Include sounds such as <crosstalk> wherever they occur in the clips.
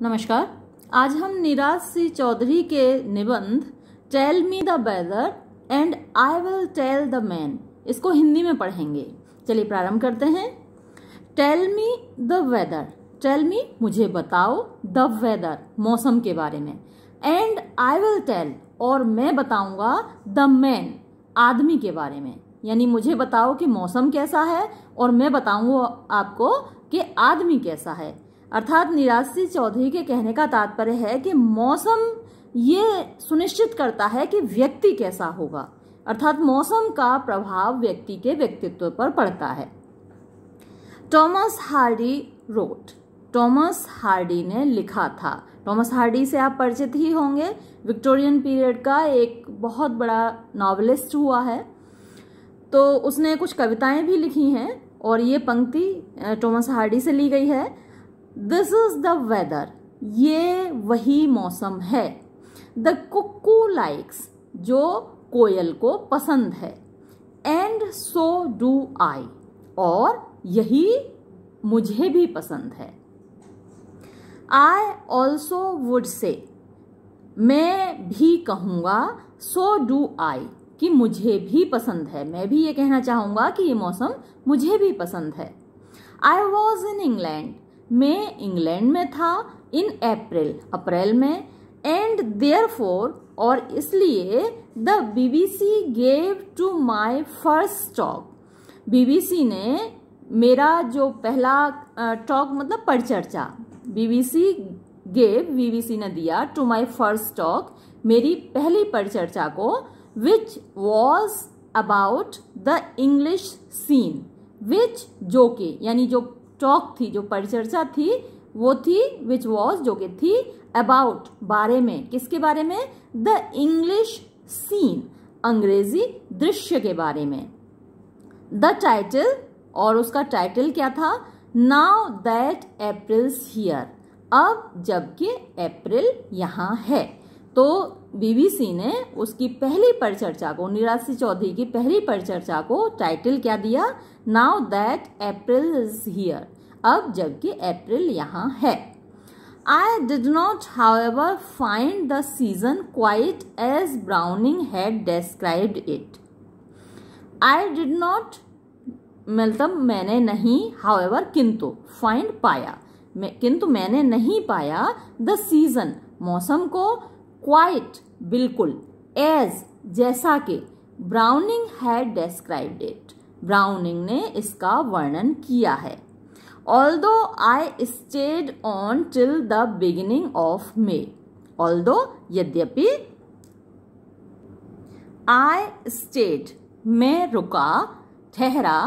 नमस्कार। आज हम निराज सिंह चौधरी के निबंध tell me the weather and I will tell the man इसको हिंदी में पढ़ेंगे। चलिए प्रारंभ करते हैं। Tell me the weather tell me मुझे बताओ द वेदर मौसम के बारे में। एंड आई विल टेल और मैं बताऊँगा द मैन आदमी के बारे में। यानी मुझे बताओ कि मौसम कैसा है, और मैं बताऊँगा आपको कि आदमी कैसा है। अर्थात निराशी चौधरी के कहने का तात्पर्य है कि मौसम ये सुनिश्चित करता है कि व्यक्ति कैसा होगा। अर्थात मौसम का प्रभाव व्यक्ति के व्यक्तित्व पर पड़ता है। Thomas Hardy wrote. Thomas Hardy ने लिखा था। टॉमस हार्डी से आप परिचित ही होंगे। विक्टोरियन पीरियड का एक बहुत बड़ा नॉवलिस्ट हुआ है। तो उसने कुछ कविताएँ भी लिखी हैं और ये पंक्ति टॉमस हार्डी से ली गई है। दिस इज़ द वेदर ये वही मौसम है। द कुकू लाइक्स जो कोयल को पसंद है। एंड सो डू आई और यही मुझे भी पसंद है। आई ऑल्सो वुड से मैं भी कहूँगा सो डू आई कि मुझे भी पसंद है। मैं भी ये कहना चाहूँगा कि ये मौसम मुझे भी पसंद है। आई वॉज़ इन इंग्लैंड मैं इंग्लैंड में था इन अप्रैल अप्रैल में एंड देयर फोर और इसलिए the BBC gave to my first talk BBC ने मेरा जो पहला टॉक मतलब परिचर्चा बीबीसी गेव बीबीसी ने दिया टू माई फ़र्स्ट टॉक मेरी पहली परिचर्चा को which was about the English scene which जो के, यानी जो टॉक थी, जो परिचर्चा थी, वो थी विच वॉज़ जो कि थी अबाउट बारे में। किसके बारे में? द इंग्लिश सीन अंग्रेज़ी दृश्य के बारे में। द टाइटल और उसका टाइटल क्या था? नाउ दैट अप्रैल हियर अब जबकि अप्रैल यहाँ है। तो बीबीसी ने उसकी पहली परिचर्चा को, निराशी चौधरी की पहली परिचर्चा को टाइटल क्या दिया? Now that April is here अब जबकि अप्रैल यहाँ है। I did not however find the season quite as Browning had described it I did not मतलब मैंने नहीं हाउएवर किंतु फाइंड पाया। किंतु मैंने नहीं पाया द सीज़न मौसम को क्वाइट बिल्कुल एज जैसा कि Browning had described it Browning ने इसका वर्णन किया है। Although I stayed on till the beginning of May although यद्यपि आई स्टेड मैं रुका, ठहरा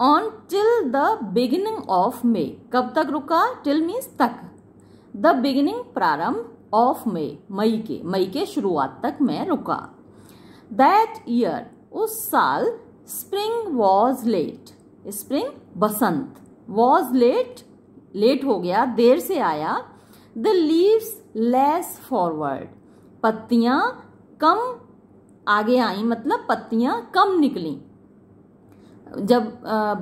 on till the beginning of May कब तक रुका? टिल मीन्स तक। द बिगिनिंग प्रारंभ ऑफ़ मे, मई के मई के शुरुआत तक मैं रुका। दैट ईयर उस साल स्प्रिंग वॉज़ लेट स्प्रिंग बसंत। वॉज़ लेट लेट हो गया, देर से आया। द लीव्स लेस फॉरवर्ड पत्तियाँ कम आगे आई मतलब पत्तियाँ कम निकली। जब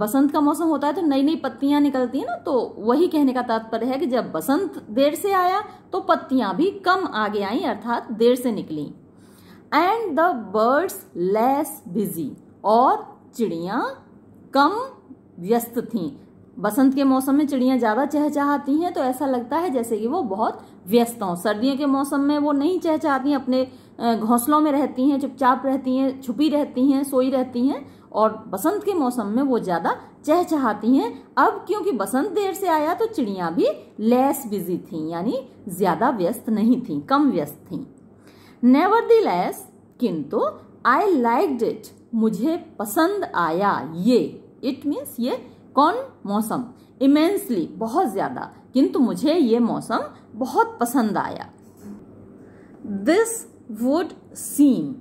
बसंत का मौसम होता है तो नई नई पत्तियाँ निकलती हैं ना तो वही कहने का तात्पर्य है कि जब बसंत देर से आया तो पत्तियाँ भी कम आगे आई, अर्थात देर से निकली। And the birds less busy और चिड़िया कम व्यस्त थीं। बसंत के मौसम में चिड़ियाँ ज़्यादा चहचहाती हैं तो ऐसा लगता है जैसे कि वो बहुत व्यस्त हों। सर्दियों के मौसम में वो नहीं चहचहाती अपने घोंसलों में रहती हैं, चुपचाप रहती हैं, छुपी रहती हैं, सोई रहती हैं और बसंत के मौसम में वो ज़्यादा चहचहाती हैं। अब क्योंकि बसंत देर से आया तो चिड़िया भी लेस बिज़ी थी, यानी ज़्यादा व्यस्त नहीं थी, कम व्यस्त थी। नेवर दी लेस किंतु आई लाइक इट मुझे पसंद आया ये। इट मीन्स ये कौन? मौसम। इमेंसली बहुत ज़्यादा। किंतु मुझे ये मौसम बहुत पसंद आया। दिस वुड सीम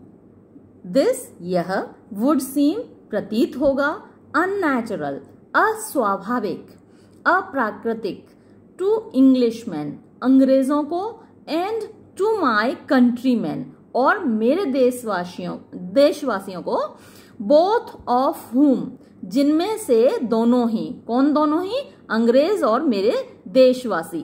दिस यह वुड सीम प्रतीत होगा अननेचुरल अस्वाभाविक, अप्राकृतिक टू इंग्लिशमैन अंग्रेज़ों को एंड टू माई कंट्रीमैन और मेरे देशवासियों देशवासियों को बोथ ऑफ़ हुम जिनमें से दोनों ही, कौन दोनों ही? अंग्रेज़ और मेरे देशवासी।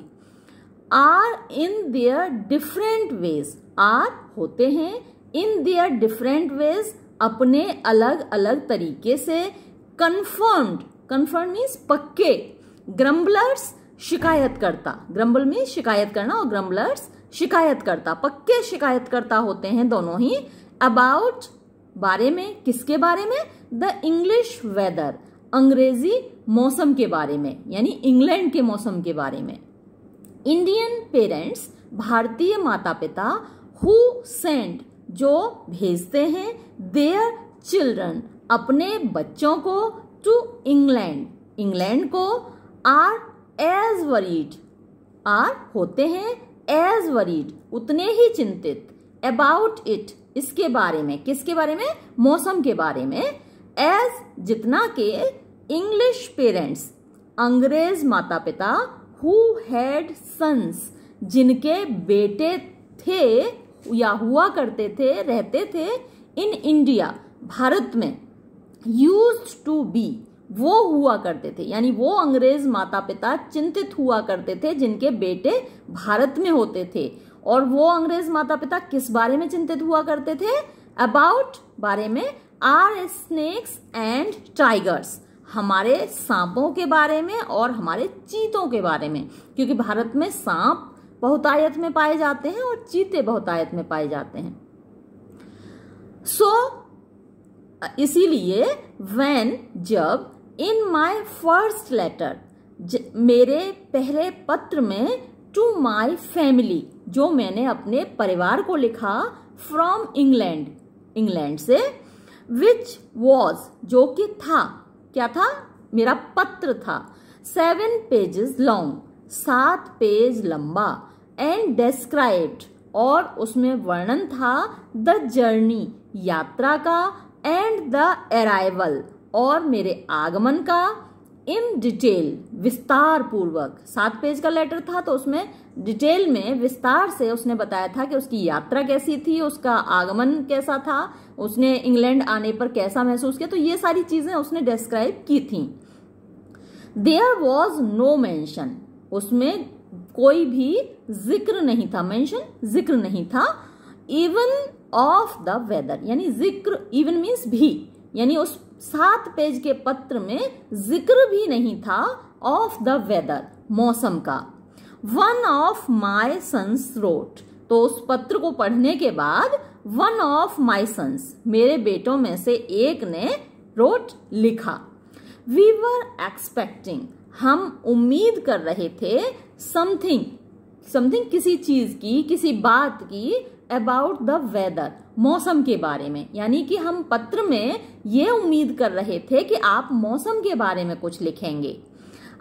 Are in their different ways are होते हैं इन देयर डिफरेंट वेज अपने अलग अलग तरीके से कंफर्म्ड कन्फर्म मीन्स पक्के ग्रम्बलर्स शिकायत करता ग्रम्बल में शिकायत करना और ग्रम्बलर्स शिकायत करता पक्के शिकायत करता होते हैं दोनों ही अबाउट बारे में, किसके बारे में? द इंग्लिश वेदर अंग्रेज़ी मौसम के बारे में, यानी इंग्लैंड के मौसम के बारे में। इंडियन पेरेंट्स भारतीय माता पिता हु सेंड जो भेजते हैं देयर चिल्ड्रन अपने बच्चों को टू इंग्लैंड इंग्लैंड को आर एज वरीड आर होते हैं एज वरीड उतने ही चिंतित अबाउट इट इसके बारे में, किसके बारे में? मौसम के बारे में. एज जितना के इंग्लिश पेरेंट्स अंग्रेज़ माता पिता हु हैड सन्स जिनके बेटे थे या हुआ करते थे, रहते थे इन इंडिया, भारत में यूज़ टू बी वो हुआ करते थे, यानी वो अंग्रेज़ माता पिता चिंतित हुआ करते थे, जिनके बेटे भारत में होते थे। और वो अंग्रेज़ माता पिता किस बारे में चिंतित हुआ करते थे? अबाउट बारे में आर स्नेक्स एंड टाइगर्स हमारे सांपों के बारे में और हमारे चीतों के बारे में। क्योंकि भारत में सांप बहुतायत में पाए जाते हैं और चीते बहुतायत में पाए जाते हैं। सो so, इसीलिए वेन जब इन माई फ़र्स्ट लेटर मेरे पहले पत्र में टू माई फैमिली जो मैंने अपने परिवार को लिखा फ्रॉम इंग्लैंड इंग्लैंड से विच वॉज़ जो कि था क्या था? मेरा पत्र था। सेवन पेजेस लॉन्ग सात पेज लंबा। एंड डिस्क्राइब्ड और उसमें वर्णन था द जर्नी यात्रा का एंड द अराइवल और मेरे आगमन का इन डिटेल विस्तार पूर्वक सात पेज का लेटर था तो उसमें डिटेल में विस्तार से उसने बताया था कि उसकी यात्रा कैसी थी, उसका आगमन कैसा था, उसने इंग्लैंड आने पर कैसा महसूस किया तो ये सारी चीज़ें उसने डिस्क्राइब की थी। देयर वॉज़ नो मैंशन उसमें कोई भी ज़िक्र नहीं था मेंशन ज़िक्र नहीं था इवन ऑफ़ द वेदर यानी ज़िक्र इवन मीन्स भी, यानी उस सात पेज के पत्र में ज़िक्र भी नहीं था ऑफ़ द वेदर मौसम का। One of my sons wrote तो उस पत्र को पढ़ने के बाद वन ऑफ़ माई सन्स मेरे बेटों में से एक ने रोट लिखा। वी वर एक्सपेक्टिंग हम उम्मीद कर रहे थे समथिंग समथिंग किसी चीज़ की, किसी बात की अबाउट द वेदर मौसम के बारे में। यानी कि हम पत्र में ये उम्मीद कर रहे थे कि आप मौसम के बारे में कुछ लिखेंगे।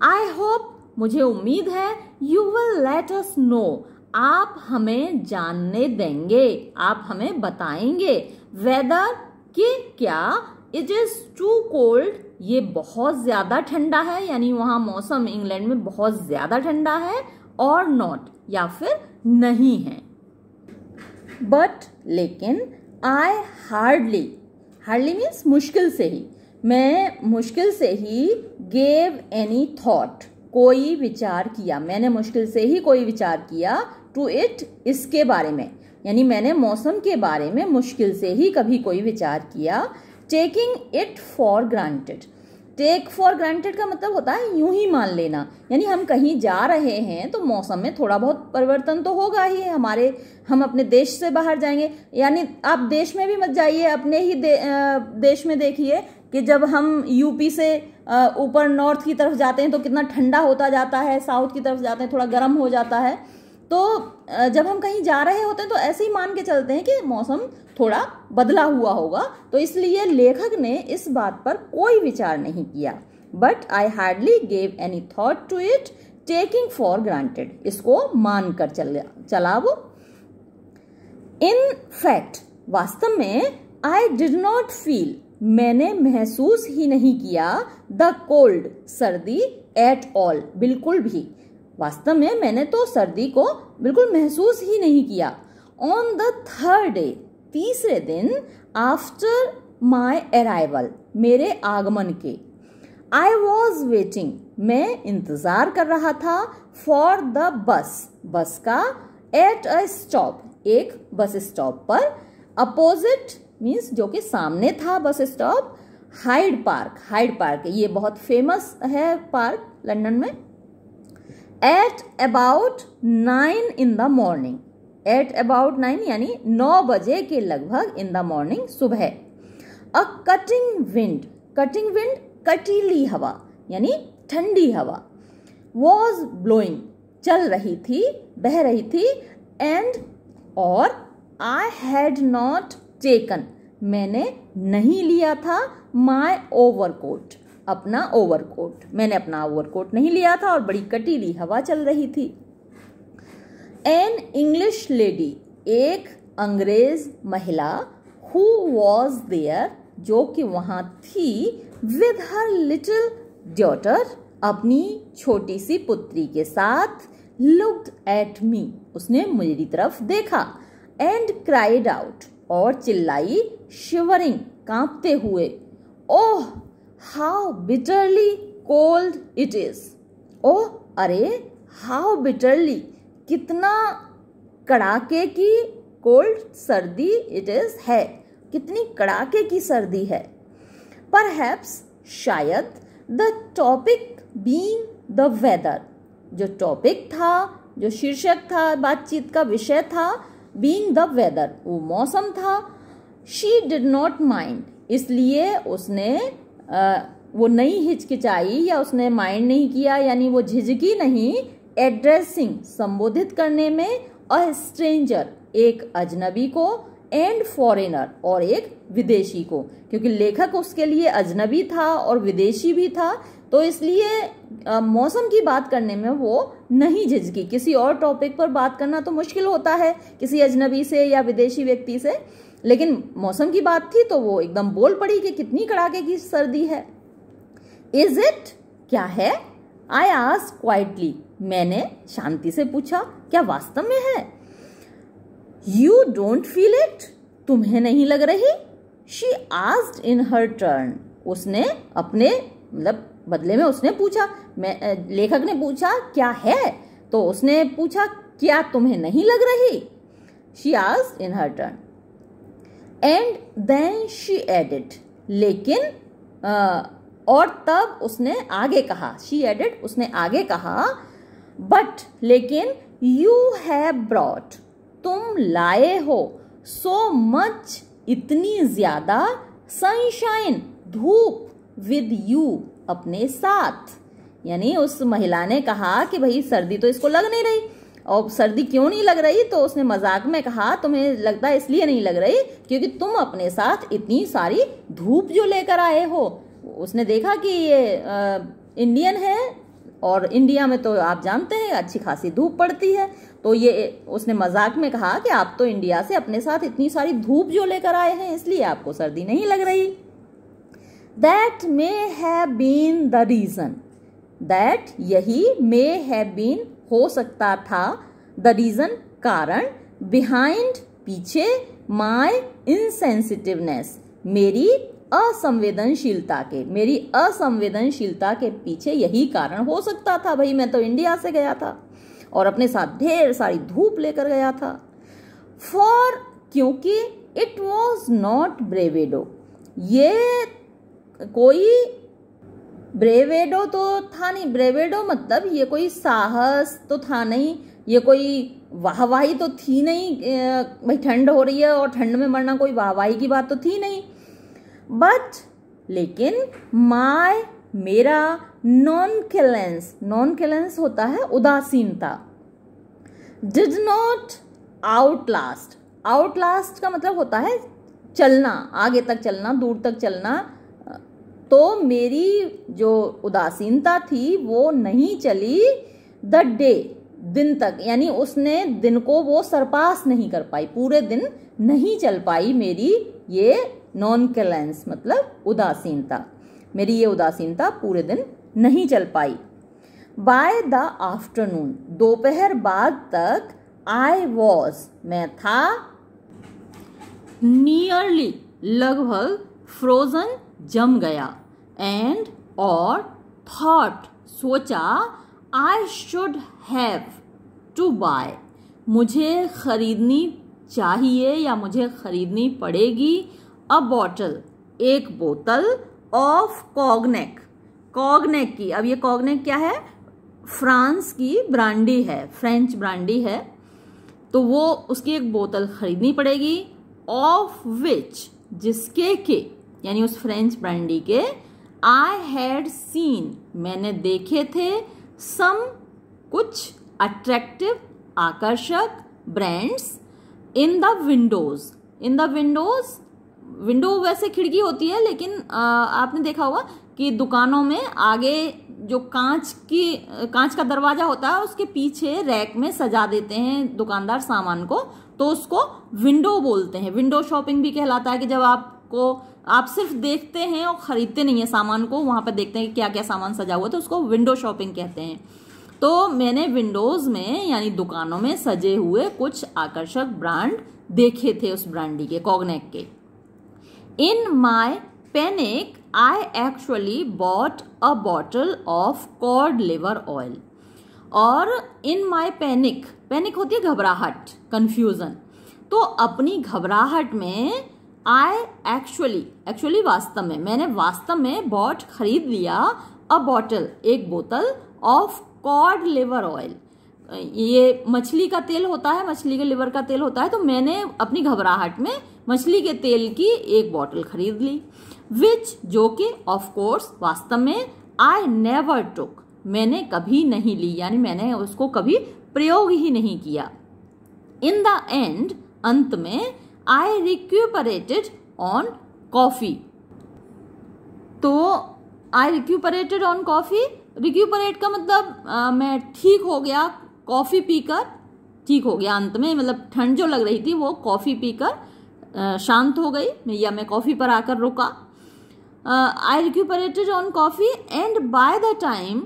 आई होप मुझे उम्मीद है you will let us know आप हमें जानने देंगे, आप हमें बताएँगे। वेदर कि क्या? इट इज़ टू कोल्ड ये बहुत ज़्यादा ठंडा है, यानी वहाँ मौसम इंग्लैंड में बहुत ज़्यादा ठंडा है और नॉट या फिर नहीं है। बट लेकिन आई हार्डली हार्डली मीन्स मुश्किल से ही, मैं मुश्किल से ही गेव एनी थॉट कोई विचार किया, मैंने मुश्किल से ही कोई विचार किया टू इट इसके बारे में, यानी मैंने मौसम के बारे में मुश्किल से ही कभी कोई विचार किया taking it for granted take for granted का मतलब होता है यूँ ही मान लेना। यानी हम कहीं जा रहे हैं तो मौसम में थोड़ा बहुत परिवर्तन तो होगा ही हमारे हम अपने देश से बाहर जाएँगे। यानी आप देश में भी मत जाइए अपने ही दे, देश में देखिए कि जब हम यूपी से ऊपर नॉर्थ की तरफ़ जाते हैं तो कितना ठंडा होता जाता है साउथ की तरफ़ जाते हैं थोड़ा गर्म हो जाता है। तो जब हम कहीं जा रहे होते हैं तो ऐसे ही मान के चलते हैं कि मौसम थोड़ा बदला हुआ होगा। तो इसलिए लेखक ने इस बात पर कोई विचार नहीं किया। But I hardly gave any thought to it taking for granted इसको मान कर चल, चला वो। इन फैक्ट वास्तव में आई डिड नॉट फील मैंने महसूस ही नहीं किया द कोल्ड सर्दी एट ऑल बिल्कुल भी। वास्तव में मैंने तो सर्दी को बिल्कुल महसूस ही नहीं किया। ऑन द थर्ड डे तीसरे दिन आफ्टर माई अराइवल मेरे आगमन के आई वॉज़ वेटिंग मैं इंतज़ार कर रहा था फॉर द बस बस का एट अ स्टॉप एक बस स्टॉप पर। अपोजिट मीन्स जो कि सामने था bus stop Hyde Park Hyde Park ये बहुत फ़ेमस है पार्क लंदन में। At about nine in the morning at about nine यानी नौ बजे के लगभग इन द मॉर्निंग सुबह। A cutting wind cutting wind कटीली हवा, यानी ठंडी हवा वॉज़ ब्लोइंग चल रही थी, बह रही थी एंड और आई हैड नॉट टेकन मैंने नहीं लिया था माई ओवरकोट अपना ओवरकोट। मैंने अपना ओवरकोट नहीं लिया था और बड़ी कटीली हवा चल रही थी। एन इंग्लिश लेडी एक अंग्रेज़ महिला हु वॉज़ देयर जो कि वहाँ थी विद हर लिटिल डॉटर अपनी छोटी सी पुत्री के साथ लुक्ड एट मी उसने मेरी तरफ़ देखा एंड क्राइड आउट और चिल्लाई शिवरिंग कांपते हुए। ओह how bitterly cold it is oh अरे हाउ बिटरली कितना कड़ाके की कोल्ड सर्दी इट इज़ है। कितनी कड़ाके की सर्दी है। पर हैप्स शायद the topic being the weather जो टॉपिक था, जो शीर्षक था, बातचीत का विषय था बींग द वेदर वो मौसम था। शी डिड नॉट माइंड इसलिए उसने वो नहीं हिचकिचाई या उसने माइंड नहीं किया, यानी वो झिझकी नहीं एड्रेसिंग संबोधित करने में अ स्ट्रेंजर एक अजनबी को एंड फॉरेनर और एक विदेशी को। क्योंकि लेखक उसके लिए अजनबी था और विदेशी भी था तो इसलिए मौसम की बात करने में वो नहीं झिझकी। किसी और टॉपिक पर बात करना तो मुश्किल होता है, किसी अजनबी से या विदेशी व्यक्ति से। लेकिन मौसम की बात थी तो वो एकदम बोल पड़ी कि कितनी कड़ाके की सर्दी है। इज़ इट क्या है? आई आज क्वाइटली मैंने शांति से पूछा, क्या वास्तव में है? यू डोंट फील इट तुम्हें नहीं लग रही? She asked in her turn उसने अपने मतलब बदले में उसने पूछा। मैं लेखक ने पूछा, क्या है? तो उसने पूछा, क्या तुम्हें नहीं लग रही? She asked in her turn and then she added लेकिन और तब उसने आगे कहा शी एडिड उसने आगे कहा बट लेकिन यू हैव ब्रॉट तुम लाए हो सो मच इतनी ज़्यादा सनशाइन धूप विद यू अपने साथ। यानी उस महिला ने कहा कि भाई, सर्दी तो इसको लग नहीं रही। और सर्दी क्यों नहीं लग रही? तो उसने मज़ाक में कहा तुम्हें लगता है इसलिए नहीं लग रही क्योंकि तुम अपने साथ इतनी सारी धूप जो लेकर आए हो। उसने देखा कि ये आ, इंडियन है और इंडिया में तो आप जानते हैं अच्छी खासी धूप पड़ती है। तो ये उसने मज़ाक में कहा कि आप तो इंडिया से अपने साथ इतनी सारी धूप जो लेकर आए हैं इसलिए आपको सर्दी नहीं लग रही। That may have been the reason that यही मे हैव बीन हो सकता था। द रीजन कारण बिहाइंड पीछे माई इनसेंसिटिवनेस मेरी असंवेदनशीलता के, मेरी असंवेदनशीलता के पीछे यही कारण हो सकता था भाई। मैं तो इंडिया से गया था और अपने साथ ढेर सारी धूप लेकर गया था। फॉर क्योंकि इट वॉज़ नॉट ब्रेवेडो ये कोई ब्रेवेडो तो था नहीं। ब्रेवेडो मतलब ये कोई साहस तो था नहीं, ये कोई वाहवाही तो थी नहीं भाई ठंड हो रही है और ठंड में मरना कोई वाहवाही की बात तो थी नहीं। बट लेकिन माय, मेरा नॉन कैलेंस नॉन कैलेंस होता है उदासीनता। डिड नॉट आउटलास्ट आउटलास्ट का मतलब होता है चलना, आगे तक चलना, दूर तक चलना। तो मेरी जो उदासीनता थी, वो नहीं चली द डे, दिन तक। यानी उसने दिन को वो सरपास नहीं कर पाई, पूरे दिन नहीं चल पाई मेरी ये नॉन कैलेंस मतलब उदासीनता। मेरी ये उदासीनता पूरे दिन नहीं चल पाई। बाय द आफ्टरनून दोपहर बाद तक आई वॉज़ मैं था नियरली लगभग फ्रोजन जम गया। एंड और थॉट सोचा I should have to buy मुझे खरीदनी चाहिए या मुझे खरीदनी पड़ेगी? अ बॉटल एक बोतल ऑफ़ कॉगनेक कॉग्नेक की, अब ये कॉगनेक क्या है? फ्रांस की ब्रांडी है, फ्रेंच ब्रांडी है। तो वो उसकी एक बोतल खरीदनी पड़ेगी ऑफ़ विच जिसके के, यानी उस फ्रेंच ब्रांडी के आई हैड सीन मैंने देखे थे सम कुछ अट्रैक्टिव आकर्षक brands in the windows in the windows window वैसे खिड़की होती है लेकिन आ, आपने देखा होगा कि दुकानों में आगे जो कांच की कांच का दरवाज़ा होता है उसके पीछे रैक में सजा देते हैं दुकानदार सामान को तो उसको विंडो बोलते हैं। विंडो शॉपिंग भी कहलाता है कि जब आपको आप सिर्फ़ देखते हैं और खरीदते नहीं है सामान को, वहाँ पर देखते हैं कि क्या क्या सामान सजा हुआ तो उसको विंडो शॉपिंग कहते हैं। तो मैंने विंडोज़ में, यानी दुकानों में सजे हुए कुछ आकर्षक ब्रांड देखे थे उस ब्रांडी के कॉग्नेक के। In my panic I actually bought a bottle of cod liver oil और इन माई पैनिक पैनिक होती है घबराहट कंफ्यूजन तो अपनी घबराहट में आई एक्चुअली एक्चुअली वास्तव में, मैंने वास्तव में बॉट खरीद लिया अ बॉटल एक बोतल ऑफ़ कॉड लिवर ऑयल ये मछली का तेल होता है, मछली के लिवर का तेल होता है तो मैंने अपनी घबराहट में मछली के तेल की एक बॉटल खरीद ली विच जो कि ऑफ़ कोर्स वास्तव में आई नेवर टुक मैंने कभी नहीं ली, यानी मैंने उसको कभी प्रयोग ही नहीं किया. इन द एंड अंत में आई रिक्यूपरेटेड ऑन कॉफ़ी तो I recuperated on coffee recuperate का मतलब आ, मैं ठीक हो गया कॉफ़ी पीकर ठीक हो गया। अंत में मतलब ठंड जो लग रही थी वो कॉफ़ी पीकर शांत हो गई। या मैं कॉफ़ी पर आकर रुका। I recuperated on coffee and by the time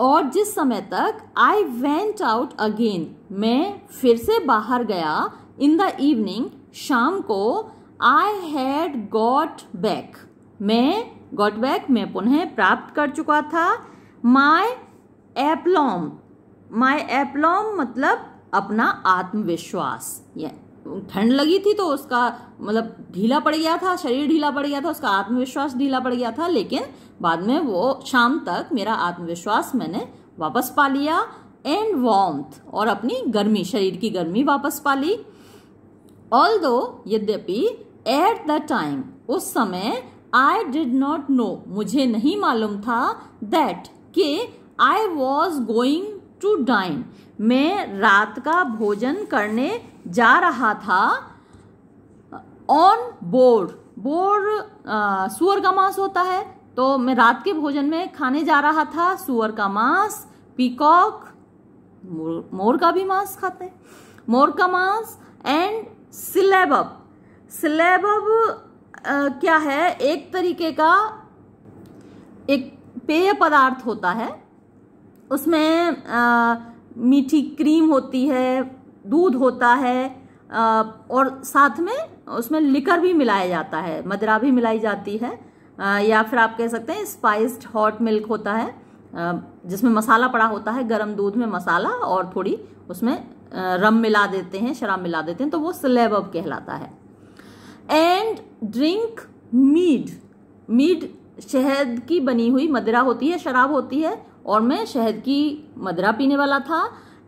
और जिस समय तक आई वेंट आउट अगेन मैं फिर से बाहर गया इन द इवनिंग शाम को आई हैड गॉट बैक मैं गॉट बैक मैं पुनः प्राप्त कर चुका था। माई एप्लॉम माई एप्लॉम मतलब अपना आत्मविश्वास। ठंड लगी थी तो उसका मतलब ढीला पड़ गया था, शरीर ढीला पड़ गया था, उसका आत्मविश्वास ढीला पड़ गया था, लेकिन बाद में वो शाम तक मेरा आत्मविश्वास मैंने वापस पा लिया। एंड वॉम्थ और अपनी गर्मी, शरीर की गर्मी वापस पा ली। ऑल दो यद्यपि एट द टाइम उस समय आई डिड नॉट नो मुझे नहीं मालूम था दैट के I was going to dine मैं रात का भोजन करने जा रहा था ऑन बोर्ड बोर्ड सुअर का मांस होता है तो मैं रात के भोजन में खाने जा रहा था, सुअर का मांस पीकॉक मोर का भी मांस खाते हैं। मोर का मांस एंड सिलेबब। सिलेबब क्या है? एक तरीके का एक पेय पदार्थ होता है। उसमें आ, मीठी क्रीम होती है दूध होता है आ, और साथ में उसमें लिकर भी मिलाया जाता है मदरा भी मिलाई जाती है आ, या फिर आप कह सकते हैं स्पाइस्ड हॉट मिल्क होता है जिसमें मसाला पड़ा होता है गर्म दूध में मसाला और थोड़ी उसमें रम मिला देते हैं, शराब मिला देते हैं तो वो स्लेब कहलाता है। एंड ड्रिंक मीड मीड शहद की बनी हुई मदिरा होती है, शराब होती है, और मैं शहद की मदिरा पीने वाला था।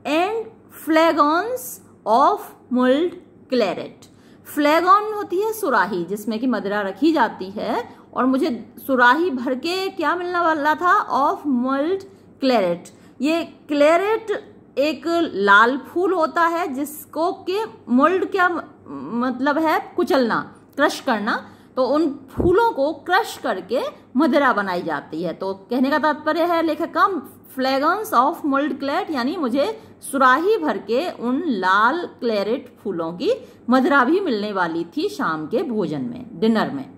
And flagons of mulled claret flagon होती है सुराही, जिसमें कि मदिरा रखी जाती है, और मुझे सुराही भर के क्या मिलने वाला था? ऑफ़ मुल्ड क्लैरेट ये क्लैरेट एक लाल फूल होता है जिसको के मोल्ड क्या मतलब है कुचलना, क्रश करना। तो उन फूलों को क्रश करके मदिरा बनाई जाती है। तो कहने का तात्पर्य है, लेखक का फ्लैगन्स ऑफ़ मुल्ड क्लेट यानी मुझे सुराही भर के उन लाल क्लेरेट फूलों की मदिरा भी मिलने वाली थी शाम के भोजन में, डिनर में।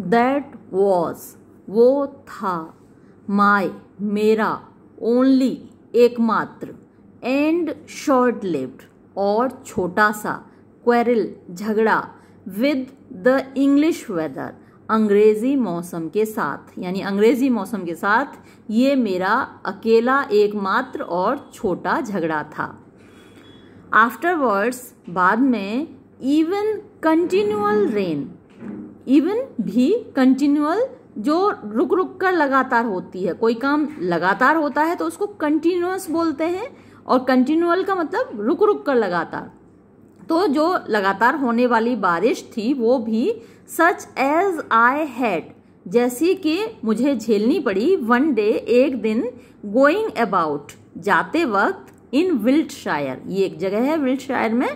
दैट वॉज़ वो था माई मेरा ओनली एकमात्र एंड शॉर्ट लिव्ड और छोटा सा क्वेरल झगड़ा विद द इंग्लिश वेदर अंग्रेज़ी मौसम के साथ। यानी अंग्रेज़ी मौसम के साथ ये मेरा अकेला एकमात्र और छोटा झगड़ा था। आफ्टरवर्ड्स बाद में इवन कंटिन्यूअल रेन इवन भी कंटिन्यूअल जो रुक रुक कर लगातार होती है, कोई काम लगातार होता है तो उसको कंटिन्यूस बोलते हैं और कंटिन्यूअल का मतलब रुक रुक कर लगातार। तो जो लगातार होने वाली बारिश थी, वो भी सच एज आई हैड जैसी कि मुझे झेलनी पड़ी वन डे एक दिन गोइंग अबाउट जाते वक्त इन विल्ट शायर ये एक जगह है विल्ट शायर में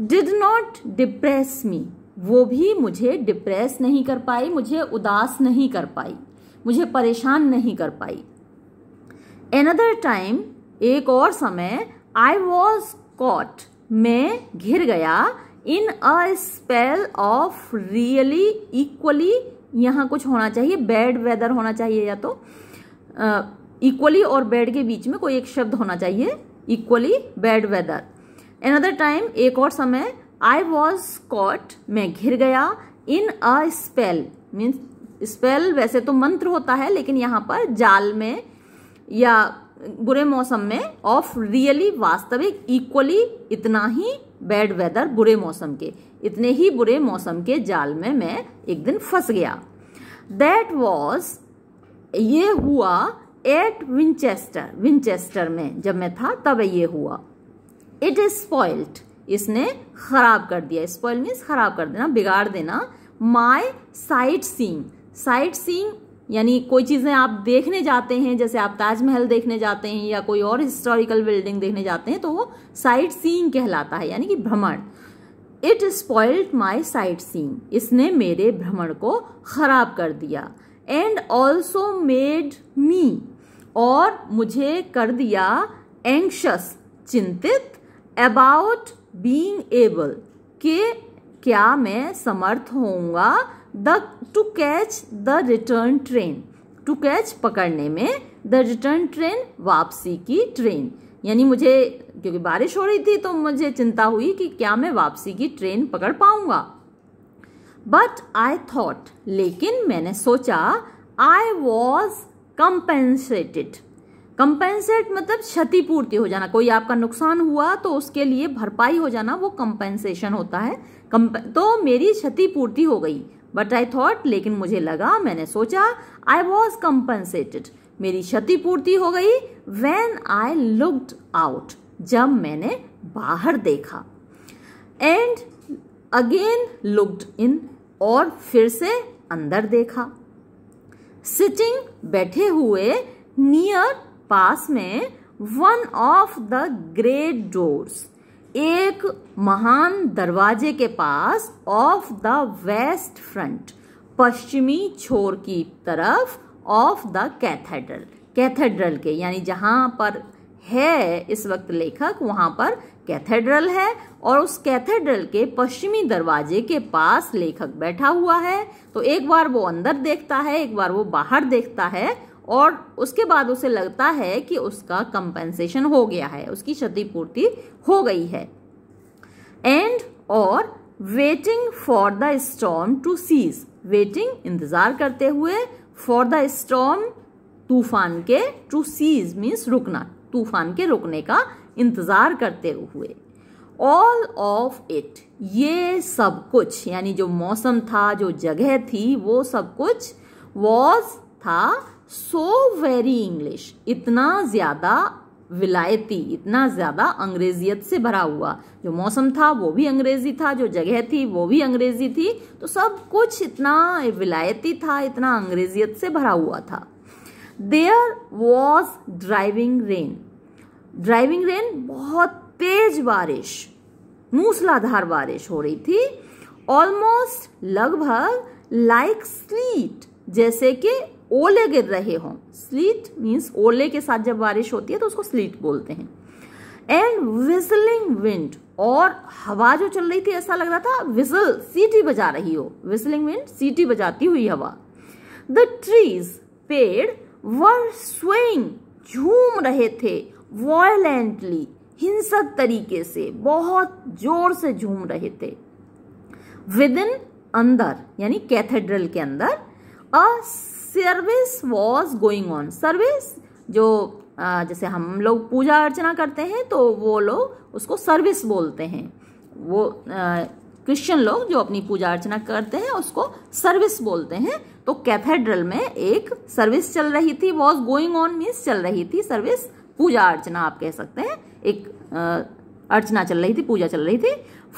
डिड नॉट डिप्रेस मी वो भी मुझे डिप्रेस नहीं कर पाई मुझे उदास नहीं कर पाई मुझे परेशान नहीं कर पाई। एनदर टाइम एक और समय आई वॉज़ कॉट मैं घिर गया in a spell of really equally यहाँ कुछ होना चाहिए बैड वेदर होना चाहिए या तो इक्वली uh, और बैड के बीच में कोई एक शब्द होना चाहिए equally bad weather another time एक और समय आई वॉज़ कॉट मैं घिर गया in a spell means spell वैसे तो मंत्र होता है, लेकिन यहाँ पर जाल में या बुरे मौसम में ऑफ़ रियली वास्तविक इक्वली इतना ही बैड वेदर बुरे मौसम के. इतने ही बुरे मौसम के जाल में मैं एक दिन फंस गया. दैट वॉज़ ये हुआ एट विंचेस्टर विंचेस्टर में जब मैं था, तब ये हुआ. इट इज़ स्पॉइल्ड इसने खराब कर दिया। स्पॉइल मीन्स खराब कर देना, बिगाड़ देना। My sightseeing. साइट सीइंग यानी कोई चीज़ें आप देखने जाते हैं, जैसे आप ताजमहल देखने जाते हैं या कोई और हिस्टोरिकल बिल्डिंग देखने जाते हैं तो वो साइट सीइंग कहलाता है, यानी कि भ्रमण। It spoiled my sightseeing इसने मेरे भ्रमण को खराब कर दिया। एंड ऑल्सो मेड मी और मुझे कर दिया एंक्शस चिंतित अबाउट बींग एबल के क्या मैं समर्थ होऊँगा? The to catch the return train to catch पकड़ने में द रिटर्न ट्रेन वापसी की ट्रेन यानी मुझे, क्योंकि बारिश हो रही थी तो मुझे चिंता हुई कि क्या मैं वापसी की ट्रेन पकड़ पाऊँगा? बट आई थॉट लेकिन मैंने सोचा आई वॉज़ कंपेंसेटेड कंपेंसेट मतलब क्षतिपूर्ति हो जाना। कोई आपका नुकसान हुआ तो उसके लिए भरपाई हो जाना, वो कंपेंसेशन होता है। तो मेरी क्षतिपूर्ति हो गई। बट आई थॉट लेकिन मुझे लगा, मैंने सोचा आई वॉज़ कंपेंसेटेड मेरी क्षतिपूर्ति हो गई। वेन आई लुकड आउट जब मैंने बाहर देखा। एंड अगेन लुकड इन और फिर से अंदर देखा। सिटिंग बैठे हुए नियर पास में one of the great doors एक महान दरवाजे के पास ऑफ़ द वेस्ट फ्रंट पश्चिमी छोर की तरफ़ ऑफ़ द कैथेड्रल कैथेड्रल के, यानी जहाँ पर है इस वक्त लेखक, वहाँ पर कैथेड्रल है और उस कैथेड्रल के पश्चिमी दरवाजे के पास लेखक बैठा हुआ है। तो एक बार वो अंदर देखता है, एक बार वो बाहर देखता है और उसके बाद उसे लगता है कि उसका कंपेंसेशन हो गया है, उसकी क्षतिपूर्ति हो गई है। एंड और waiting for the storm to cease waiting इंतज़ार करते हुए फॉर द स्टॉर्म तूफ़ान के टू सीज मीन्स रुकना, तूफ़ान के रुकने का इंतज़ार करते हुए। ऑल ऑफ़ इट ये सब कुछ, यानी जो मौसम था, जो जगह थी, वो सब कुछ वॉज़ था सो वेरी इंग्लिश इतना ज़्यादा विलायती, इतना ज़्यादा अंग्रेजियत से भरा हुआ। जो मौसम था, वो भी अंग्रेज़ी था, जो जगह थी, वो भी अंग्रेज़ी थी। तो सब कुछ इतना विलायती था, इतना अंग्रेजियत से भरा हुआ था। There was driving rain driving rain बहुत तेज बारिश, मूसलाधार बारिश हो रही थी। ऑलमोस्ट लगभग लाइक स्लीट जैसे कि ओले गिर रहे हों। स्लीट मीन्स ओले के साथ जब बारिश होती है तो उसको स्लीट बोलते हैं। एंड विजलिंग विंड और हवा जो चल रही थी, ऐसा लग रहा था विजल सीटी बजा रही हो। विजलिंग विंड सीटी बजाती हुई हवा। द ट्रीज पेड़ वर स्विंग झूम रहे थे वॉयलेंटली हिंसक तरीके से, बहुत ज़ोर से झूम रहे थे। विद इन अंदर, यानी कैथेड्रल के अंदर a service was going on service जो जैसे हम लोग पूजा अर्चना करते हैं तो वो लोग उसको सर्विस बोलते हैं। वो क्रिश्चियन लोग जो अपनी पूजा अर्चना करते हैं, उसको सर्विस बोलते हैं। तो कैथेड्रल में एक सर्विस चल रही थी वॉज़ गोइंग ऑन मीन्स चल रही थी सर्विस पूजा अर्चना आप कह सकते हैं। एक अर्चना चल रही थी, पूजा चल रही थी।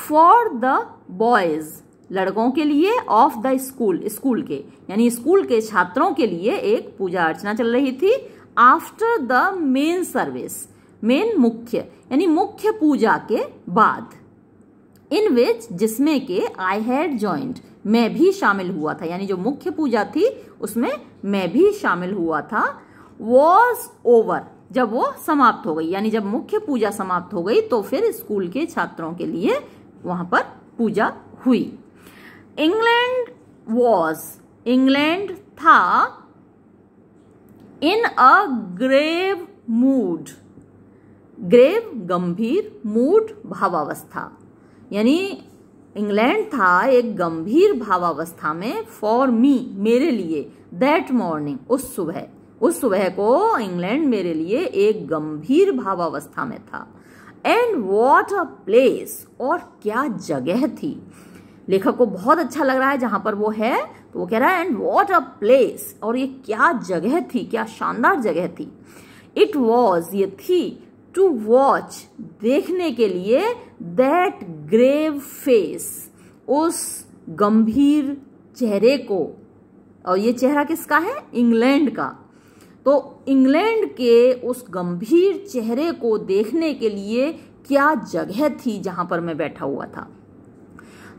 फॉर द बॉयज़ लड़कों के लिए ऑफ़ द स्कूल स्कूल के, यानी स्कूल के छात्रों के लिए एक पूजा अर्चना चल रही थी after the main service main मुख्य, यानी मुख्य पूजा के बाद इन विच जिसमें के आई हैड ज्वाइंट मैं भी शामिल हुआ था, यानी जो मुख्य पूजा थी, उसमें मैं भी शामिल हुआ था वॉज़ ओवर जब वो समाप्त हो गई, यानी जब मुख्य पूजा समाप्त हो गई तो फिर स्कूल के छात्रों के लिए वहाँ पर पूजा हुई। इंग्लैंड वॉज़ इंग्लैंड था in a grave mood grave गंभीर मूड भावावस्था यानी इंग्लैंड था एक गंभीर भावावस्था में फॉर मी मेरे लिए दैट मॉर्निंग उस सुबह उस सुबह को इंग्लैंड मेरे लिए एक गंभीर भावावस्था में था एंड वॉट अ प्लेस और क्या जगह थी लेखक को बहुत अच्छा लग रहा है जहाँ पर वो है। तो वो कह रहा है एंड वॉट अ प्लेस और ये क्या जगह थी, क्या शानदार जगह थी। इट वॉज़ ये थी टू वॉच देखने के लिए दैट ग्रेव फेस उस गंभीर चेहरे को। और ये चेहरा किसका है? इंग्लैंड का। तो इंग्लैंड के उस गंभीर चेहरे को देखने के लिए क्या जगह थी जहाँ पर मैं बैठा हुआ था?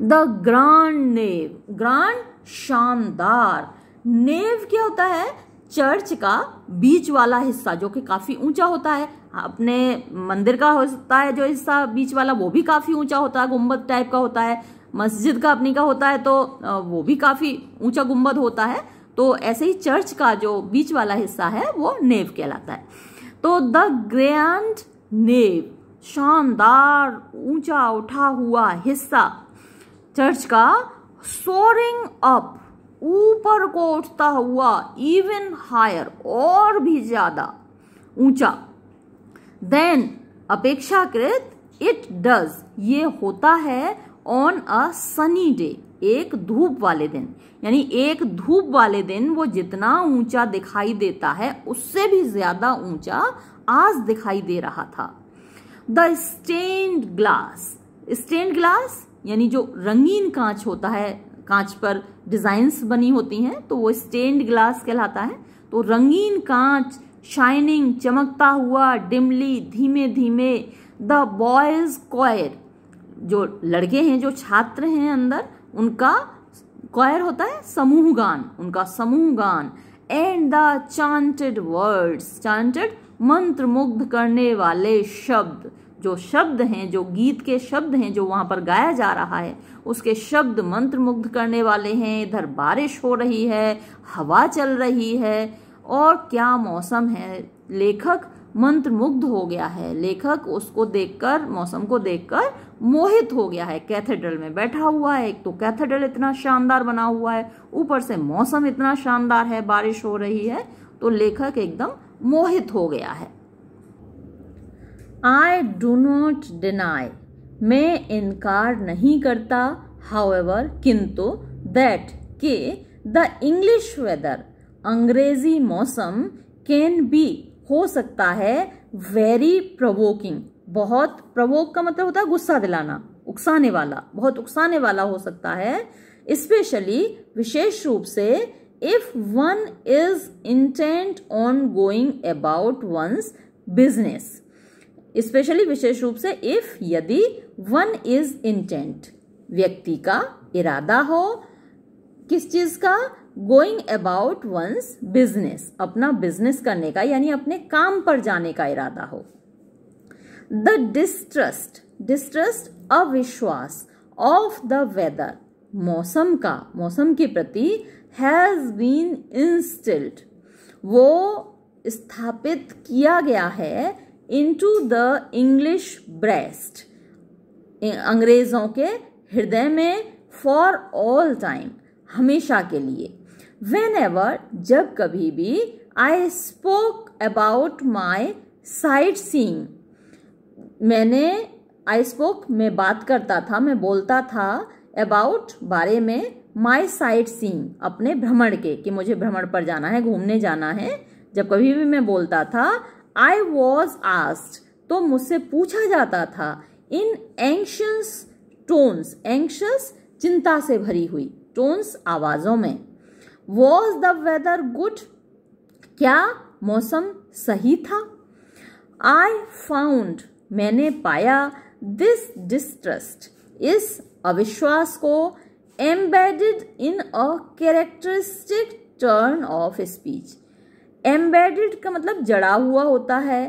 द ग्रांड नेव, ग्रांड शानदार। नेव क्या होता है? चर्च का बीच वाला हिस्सा, जो कि काफ़ी ऊँचा होता है। अपने मंदिर का होता है जो हिस्सा बीच वाला, वो भी काफ़ी ऊँचा होता है गुंबद टाइप का होता है। मस्जिद का अपनी का होता है तो वो भी काफ़ी ऊँचा गुंबद होता है। तो ऐसे ही चर्च का जो बीच वाला हिस्सा है, वो नेव कहलाता है। तो द ग्रैंड नेव, शानदार, ऊँचा उठा हुआ हिस्सा। चर्च का सोरिंग अप ऊपर को उठता हुआ इवन हायर और भी ज़्यादा, ऊँचा। देन अपेक्षाकृत इट डज ये होता है ऑन अ सनी डे एक धूप वाले दिन। यानी एक धूप वाले दिन वो जितना ऊँचा दिखाई देता है, उससे भी ज़्यादा ऊँचा आज दिखाई दे रहा था। The stained glass stained glass यानी जो रंगीन कांच होता है, कांच पर डिजाइन्स बनी होती हैं तो वो स्टेन्ड ग्लास कहलाता है। तो रंगीन कांच शाइनिंग चमकता हुआ डिमली धीमे धीमे द बॉयज़ क्वायर जो लड़के हैं, जो छात्र हैं अंदर, उनका क्वायर होता है समूह गान उनका समूह गान and the chanted words chanted मंत्र मुग्ध करने वाले शब्द। जो शब्द हैं, जो गीत के शब्द हैं, जो वहाँ पर गाया जा रहा है, उसके शब्द मंत्र मुग्ध करने वाले हैं। इधर बारिश हो रही है, हवा चल रही है, और क्या मौसम है? लेखक मंत्र मुग्ध हो गया है। लेखक उसको देखकर, मौसम को देखकर मोहित हो गया है। कैथेड्रल में बैठा हुआ है। एक तो कैथेड्रल इतना शानदार बना हुआ है। ऊपर से मौसम इतना शानदार है, बारिश हो रही है तो लेखक एकदम मोहित हो गया है। आई डू नॉट डिनाई मैं इनकार नहीं करता हाउएवर किंतु दैट के द इंग्लिश वेदर अंग्रेज़ी मौसम कैन बी हो सकता है वेरी प्रवोकिंग बहुत प्रवोक का मतलब होता है गुस्सा दिलाना, उकसाने वाला, बहुत उकसाने वाला हो सकता है स्पेशली विशेष रूप से if one is intent on going about one's business specially विशेष रूप से इफ़ यदि वन इज़ इंटेंट व्यक्ति का इरादा हो, किस चीज़ का? गोइंग अबाउट वंस बिज़नेस अपना बिज़नेस करने का, यानी अपने काम पर जाने का इरादा हो। द डिस्ट्रस्ट डिस्ट्रस्ट अविश्वास ऑफ़ द वेदर मौसम का, मौसम के प्रति हैज़ बीन इंस्टिल्ड वो स्थापित किया गया है इनटू द इंग्लिश ब्रेस्ट अंग्रेज़ों के हृदय में फॉर ऑल टाइम हमेशा के लिए। वेन एवर जब कभी भी I spoke about my sightseeing मैंने आई स्पोक में बात करता था, मैं बोलता था अबाउट बारे में माई साइट सींग अपने भ्रमण के, कि मुझे भ्रमण पर जाना है, घूमने जाना है। जब कभी भी मैं बोलता था आई वॉज़ आस्ट तो मुझसे पूछा जाता था इन एंशियस टोन्स एंशियस चिंता से भरी हुई टोन्स आवाजों में वॉज़ द वेदर गुड क्या मौसम सही था? आई फाउंड मैंने पाया दिस डिस्ट्रस्ट इस अविश्वास को embedded in a characteristic turn of speech embedded का मतलब जड़ा हुआ होता है।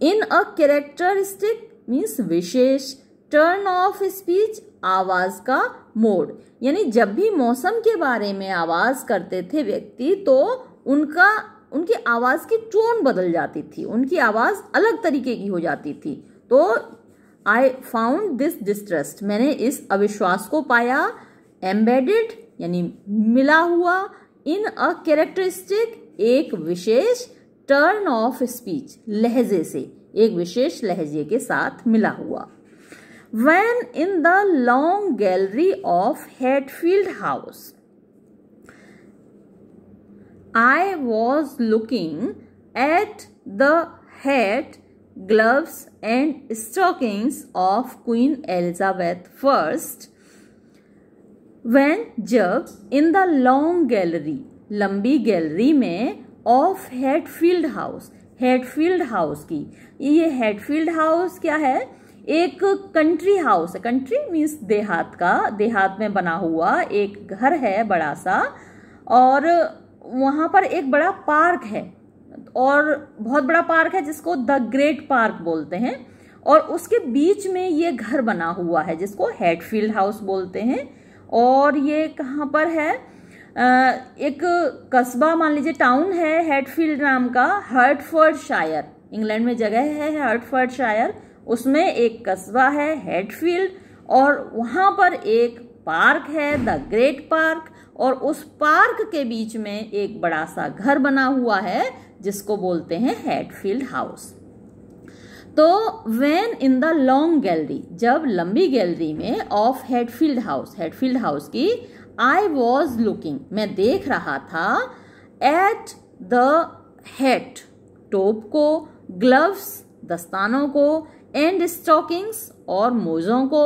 इन अ कैरेक्टरिस्टिक मीन्स विशेष टर्न ऑफ़ स्पीच आवाज़ का मोड यानी जब भी मौसम के बारे में आवाज़ करते थे व्यक्ति तो उनका, उनकी आवाज़ की टोन बदल जाती थी। उनकी आवाज़ अलग तरीके की हो जाती थी। तो आई फाउंड दिस डिस्ट्रस्ट मैंने इस अविश्वास को पाया। एम्बेडेड यानी मिला हुआ इन अ कैरेक्टरिस्टिक एक विशेष टर्न ऑफ़ स्पीच लहजे से, एक विशेष लहजे के साथ मिला हुआ। When in the long gallery of Hatfield House I was looking at the hat gloves and stockings of Queen Elizabeth first when जब इन द लॉन्ग गैलरी लंबी गैलरी में of Hatfield House Hatfield House की, ये Hatfield House क्या है? एक country house है। Country means देहात का, देहात में बना हुआ एक घर है बड़ा सा, और वहाँ पर एक बड़ा पार्क है, और बहुत बड़ा पार्क है जिसको द ग्रेट पार्क बोलते हैं, और उसके बीच में ये घर बना हुआ है जिसको हेडफील्ड हाउस बोलते हैं। और ये कहाँ पर है? एक कस्बा मान लीजिए टाउन है हेडफील्ड नाम का हर्टफर्ड शायर इंग्लैंड में जगह है हर्टफर्ड शायर उसमें एक कस्बा है हेडफील्ड और वहाँ पर एक पार्क है द ग्रेट पार्क और उस पार्क के बीच में एक बड़ा सा घर बना हुआ है, जिसको बोलते हैं हेडफील्ड हाउस तो when in the long gallery जब लंबी गैलरी में of Hatfield House Hatfield House की आई वॉज़ लुकिंग मैं देख रहा था एट द हेड टोप को ग्लव्स दस्तानों को एंड स्टॉकिंग्स और मोजों को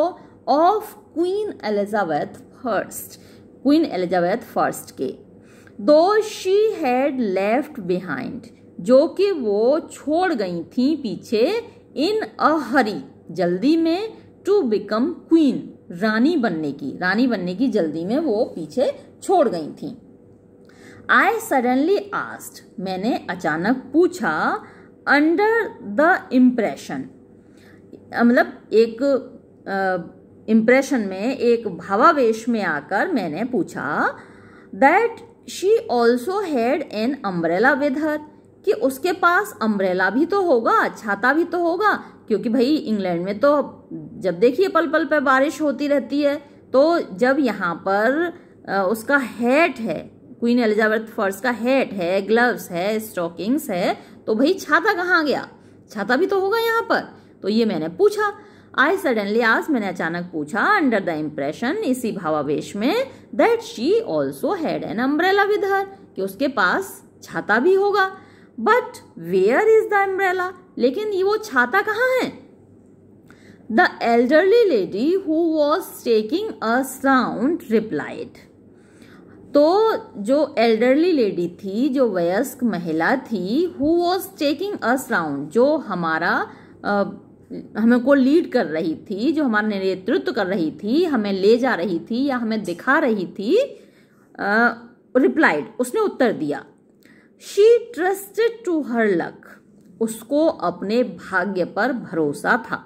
of Queen Elizabeth first Queen Elizabeth first के। दो शी हैड लेफ़्ट बिहाइंड जो कि वो छोड़ गई थी पीछे इन अ हरी जल्दी में टू बिकम क्वीन रानी बनने की, रानी बनने की जल्दी में वो पीछे छोड़ गई थी। आई सडनली आस्ट मैंने अचानक पूछा अंडर द इम्प्रेशन मतलब एक इम्प्रेशन में, एक भावावेश में आकर मैंने पूछा that she also had an umbrella with her कि उसके पास अम्ब्रेला भी तो होगा, छाता भी तो होगा, क्योंकि भाई इंग्लैंड में तो जब देखिए पल पल पे बारिश होती रहती है तो जब यहाँ पर उसका हैट है क्वीन एलिजाबेथ फ़र्स्ट का हैट है ग्लव्स है स्टॉकिंग्स है तो भाई छाता कहाँ गया? छाता भी तो होगा यहाँ पर। तो ये मैंने पूछा। आई सडनली आज मैंने अचानक पूछा अंडर द इम्प्रेशन इसी भावावेश में that she also had an umbrella with her कि उसके पास छाता भी होगा। But where is the umbrella लेकिन ये वो छाता कहाँ है? The elderly lady who was taking a sound replied तो जो एल्डरली लेडी थी, जो वयस्क महिला थी who was taking a sound जो हमारा हमें को लीड कर रही थी, जो हमारा नेतृत्व कर रही थी, हमें ले जा रही थी या हमें दिखा रही थी रिप्लाइड उसने उत्तर दिया। She trusted to her luck उसको अपने भाग्य पर भरोसा था।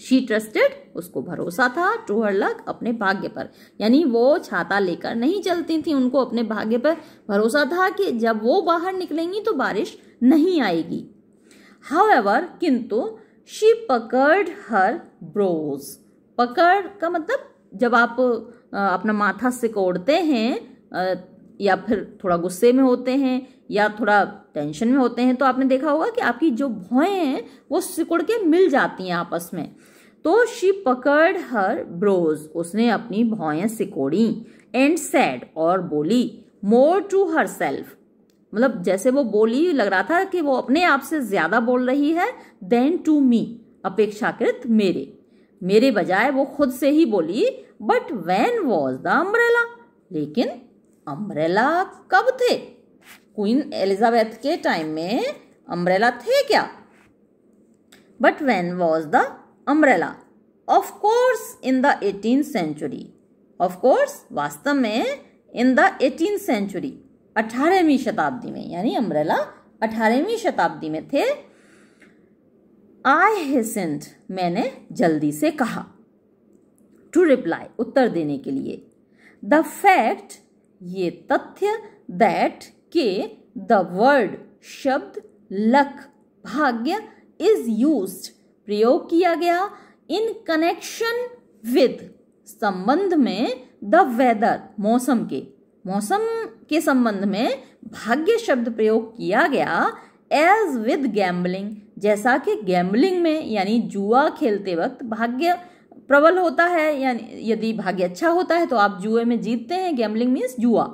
शी ट्रस्टेड उसको भरोसा था टू हर लक अपने भाग्य पर। यानी वो छाता लेकर नहीं चलती थी, उनको अपने भाग्य पर भरोसा था कि जब वो बाहर निकलेंगी तो बारिश नहीं आएगी। हाउ किंतु शी पकड़ हर ब्रोज पकड़ का मतलब जब आप अपना माथा सिकोड़ते हैं या फिर थोड़ा गुस्से में होते हैं या थोड़ा टेंशन में होते हैं तो आपने देखा होगा कि आपकी जो भौएँ हैं, वो सिकुड़ के मिल जाती हैं आपस में। तो शी पकड़ हर ब्रोज उसने अपनी भौएँ सिकोड़ी एंड सैड और बोली मोर टू हर सेल्फ मतलब जैसे वो बोली, लग रहा था कि वो अपने आप से ज़्यादा बोल रही है देन टू मी अपेक्षाकृत मेरे। मेरे बजाय वो खुद से ही बोली but when was the umbrella लेकिन अम्ब्रेला कब थे? क्वीन एलिजाबेथ के टाइम में अम्ब्रेला थे क्या? But when was the umbrella of course in the eighteen century of course वास्तव में इन द एटीन सेंचुरी अठारहवीं शताब्दी में, यानी अम्ब्रेला अठारहवीं शताब्दी में थे। आई हेसेंट मैंने जल्दी से कहा टू रिप्लाई उत्तर देने के लिए। द फैक्ट ये तथ्य दैट के द वर्ड शब्द लक भाग्य इज़ यूज़ प्रयोग किया गया इन कनेक्शन विद संबंध में द वेदर मौसम के। मौसम के संबंध में भाग्य शब्द प्रयोग किया गया एज विद गैम्बलिंग जैसा कि गैम्बलिंग में, यानी जुआ खेलते वक्त भाग्य प्रबल होता है, यानी यदि भाग्य अच्छा होता है तो आप जुए में जीतते हैं गैम्बलिंग मीन्स जुआ।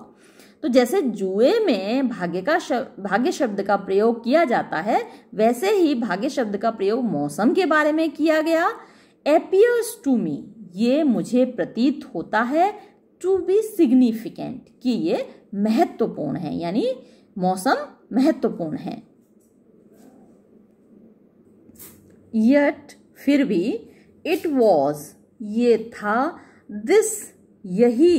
तो जैसे जुए में भाग्य का शब्द भाग्य शब्द का प्रयोग किया जाता है, वैसे ही भाग्य शब्द का प्रयोग मौसम के बारे में किया गया। एपियर्स टू मी ये मुझे प्रतीत होता है टू बी सिग्निफिकेंट कि ये महत्वपूर्ण है, यानी मौसम महत्वपूर्ण है। यट फिर भी इट वॉज़ ये था दिस यही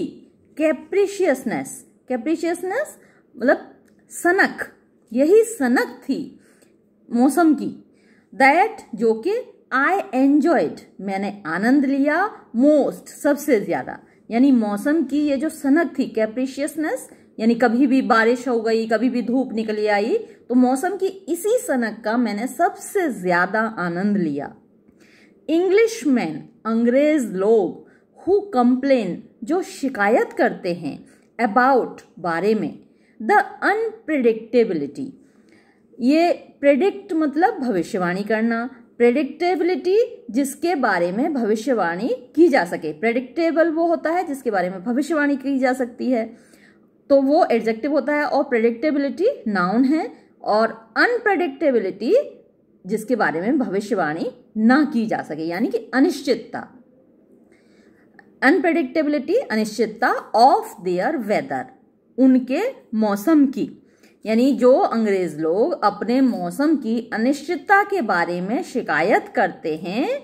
कैप्रिशियसनेस कैप्रिशियसनेस मतलब सनक, यही सनक थी मौसम की। दैट जो कि आई एंजॉयड मैंने आनंद लिया मोस्ट सबसे ज़्यादा। यानी मौसम की ये जो सनक थी कैप्रिशियसनेस यानी कभी भी बारिश हो गई, कभी भी धूप निकली आई तो मौसम की इसी सनक का मैंने सबसे ज़्यादा आनंद लिया। इंग्लिश मैन अंग्रेज़ लोग हु कंप्लेन जो शिकायत करते हैं अबाउट बारे में। द अनप्रिडिक्टेबिलिटी ये प्रेडिक्ट मतलब भविष्यवाणी करना। प्रेडिक्टेबिलिटी जिसके बारे में भविष्यवाणी की जा सके। प्रेडिक्टेबल वो होता है जिसके बारे में भविष्यवाणी की जा सकती है। तो वो एडजेक्टिव होता है और प्रेडिक्टेबिलिटी नाउन है और अनप्रेडिक्टेबिलिटी जिसके बारे में भविष्यवाणी ना की जा सके। यानी कि अनिश्चितता। अनप्रेडिक्टेबिलिटी अनिश्चितता ऑफ़ देयर वेदर उनके मौसम की। यानी जो अंग्रेज़ लोग अपने मौसम की अनिश्चितता के बारे में शिकायत करते हैं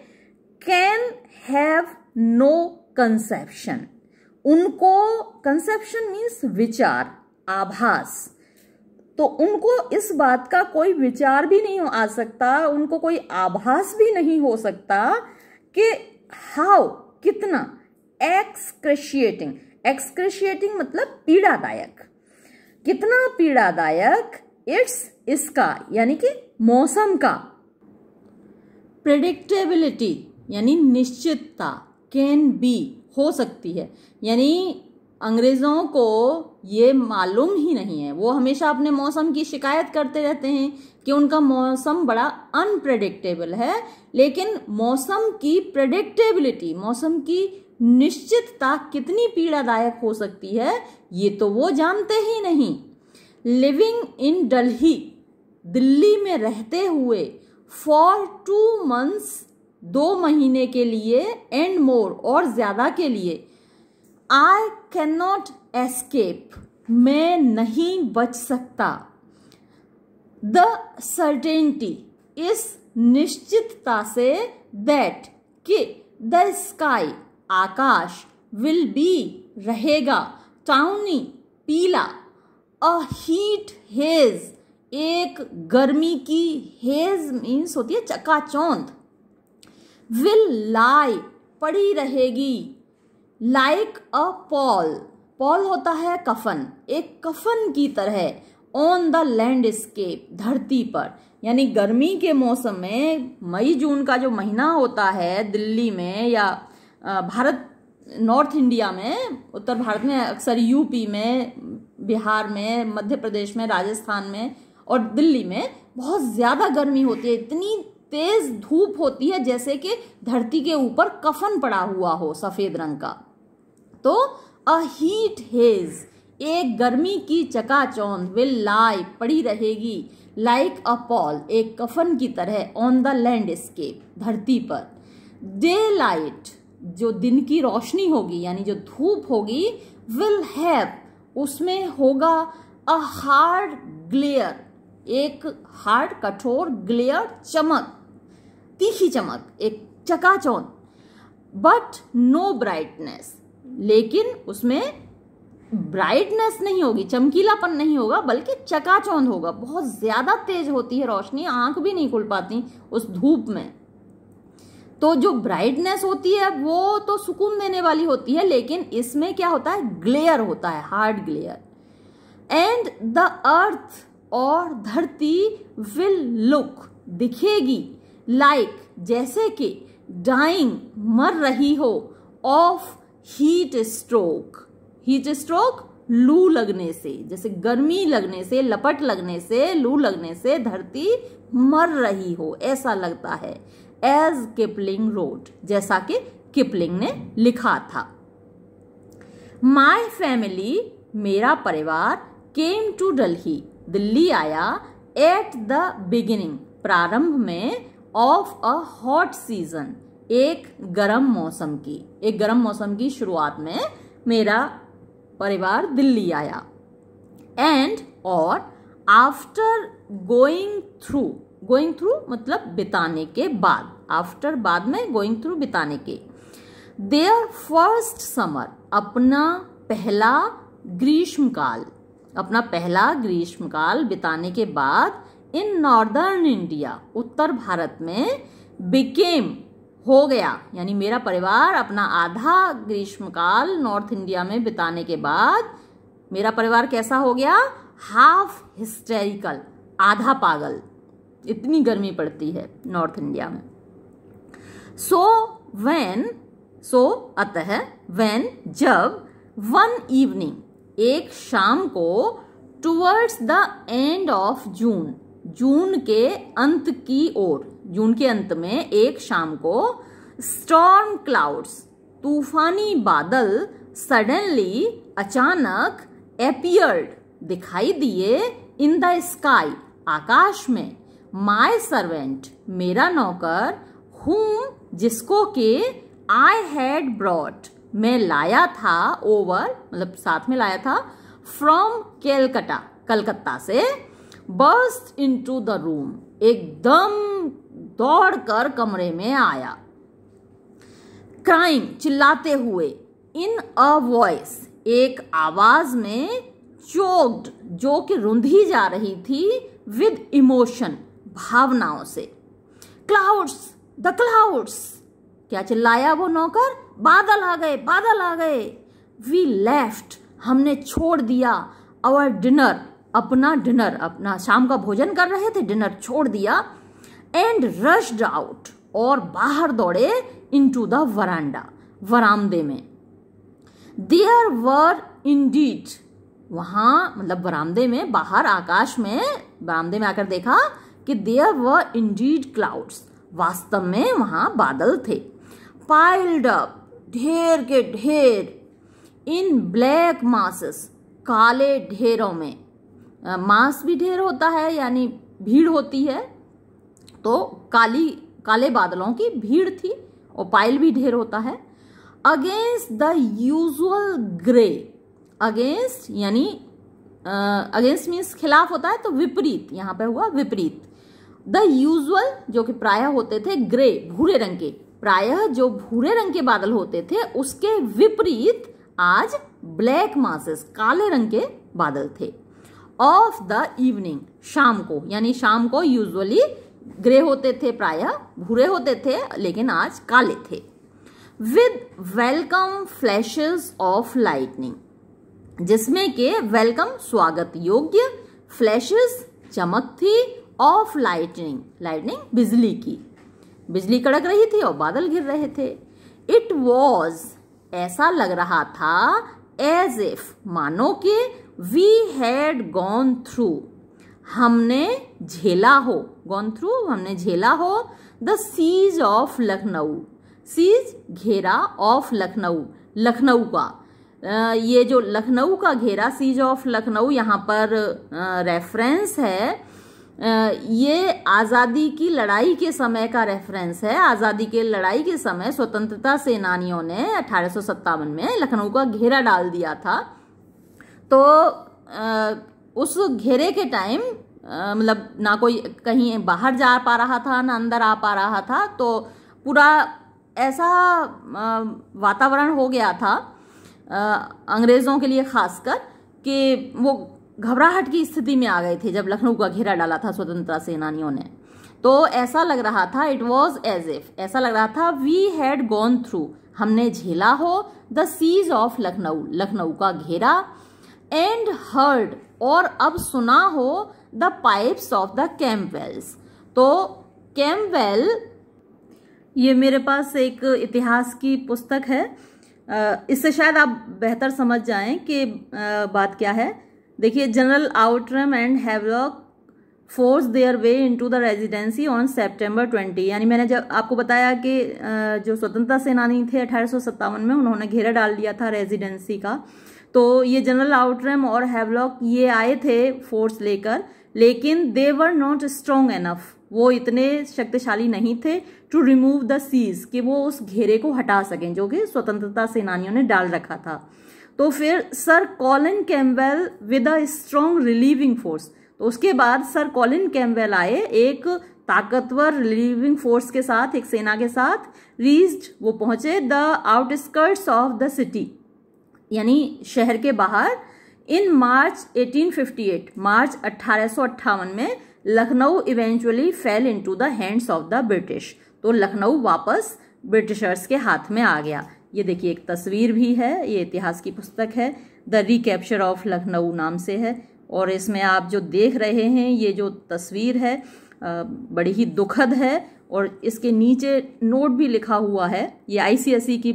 कैन हैव नो कंसेप्शन उनको कंसेप्शन मीन्स विचार, आभास। तो उनको इस बात का कोई विचार भी नहीं आ सकता, उनको कोई आभास भी नहीं हो सकता कि हाउ कितना एक्सक्रेशिएटिंग एक्सक्रेशिएटिंग मतलब पीड़ादायक। कितना पीड़ादायक? इट्स इसका, यानी कि मौसम का। प्रिडिक्टेबिलिटी यानी निश्चितता कैन बी हो सकती है। यानी अंग्रेज़ों को ये मालूम ही नहीं है। वो हमेशा अपने मौसम की शिकायत करते रहते हैं कि उनका मौसम बड़ा अनप्रडिक्टेबल है, लेकिन मौसम की प्रडिक्टेबिलिटी मौसम की निश्चितता कितनी पीड़ादायक हो सकती है, ये तो वो जानते ही नहीं। लिविंग इन डल्ही दिल्ली में रहते हुए फॉर टू मंथ्स दो महीने के लिए एंड मोर और ज़्यादा के लिए। आई कैन नॉट एस्केप मैं नहीं बच सकता। द सर्टेनिटी इस निश्चितता से दैट कि द स्काई आकाश विल बी रहेगा टाउनी पीला। अ हीट हेज, एक गर्मी की हेज मीन्स होती है चकाचौंध विल लाई, पड़ी रहेगी। लाइक अ पॉल। पॉल होता है कफन। एक कफन की तरह ऑन द लैंडस्केप धरती पर। यानी गर्मी के मौसम में, मई जून का जो महीना होता है, दिल्ली में या भारत, नॉर्थ इंडिया में, उत्तर भारत में, अक्सर यूपी में, बिहार में, मध्य प्रदेश में, राजस्थान में और दिल्ली में बहुत ज़्यादा गर्मी होती है। इतनी तेज धूप होती है जैसे कि धरती के ऊपर कफन पड़ा हुआ हो सफ़ेद रंग का। तो अ हीट हेज, एक गर्मी की चकाचौंध विल लाई पड़ी रहेगी। लाइक अ पॉल एक कफन की तरह ऑन द लैंडस्केप धरती पर। डे लाइट जो दिन की रोशनी होगी, यानी जो धूप होगी विल हैव उसमें होगा अ हार्ड ग्लेयर एक हार्ड कठोर ग्लेयर चमक, तीखी चमक, एक चकाचौंध बट नो ब्राइटनेस लेकिन उसमें ब्राइटनेस नहीं होगी, चमकीलापन नहीं होगा, बल्कि चकाचौंध होगा, बहुत ज़्यादा तेज होती है रोशनी, आँख भी नहीं खुल पाती उस धूप में। तो जो ब्राइटनेस होती है वो तो सुकून देने वाली होती है लेकिन इसमें क्या होता है? ग्लेयर होता है hard glare and the earth और धरती विल लुक दिखेगी लाइक like, जैसे कि डाइंग मर रही हो of heat stroke heat stroke लू लगने से जैसे गर्मी लगने से लपट लगने से लू लगने से धरती मर रही हो ऐसा लगता है। एज किपलिंग रोड जैसा कि किपलिंग ने लिखा था। माई फैमिली मेरा परिवार केम टू डलही दिल्ली आया एट द बिगिनिंग प्रारंभ में ऑफ़ अ हॉट सीज़न एक गर्म मौसम की। एक गर्म मौसम की शुरुआत में मेरा परिवार दिल्ली आया। एंड और after going through going through मतलब बिताने के बाद आफ्टर बाद में गोइंग थ्रू बिताने के। देयर फ़र्स्ट समर अपना पहला ग्रीष्मकाल, अपना पहला ग्रीष्मकाल बिताने के बाद इन नॉर्दर्न इंडिया उत्तर भारत में बिकेम हो गया। यानी मेरा परिवार अपना आधा ग्रीष्मकाल नॉर्थ इंडिया में बिताने के बाद, मेरा परिवार कैसा हो गया? हाफ़ हिस्टेरिकल आधा पागल। इतनी गर्मी पड़ती है नॉर्थ इंडिया में। सो वैन सो अतः वेन जब वन इवनिंग एक शाम को towards the end of June जून के अंत की ओर जून के अंत में एक शाम को स्टॉर्म क्लाउड्स तूफानी बादल सडनली अचानक एपियर्ड दिखाई दिए इन द स्काई आकाश में। माय सर्वेंट, मेरा नौकर हुम जिसको के आई हैड ब्रॉड मैं लाया था ओवर मतलब साथ में लाया था फ्रॉम केलकटा कलकत्ता से बर्स्ट इनटू द रूम एकदम दौड़कर कमरे में आया। क्राइम चिल्लाते हुए इन अ वॉइस एक आवाज़ में चोक्ड जो कि रुंधी जा रही थी विद इमोशन भावनाओं से। क्लाउड्स द क्लाउड्स क्या चिल्लाया वो नौकर? बादल आ गए, बादल आ गए। वी लेफ़्ट हमने छोड़ दिया अवर डिनर अपना डिनर अपना शाम का भोजन कर रहे थे डिनर छोड़ दिया एंड रश्ड आउट और बाहर दौड़े इनटू द वरांडा वरामदे में। देयर वर इंडीड वहाँ मतलब बरामदे में, बाहर आकाश में बरामदे में आकर देखा कि देयर वर इंडीड क्लाउड्स वास्तव में वहाँ बादल थे। पाइल्ड अप ढेर के ढेर इन ब्लैक मासेस काले ढेरों में। मांस भी ढेर होता है, यानी भीड़ होती है। तो काली, काले बादलों की भीड़ थी, और पाइल भी ढेर होता है। Against the usual grey against यानी अगेंस्ट मीन्स खिलाफ होता है तो विपरीत, यहाँ पे हुआ विपरीत। द यूजुअल जो कि प्रायः होते थे ग्रे भूरे रंग के। प्रायः जो भूरे रंग के बादल होते थे, उसके विपरीत आज ब्लैक मासेस काले रंग के बादल थे। ऑफ़ द इवनिंग शाम को, यानी शाम को यूजुअली ग्रे होते थे प्रायः, भूरे होते थे, लेकिन आज काले थे। With welcome flashes of lightning जिसमें के वेलकम स्वागत योग्य फ्लैशेस चमक थी ऑफ़ लाइटनिंग लाइटनिंग बिजली की। बिजली कड़क रही थी और बादल गिर रहे थे। इट वॉज़ ऐसा लग रहा था एज इफ़ मानो कि वी हैड गॉन थ्रू हमने झेला हो गॉन थ्रू हमने झेला हो the siege of Lucknow siege घेरा ऑफ़ लखनऊ लखनऊ का। ये जो लखनऊ का घेरा सीज ऑफ़ लखनऊ यहाँ पर रेफरेंस है। ये आज़ादी की लड़ाई के समय का रेफरेंस है। आज़ादी के लड़ाई के समय स्वतंत्रता सेनानियों ने अठारह में लखनऊ का घेरा डाल दिया था। तो उस घेरे के टाइम मतलब ना कोई कहीं बाहर जा पा रहा था, ना अंदर आ पा रहा था तो पूरा ऐसा वातावरण हो गया था अंग्रेज़ों के लिए खासकर कि वो घबराहट की स्थिति में आ गए थे जब लखनऊ का घेरा डाला था स्वतंत्रता सेनानियों ने। तो ऐसा लग रहा था इट वॉज़ एज इफ़ ऐसा लग रहा था वी हैड गॉन थ्रू हमने झेला हो the siege of Lucknow Lucknow का घेरा एंड हर्ड और अब सुना हो the pipes of the Campbells तो कैम्पवेल ये मेरे पास एक इतिहास की पुस्तक है। इससे शायद आप बेहतर समझ जाएँ कि बात क्या है। देखिए general Outram and Havelock force their way into the residency on September twenty यानी मैंने जब आपको बताया कि जो स्वतंत्रता सेनानी थे अठारह सौ सत्तावन में, उन्होंने घेरा डाल दिया था रेजिडेंसी का। तो ये जनरल आउटरम और हैवलॉक ये आए थे फोर्स लेकर, लेकिन they were not strong enough वो इतने शक्तिशाली नहीं थे टू रिमूव द सीज कि वो उस घेरे को हटा सकें, जो कि स्वतंत्रता सेनानियों ने डाल रखा था। तो फिर Sir Colin Campbell with a strong relieving force तो उसके बाद सर कॉलिन कैम्बेल आए, एक ताकतवर रिलीविंग फोर्स के साथ, एक सेना के साथ रीच्ड वो पहुँचे the outskirts of the city यानी शहर के बाहर इन मार्च 1858 मार्च अट्ठारह में Lucknow eventually fell into the hands of the British तो लखनऊ वापस ब्रिटिशर्स के हाथ में आ गया। ये देखिए, एक तस्वीर भी है, ये इतिहास की पुस्तक है। द रिकैप्चर ऑफ़ लखनऊ नाम से है। और इसमें आप जो देख रहे हैं, ये जो तस्वीर है बड़ी ही दुखद है। और इसके नीचे नोट भी लिखा हुआ है। ये आईसीएसई की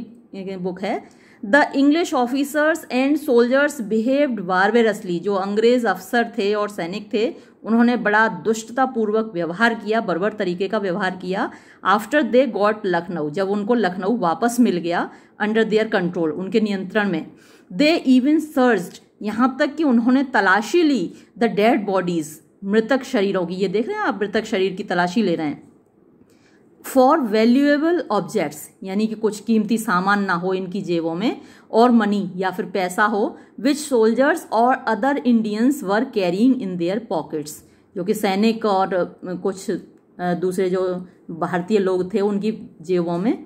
बुक है। The English officers and soldiers behaved barbarously जो अंग्रेज़ अफसर थे और सैनिक थे उन्होंने बड़ा दुष्टतापूर्वक व्यवहार किया, बर्बर तरीके का व्यवहार किया। आफ्टर दे गॉट लखनऊ जब उनको लखनऊ वापस मिल गया अंडर देयर कंट्रोल उनके नियंत्रण में दे इवन सर्ज यहाँ तक कि उन्होंने तलाशी ली द डेड बॉडीज मृतक शरीरों की। ये देख रहे हैं आप, मृतक शरीर की तलाशी ले रहे हैं। फॉर वैल्यूएबल ऑब्जेक्ट्स यानी कि कुछ कीमती सामान ना हो इनकी जेबों में, और मनी या फिर पैसा हो विच सोल्जर्स और other Indians were carrying in their pockets जो कि सैनिक और कुछ दूसरे जो भारतीय लोग थे उनकी जेबों में।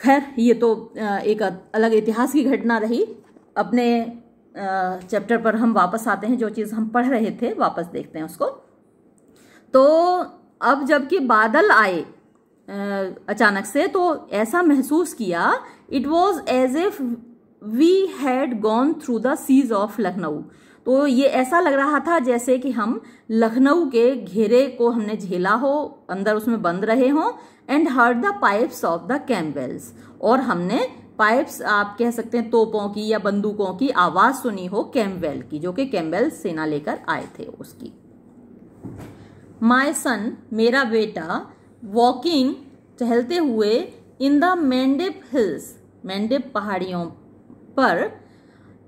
खैर, ये तो एक अलग इतिहास की घटना रही। अपने चैप्टर पर हम वापस आते हैं, जो चीज़ हम पढ़ रहे थे, वापस देखते हैं उसको। तो अब जबकि बादल आए अचानक से तो ऐसा महसूस किया it was as if we had gone through the siege of Lucknow तो ये ऐसा लग रहा था जैसे कि हम लखनऊ के घेरे को हमने झेला हो, अंदर उसमें बंद रहे हो and heard the pipes of the Campbells और हमने पाइप्स आप कह सकते हैं, तोपों की या बंदूकों की आवाज़ सुनी हो कैम्बेल की, जो कि कैम्बेल सेना लेकर आए थे उसकी। माय सन मेरा बेटा वॉकिंग टहलते हुए इन द मेंडिप हिल्स मेंडिप पहाड़ियों पर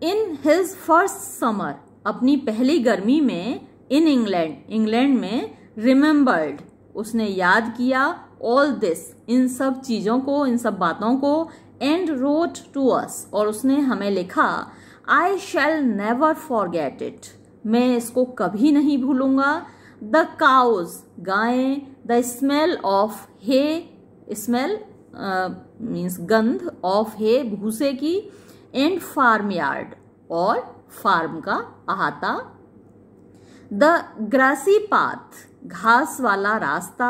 इन हिज फ़र्स्ट समर अपनी पहली गर्मी में इन इंग्लैंड इंग्लैंड में रिमेम्बर्ड उसने याद किया ऑल दिस इन सब चीज़ों को, इन सब बातों को एंड रोट टू अस और उसने हमें लिखा I shall never forget it मैं इसको कभी नहीं भूलूँगा। द काउज गायें the smell of hay, smell means गंध ऑफ़ हे, भूसे की एंड फार्म यार्ड और फार्म का अहाता। द ग्रासी पाथ घास वाला रास्ता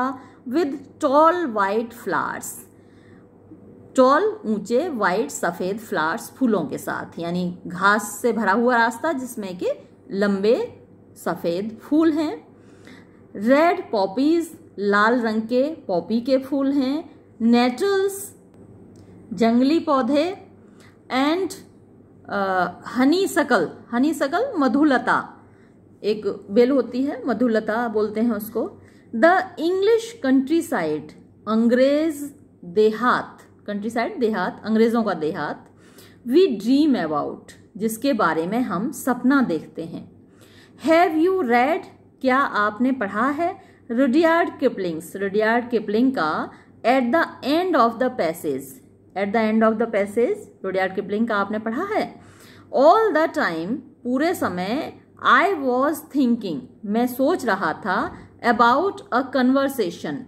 with tall white flowers tall ऊँचे वाइट सफ़ेद फ्लावर्स फूलों के साथ, यानी घास से भरा हुआ रास्ता, जिसमें कि लंबे, सफ़ेद फूल हैं। रेड पॉपीज लाल रंग के पॉपी के फूल हैं, नेटल्स, जंगली पौधे एंड हनी सकल हनी सकल मधुलता। एक बेल होती है, मधुलता बोलते हैं उसको। द इंग्लिश कंट्री साइड अंग्रेज़ देहात कंट्री साइड देहात, अंग्रेज़ों का देहात। वी ड्रीम अबाउट जिसके बारे में हम सपना देखते हैं। हैव यू रेड क्या आपने पढ़ा है? रुडियार्ड किपलिंग्स रुडियार्ड किपलिंग का at the end of the passage at the end of the passage Rudyard Kipling का आपने पढ़ा है? ऑल द टाइम पूरे समय आई वॉज़ थिंकिंग मैं सोच रहा था अबाउट अ कन्वर्सेशन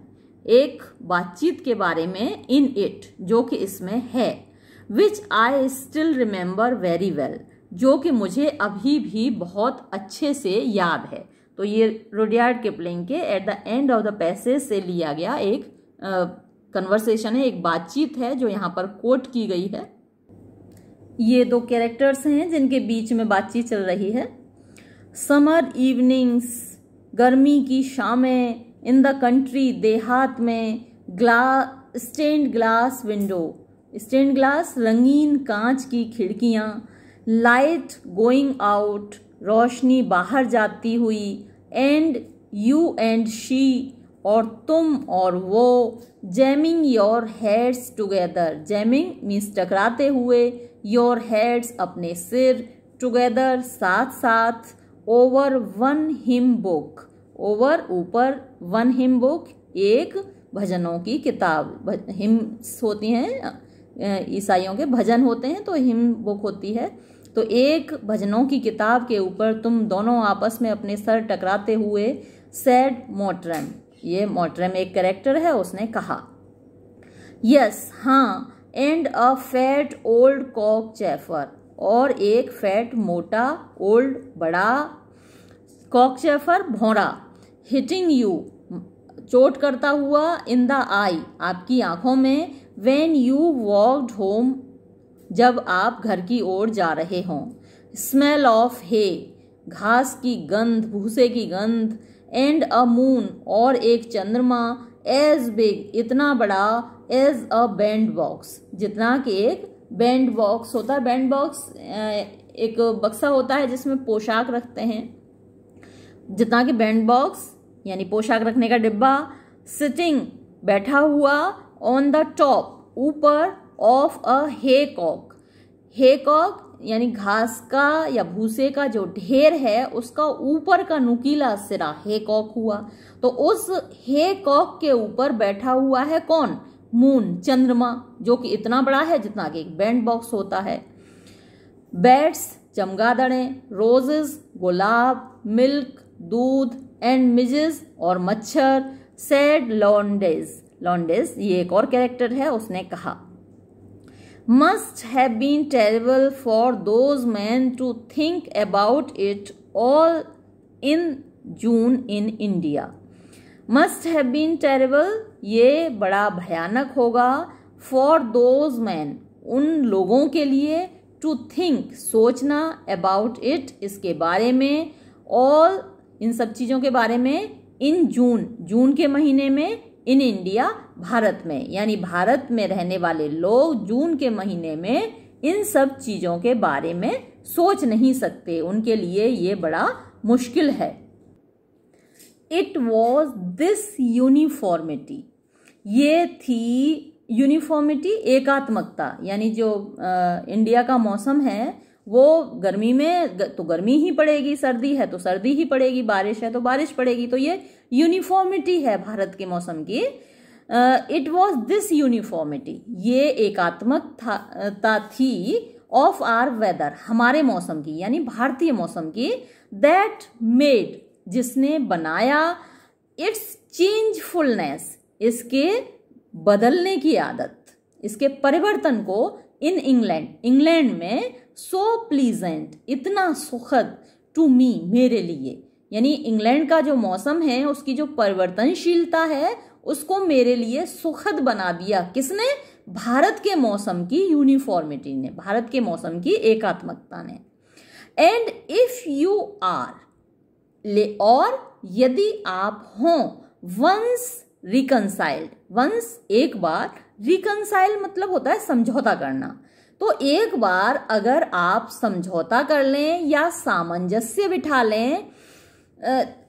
एक बातचीत के बारे में इन इट जो कि इसमें है which I still remember very well जो कि मुझे अभी भी बहुत अच्छे से याद है। तो ये रोडियार्ड किपलिंग के at the end of the passage से लिया गया एक कन्वर्सेशन है, एक बातचीत है जो यहाँ पर कोट की गई है। ये दो कैरेक्टर्स हैं जिनके बीच में बातचीत चल रही है। समर इवनिंग्स गर्मी की शामें इन द कंट्री देहात में glass stained glass window stained glass रंगीन कांच की खिड़कियाँ लाइट गोइंग आउट रोशनी बाहर जाती हुई एंड यू एंड शी और तुम और वो jamming your heads together jamming means टकराते हुए योर हेड्स अपने सिर टुगेदर साथ साथ over one hymn book over ऊपर वन हिम बुक एक भजनों की किताब. हिम होती हैं ईसाइयों के भजन होते हैं तो हिम बुक होती है। तो एक भजनों की किताब के ऊपर तुम दोनों आपस में अपने सर टकराते हुए सैड मोटरम। ये मोटरम एक करेक्टर है, उसने कहा। यस हाँ and a fat old cockchafer और एक फैट मोटा ओल्ड बड़ा कॉक चैफर भौरा। हिटिंग यू चोट करता हुआ इन द आई आपकी आँखों में वेन यू वॉकड होम जब आप घर की ओर जा रहे हों। स्मेल ऑफ़ हे, घास की गंध, भूसे की गंध, एंड अ मून, और एक चंद्रमा, एज बिग, इतना बड़ा, एज अ बैंड बॉक्स। जितना कि एक बैंड बॉक्स होता है। बैंड बॉक्स एक बक्सा होता है जिसमें पोशाक रखते हैं। जितना कि बैंड बॉक्स, यानी पोशाक रखने का डिब्बा सिटिंग बैठा हुआ ऑन द टॉप ऊपर of a haycock haycock यानी घास का या भूसे का जो ढेर है, उसका ऊपर का नुकीला सिरा हे कॉक हुआ। तो उस हे कॉक के ऊपर बैठा हुआ है कौन? मून, चंद्रमा, जो कि इतना बड़ा है जितना कि एक बैंड बॉक्स होता है। बैट्स चमगादड़े रोजेस गुलाब मिल्क दूध एंड मिजेस और मच्छर सेड लॉन्डेज लॉन्डेज ये एक और कैरेक्टर है, उसने कहा। Must have been terrible for those men to think about it all in June in India must have been terrible ये बड़ा भयानक होगा फॉर दोज मैन उन लोगों के लिए टू थिंक सोचना अबाउट इट इसके बारे में ऑल इन सब चीज़ों के बारे में इन जून जून के महीने में इन इंडिया भारत में यानी भारत में रहने वाले लोग जून के महीने में इन सब चीज़ों के बारे में सोच नहीं सकते। उनके लिए ये बड़ा मुश्किल है। इट वॉज़ दिस यूनिफॉर्मिटी ये थी यूनिफॉर्मिटी एकात्मकता। यानी जो आ, इंडिया का मौसम है वो गर्मी में तो गर्मी ही पड़ेगी सर्दी है तो सर्दी ही पड़ेगी बारिश है तो बारिश पड़ेगी। तो ये यूनिफॉर्मिटी है भारत के मौसम की। इट वॉज़ दिस यूनिफॉर्मिटी ये एकात्मक था थी ऑफ़ आर वेदर हमारे मौसम की, यानी भारतीय मौसम की दैट मेड जिसने बनाया इट्स चेंजफुलनेस इसके बदलने की आदत, इसके परिवर्तन को इन इंग्लैंड इंग्लैंड में सो प्लीजेंट इतना सुखद टू मी मेरे लिए। यानी इंग्लैंड का जो मौसम है, उसकी जो परिवर्तनशीलता है, उसको मेरे लिए सुखद बना दिया। किसने? भारत के मौसम की यूनिफॉर्मिटी ने, भारत के मौसम की एकात्मकता ने। एंड इफ़ यू आर ले, और यदि आप हों वंस रिकनसाइल्ड वंस एक बार रिकनसाइल मतलब होता है समझौता करना। तो एक बार अगर आप समझौता कर लें या सामंजस्य बिठा लें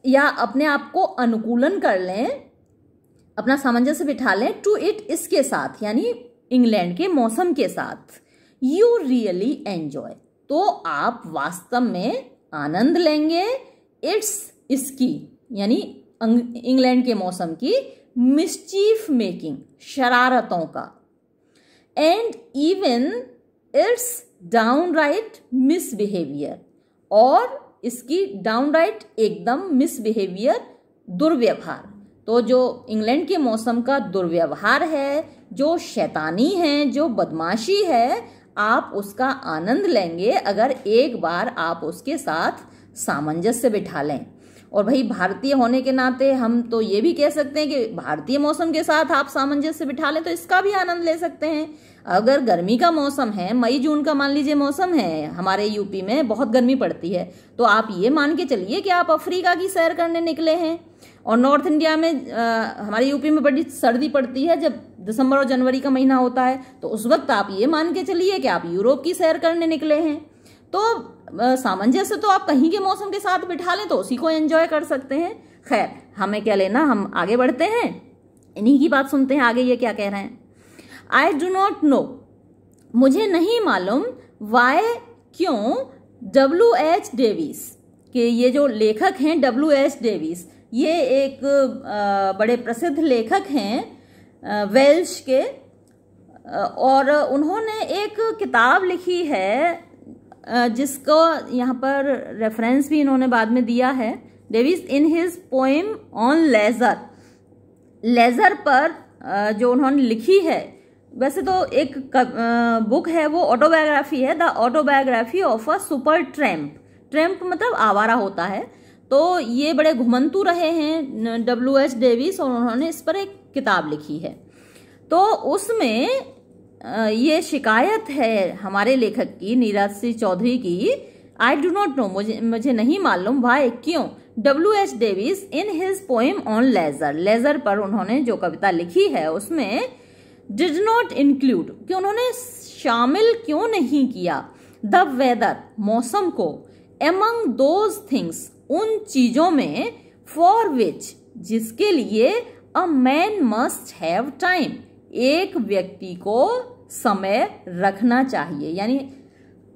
या अपने आप को अनुकूलन कर लें, अपना सामंजस्य बिठा लें टू इट इसके साथ, यानी इंग्लैंड के मौसम के साथ। यू रियली एंजॉय तो आप वास्तव में आनंद लेंगे। इट्स इसकी, यानी इंग्लैंड के मौसम की मिसचीफ मेकिंग शरारतों का। And even its downright misbehaviour और इसकी डाउन राइट एकदम मिसबिहेवियर दुर्व्यवहार। तो जो इंग्लैंड के मौसम का दुर्व्यवहार है, जो शैतानी है, जो बदमाशी है, आप उसका आनंद लेंगे अगर एक बार आप उसके साथ सामंजस्य बिठा लें। और भाई भारतीय होने के नाते हम तो ये भी कह सकते हैं कि भारतीय मौसम के साथ आप सामंजस्य बिठा लें तो इसका भी आनंद ले सकते हैं। अगर गर्मी का मौसम है मई जून का मान लीजिए मौसम है हमारे यूपी में बहुत गर्मी पड़ती है तो आप ये मान के चलिए कि आप अफ्रीका की सैर करने निकले हैं। और नॉर्थ इंडिया में आ, हमारे यूपी में बड़ी सर्दी पड़ती है जब दिसंबर और जनवरी का महीना होता है तो उस वक्त आप ये मान के चलिए कि आप यूरोप की सैर करने निकले हैं। तो सामंजस्य तो आप कहीं के मौसम के साथ बिठा लें तो उसी को एंजॉय कर सकते हैं। खैर, हमें क्या लेना? हम आगे बढ़ते हैं। इन्हीं की बात सुनते हैं, आगे ये क्या कह रहे हैं। आई डू नॉट नो मुझे नहीं मालूम वाई क्यों डब्ल्यू एच डेविस के ये जो लेखक हैं डब्ल्यू एच डेविस ये एक बड़े प्रसिद्ध लेखक हैं वेल्श के और उन्होंने एक किताब लिखी है जिसको यहाँ पर रेफरेंस भी इन्होंने बाद में दिया है Davies in his poem on leisure leisure पर जो उन्होंने लिखी है, वैसे तो एक बुक है, वो ऑटोबायोग्राफी है the autobiography of a super tramp tramp मतलब आवारा होता है। तो ये बड़े घुमंतु रहे हैं डब्ल्यू एच डेविस और उन्होंने इस पर एक किताब लिखी है। तो उसमें ये शिकायत है हमारे लेखक की नीरज सिंह चौधरी की। आई डू नॉट नो मुझे मुझे नहीं मालूम भाई क्यों? W H Davies in his poem on leisure leisure पर उन्होंने जो कविता लिखी है, उसमें डिड नॉट इंक्लूड कि उन्होंने शामिल क्यों नहीं किया? द वेदर मौसम को एमंग दोज थिंग्स उन चीज़ों में फॉर विच जिसके लिए a man must have time एक व्यक्ति को समय रखना चाहिए। यानी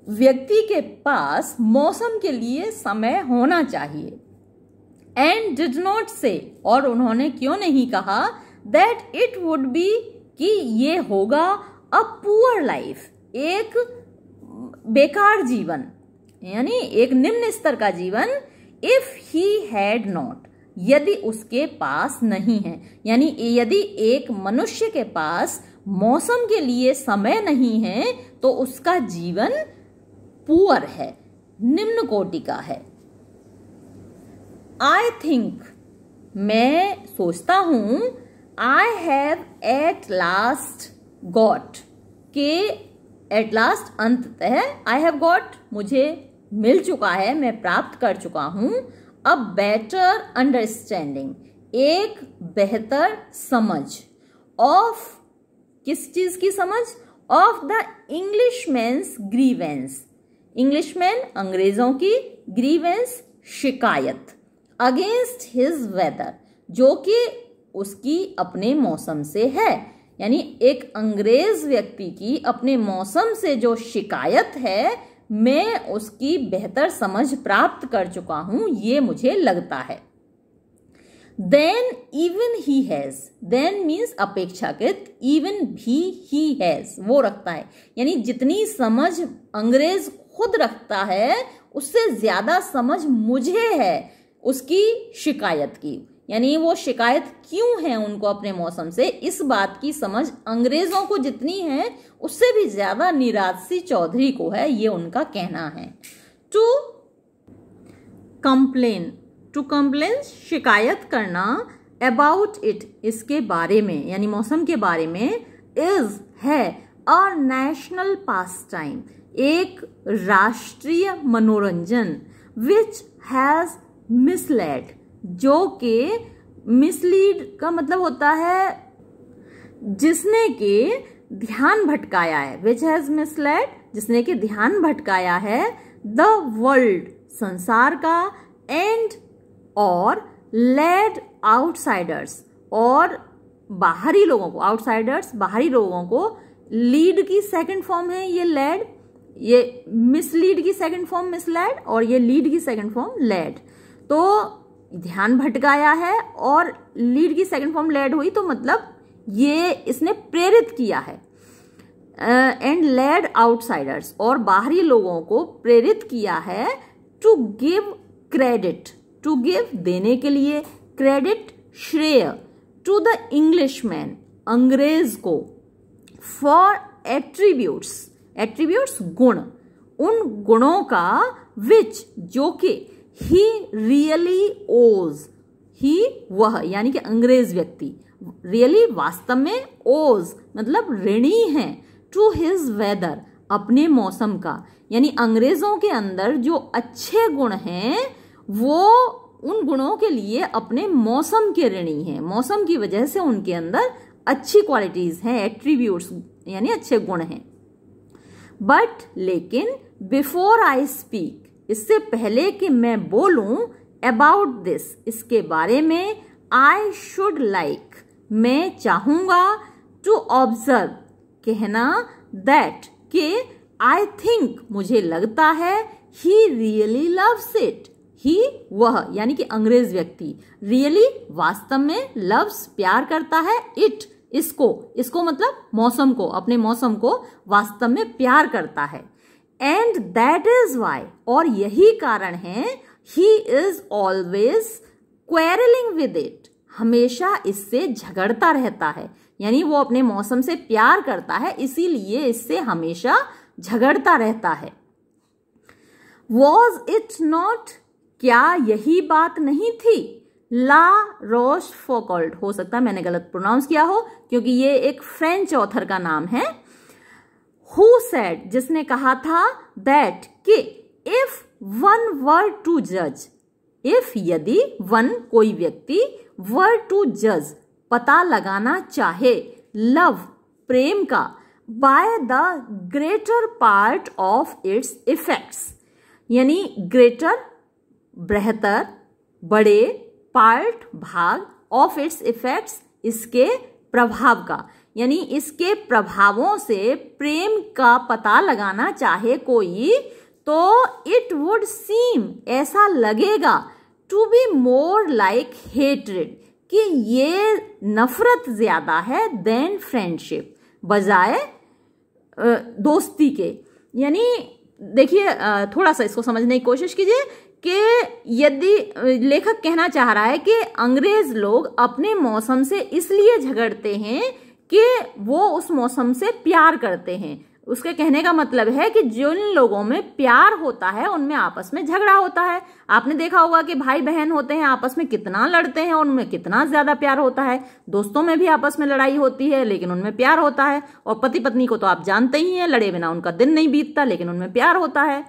व्यक्ति के पास मौसम के लिए समय होना चाहिए। एंड डिड नॉट से और उन्होंने क्यों नहीं कहा दैट इट वुड बी कि ये होगा अ पुअर लाइफ एक बेकार जीवन, यानी एक निम्न स्तर का जीवन इफ़ ही हैड नॉट यदि उसके पास नहीं है, यानी यदि एक मनुष्य के पास मौसम के लिए समय नहीं है तो उसका जीवन पुअर है, निम्न कोटि का है। आई थिंक मैं सोचता हूँ I have at last got के एट लास्ट अंततः आई हैव गॉट मुझे मिल चुका है, मैं प्राप्त कर चुका हूँ अ बेटर अंडरस्टैंडिंग एक बेहतर समझ ऑफ़ किस चीज़ की समझ? Of the Englishman's grievance Englishman अंग्रेज़ों की ग्रीवेंस शिकायत अगेंस्ट हिज वेदर जो कि उसकी अपने मौसम से है। यानी एक अंग्रेज़ व्यक्ति की अपने मौसम से जो शिकायत है मैं उसकी बेहतर समझ प्राप्त कर चुका हूँ, ये मुझे लगता है। Then even he has then means अपेक्षाकृत इवन भी ही हैज़ वो रखता है। यानी जितनी समझ अंग्रेज़ खुद रखता है, उससे ज़्यादा समझ मुझे है, उसकी शिकायत की। यानी वो शिकायत क्यों है उनको अपने मौसम से? इस बात की समझ अंग्रेज़ों को जितनी है, उससे भी ज़्यादा निराशी चौधरी को है, ये उनका कहना है। टू कंप्लेन टू कंप्लेन शिकायत करना अबाउट इट इसके बारे में, यानी मौसम के बारे में इज़ है अ नेशनल पास टाइम एक राष्ट्रीय मनोरंजन विच हैज़ मिसलेड जो कि मिसलीड का मतलब होता है जिसने के ध्यान भटकाया है विच हैज़ मिसलेड जिसने कि ध्यान भटकाया है द वर्ल्ड संसार का एंड और लेड आउटसाइडर्स और बाहरी लोगों को आउटसाइडर्स बाहरी लोगों को लीड की सेकंड फॉर्म है ये लेड ये मिसलीड की सेकंड फॉर्म मिसलेड और ये लीड की सेकंड फॉर्म लेड तो ध्यान भटकाया है और लीड की सेकंड फॉर्म लेड हुई तो मतलब ये इसने प्रेरित किया है। एंड लेड आउटसाइडर्स और बाहरी लोगों को प्रेरित किया है to give credit to give देने के लिए क्रेडिट श्रेय टू द इंग्लिश मैन अंग्रेज़ को फॉर एट्रीब्यूट्स एट्रीब्यूट्स गुण, उन गुणों का विच जो कि ही रियली ओज ही वह, यानी कि अंग्रेज़ व्यक्ति रियली वास्तव में ओज मतलब ऋणी है टू हिज वेदर अपने मौसम का। यानी अंग्रेज़ों के अंदर जो अच्छे गुण हैं, वो उन गुणों के लिए अपने मौसम के ऋणी हैं। मौसम की वजह से उनके अंदर अच्छी क्वालिटीज हैं एट्रीब्यूट्स यानी अच्छे गुण हैं। बट लेकिन बिफोर आई स्पीक इससे पहले कि मैं बोलूँ अबाउट दिस इसके बारे में आई शुड लाइक मैं चाहूँगा टू ऑब्ज़र्व कहना दैट के आई थिंक मुझे लगता है he really loves it he वह, यानी कि अंग्रेज़ व्यक्ति रियली वास्तव में लव्स प्यार करता है इट इसको इसको मतलब मौसम को, अपने मौसम को वास्तव में प्यार करता है। एंड दैट इज़ वाई और यही कारण है he is always quarrelling with it हमेशा इससे झगड़ता रहता है। यानी वो अपने मौसम से प्यार करता है, इसीलिए इससे हमेशा झगड़ता रहता है। वॉज़ इट नॉट क्या यही बात नहीं थी? ला रोश फोकॉल्ट हो सकता है मैंने गलत प्रोनाउंस किया हो, क्योंकि ये एक फ्रेंच ऑथर का नाम है। हु सेड जिसने कहा था दैट कि इफ़ वन वर्ड टू जज इफ़ यदि वन कोई व्यक्ति वर्ड टू जज पता लगाना चाहे लव प्रेम का by the greater part of its effects यानी ग्रेटर बेहतर, बड़े पार्ट भाग ऑफ़ इट्स इफेक्ट्स इसके प्रभाव का। यानी इसके प्रभावों से प्रेम का पता लगाना चाहे कोई तो इट वुड सीम ऐसा लगेगा to be more like hatred कि ये नफरत ज़्यादा है देन फ्रेंडशिप बजाय दोस्ती के। यानी देखिए थोड़ा सा इसको समझने की कोशिश कीजिए कि यदि लेखक कहना चाह रहा है कि अंग्रेज़ लोग अपने मौसम से इसलिए झगड़ते हैं कि वो उस मौसम से प्यार करते हैं। उसके कहने का मतलब है कि जिन लोगों में प्यार होता है उनमें आपस में झगड़ा होता है। आपने देखा होगा कि भाई बहन होते हैं आपस में कितना लड़ते हैं उनमें कितना ज़्यादा प्यार होता है। दोस्तों में भी आपस में लड़ाई होती है लेकिन उनमें प्यार होता है। और पति पत्नी को तो आप जानते ही हैं लड़े बिना उनका दिन नहीं बीतता लेकिन उनमें प्यार होता है।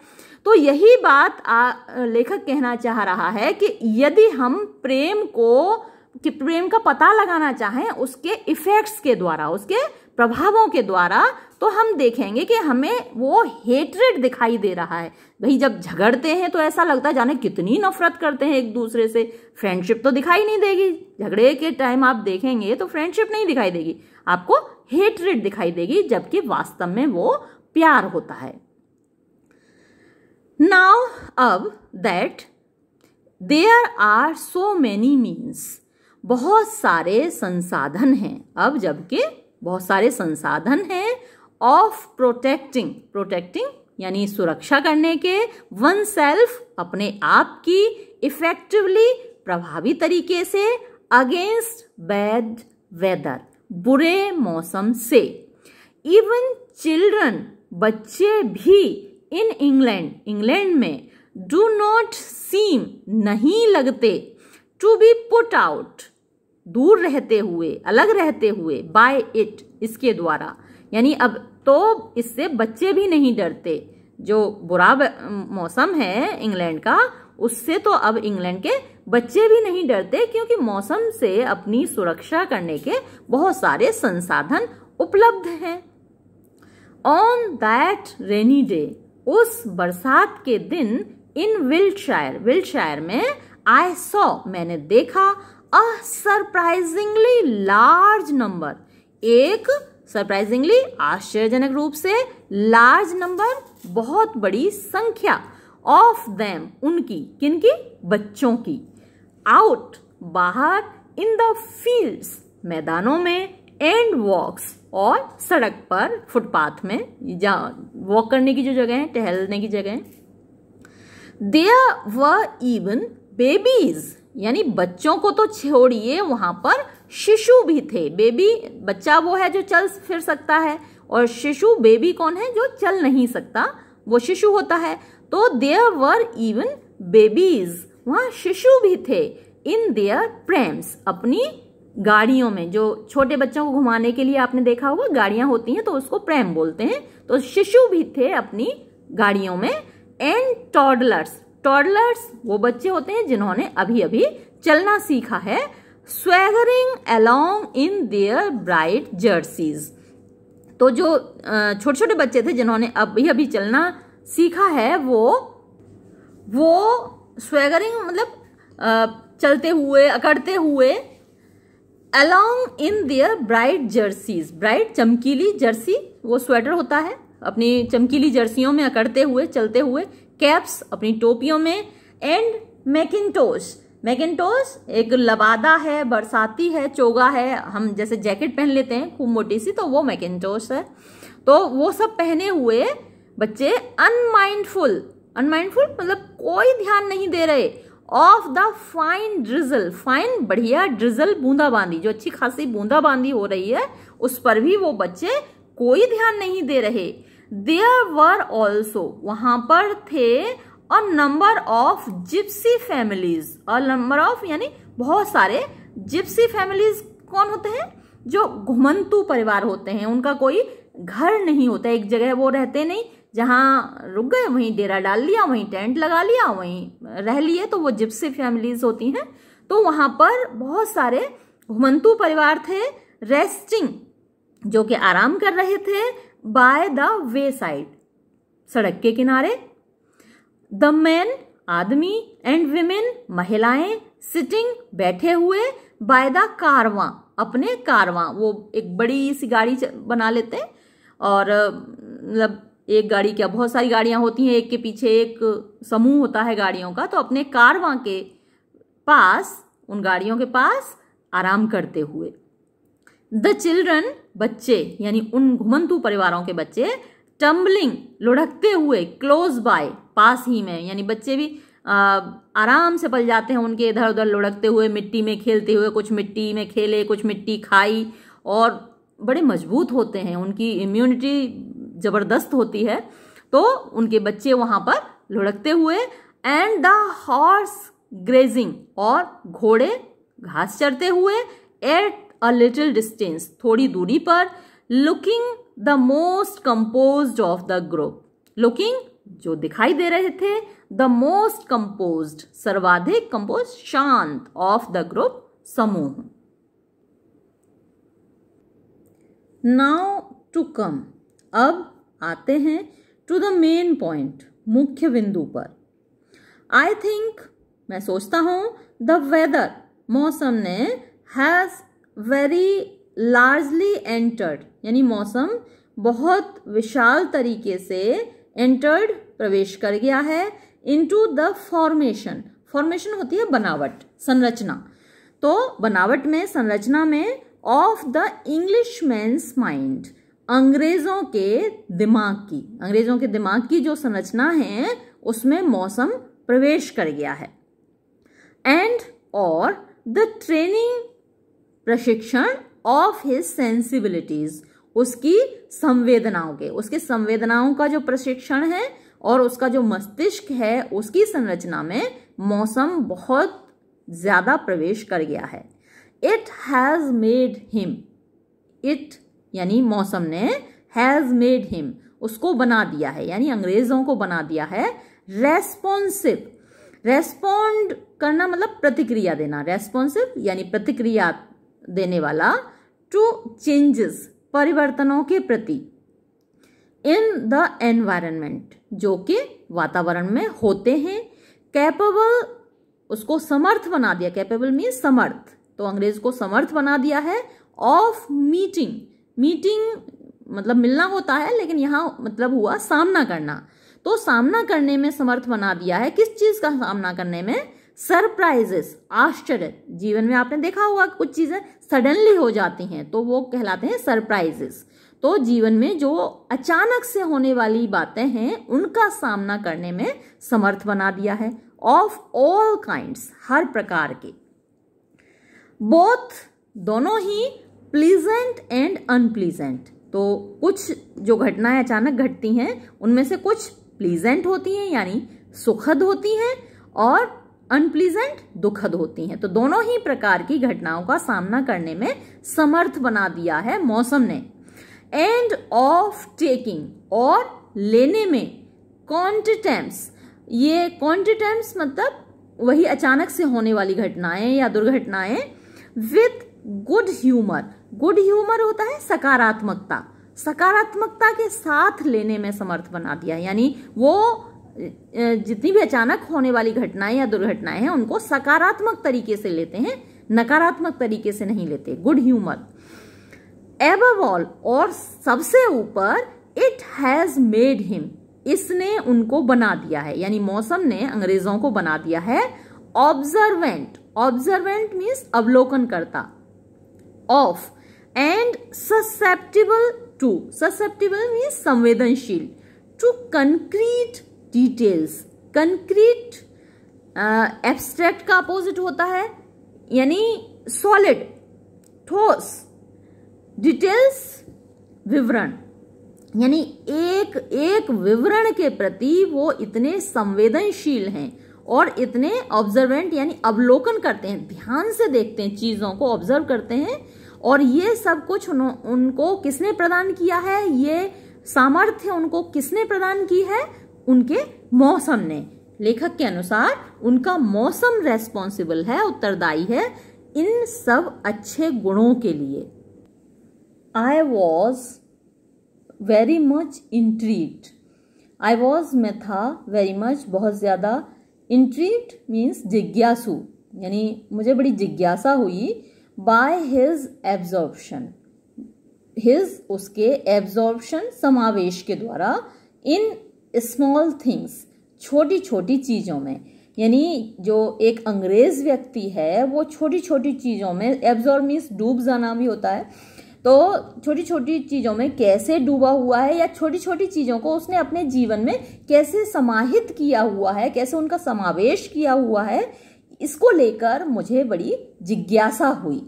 तो यही बात आ, लेखक कहना चाह रहा है कि यदि हम प्रेम को कि प्रेम का पता लगाना चाहें उसके इफेक्ट्स के द्वारा, उसके प्रभावों के द्वारा तो हम देखेंगे कि हमें वो हेटरेट दिखाई दे रहा है। भाई, जब झगड़ते हैं तो ऐसा लगता है जाने कितनी नफरत करते हैं एक दूसरे से। फ्रेंडशिप तो दिखाई नहीं देगी। झगड़े के टाइम आप देखेंगे तो फ्रेंडशिप नहीं दिखाई देगी। आपको हेटरेट दिखाई देगी, जबकि वास्तव में वो प्यार होता है। नाउ अब that there are so many means बहुत सारे संसाधन हैं। अब जबकि बहुत सारे संसाधन हैं ऑफ़ प्रोटेक्टिंग प्रोटेक्टिंग यानी सुरक्षा करने के वन सेल्फ अपने आप की इफेक्टिवली प्रभावी तरीके से अगेंस्ट बैड वेदर बुरे मौसम से। इवन चिल्ड्रन बच्चे भी इन इंग्लैंड इंग्लैंड में डू नॉट सीम नहीं लगते टू बी पुट आउट दूर रहते हुए, अलग रहते हुए बाय इट इसके द्वारा। यानी अब तो इससे बच्चे भी नहीं डरते। जो बुरा मौसम है इंग्लैंड का, उससे तो अब इंग्लैंड के बच्चे भी नहीं डरते, क्योंकि मौसम से अपनी सुरक्षा करने के बहुत सारे संसाधन उपलब्ध हैं। ऑन दैट रेनी डे उस बरसात के दिन इन विल्टशायर विल्टशायर में आई सॉ मैंने देखा अ सरप्राइजिंगली लार्ज नंबर एक सरप्राइजिंगली आश्चर्यजनक रूप से लार्ज नंबर बहुत बड़ी संख्या. ऑफ़ देम उनकी, किनकी? बच्चों की. आउट बाहर इन द फील्ड्स मैदानों में एंड वॉक्स और सड़क पर फुटपाथ में जहाँ वॉक करने की जो जगह है, टहलने की जगह है. देयर व इवन बेबीज यानी बच्चों को तो छोड़िए, वहाँ पर शिशु भी थे। बेबी, बच्चा वो है जो चल फिर सकता है, और शिशु बेबी कौन है जो चल नहीं सकता? वो शिशु होता है। तो देयर वर इवन बेबीज वहाँ शिशु भी थे इन देयर प्रेम्स अपनी गाड़ियों में, जो छोटे बच्चों को घुमाने के लिए आपने देखा होगा, गाड़ियाँ होती हैं तो उसको प्रेम बोलते हैं। तो शिशु भी थे अपनी गाड़ियों में। एंड टॉडलर्स टॉडलर्स वो बच्चे होते हैं जिन्होंने अभी अभी चलना सीखा है swaggering along in their bright jerseys तो जो छोटे छोटे बच्चे थे जिन्होंने अभी अभी चलना सीखा है, वो वो स्वेगरिंग मतलब चलते हुए, अकड़ते हुए along in their bright jerseys bright चमकीली जर्सी वो स्वेटर होता है, अपनी चमकीली जर्सियों में अकड़ते हुए, चलते हुए कैप्स अपनी टोपियों में एंड मैकिनटोश मैकिनटोश एक लबादा है, बरसाती है, चोगा है। हम जैसे जैकेट पहन लेते हैं, खूब मोटी सी तो वो मैकिनटोश है। तो वो सब पहने हुए बच्चे अनमाइंडफुल अनमाइंडफुल मतलब कोई ध्यान नहीं दे रहे। Of the fine drizzle fine बढ़िया ड्रिजल बूंदाबांदी, जो अच्छी खासी बूंदाबांदी हो रही है, उस पर भी वो बच्चे कोई ध्यान नहीं दे रहे। देयर वर ऑल्सो वहाँ पर थे a number of gypsy families और नंबर ऑफ़ यानी बहुत सारे जिप्सी फैमिलीज़ कौन होते हैं? जो घुमंतु परिवार होते हैं। उनका कोई घर नहीं होता। एक जगह वो रहते नहीं। जहाँ रुक गए, वहीं डेरा डाल लिया, वहीं टेंट लगा लिया, वहीं रह लिए तो वो जिप्सी फैमिलीज़ होती हैं। तो वहाँ पर बहुत सारे घुमंतु परिवार थे। रेस्टिंग जो कि आराम कर रहे थे। बाय द वे साइड सड़क के किनारे द मैन आदमी एंड विमेन महिलाएँ सिटिंग बैठे हुए बाय द कारवा, अपने कारवा, वो एक बड़ी सी गाड़ी बना लेते हैं और मतलब एक गाड़ी क्या, बहुत सारी गाड़ियाँ होती हैं, एक के पीछे एक समूह होता है गाड़ियों का तो अपने कारवा के पास, उन गाड़ियों के पास आराम करते हुए द चिल्ड्रन बच्चे यानी उन घुमंतु परिवारों के बच्चे टम्बलिंग लुढ़कते हुए क्लोज बाय पास ही में यानी बच्चे भी आ, आराम से पल जाते हैं उनके इधर उधर लुढ़कते हुए मिट्टी में खेलते हुए कुछ मिट्टी में खेले कुछ मिट्टी खाई और बड़े मज़बूत होते हैं उनकी इम्यूनिटी ज़बरदस्त होती है तो उनके बच्चे वहाँ पर लुढ़कते हुए एंड द हॉर्स ग्रेजिंग और घोड़े घास चरते हुए एट अ लिटिल डिस्टेंस थोड़ी दूरी पर looking the most composed of the group looking जो दिखाई दे रहे थे द मोस्ट कंपोज सर्वाधिक कंपोज शांत ऑफ़ द ग्रुप समूह. नाउ टू कम अब आते हैं टू द मेन पॉइंट मुख्य बिंदु पर. आई थिंक मैं सोचता हूँ द वेदर मौसम ने हैज़ वेरी लार्जली एंटर्ड यानी मौसम बहुत विशाल तरीके से एंटर्ड प्रवेश कर गया है इनटू द फॉर्मेशन फॉर्मेशन होती है बनावट, संरचना. तो बनावट में, संरचना में of the English men's mind अंग्रेज़ों के दिमाग की, अंग्रेज़ों के दिमाग की जो संरचना है, उसमें मौसम प्रवेश कर गया है. एंड और द ट्रेनिंग प्रशिक्षण ऑफ़ हिज सेंसिबिलिटीज उसकी संवेदनाओं के, उसके संवेदनाओं का जो प्रशिक्षण है और उसका जो मस्तिष्क है, उसकी संरचना में मौसम बहुत ज़्यादा प्रवेश कर गया है। It has made him it यानी मौसम ने हैज़ मेड हिम उसको बना दिया है, यानी अंग्रेज़ों को बना दिया है। रेस्पॉन्सिव रेस्पॉन्ड करना मतलब प्रतिक्रिया देना। रेस्पॉन्सिव यानी प्रतिक्रिया देने वाला टू चेंजेस परिवर्तनों के प्रति। इन द एनवायरनमेंट जो कि वातावरण में होते हैं कैपेबल उसको समर्थ बना दिया। कैपेबल मीन समर्थ। तो अंग्रेज़ को समर्थ बना दिया है ऑफ़ मीटिंग मीटिंग मतलब मिलना होता है, लेकिन यहाँ मतलब हुआ सामना करना। तो सामना करने में समर्थ बना दिया है। किस चीज़ का सामना करने में? सरप्राइजेस, आश्चर्य। जीवन में आपने देखा होगा कुछ चीज़ें सडनली हो जाती हैं तो वो कहलाते हैं सरप्राइजेस। तो जीवन में जो अचानक से होने वाली बातें हैं, उनका सामना करने में समर्थ बना दिया है ऑफ़ ऑल काइंड्स हर प्रकार के। बोथ दोनों ही प्लीजेंट एंड अनप्लीजेंट तो कुछ जो घटनाएँ अचानक घटती हैं, उनमें से कुछ प्लीजेंट होती हैं, यानी सुखद होती हैं, और अनप्लीजेंट दुखद होती हैं। तो दोनों ही प्रकार की घटनाओं का सामना करने में समर्थ बना दिया है मौसम ने। एंड ऑफ़ टेकिंग और लेने में कॉन्टिटेम्स ये कॉन्टिटेम्स मतलब वही अचानक से होने वाली घटनाएँ या दुर्घटनाएँ with good humour good humour होता है सकारात्मकता। सकारात्मकता के साथ लेने में समर्थ बना दिया। यानी वो जितनी भी अचानक होने वाली घटनाएँ या दुर्घटनाएँ हैं, उनको सकारात्मक तरीके से लेते हैं, नकारात्मक तरीके से नहीं लेते गुड ह्यूमर एबव ऑल और सबसे ऊपर इट हैज़ मेड हिम इसने उनको बना दिया है, यानी मौसम ने अंग्रेज़ों को बना दिया है ऑब्जर्वेंट ऑब्जर्वेंट मीन्स अवलोकन करता of and susceptible to susceptible means संवेदनशील. To concrete details concrete abstract का अपोजिट होता है, यानी सॉलिड ठोस. डिटेल्स विवरण. यानी एक एक विवरण के प्रति वो इतने संवेदनशील हैं और इतने ऑब्जर्वेंट यानी अवलोकन करते हैं, ध्यान से देखते हैं, चीज़ों को ऑब्ज़र्व करते हैं, और ये सब कुछ उनको किसने प्रदान किया है? ये सामर्थ्य उनको किसने प्रदान की है? उनके मौसम ने। लेखक के अनुसार उनका मौसम रेस्पॉन्सिबल है, उत्तरदायी है इन सब अच्छे गुणों के लिए। I was very much interested I was में था वेरी मच बहुत ज़्यादा इंट्रीट मीन्स जिज्ञासु, यानी मुझे बड़ी जिज्ञासा हुई बाय हिज एब्जॉर्प्शन हिज उसके एब्जॉर्प्शन समावेश के द्वारा इन स्मॉल थिंग्स छोटी छोटी चीज़ों में। यानी जो एक अंग्रेज़ व्यक्ति है, वो छोटी छोटी चीज़ों में एब्जॉर्ब मीन्स डूब जाना भी होता है। तो छोटी छोटी चीज़ों में कैसे डूबा हुआ है या छोटी छोटी चीज़ों को उसने अपने जीवन में कैसे समाहित किया हुआ है, कैसे उनका समावेश किया हुआ है, इसको लेकर मुझे बड़ी जिज्ञासा हुई।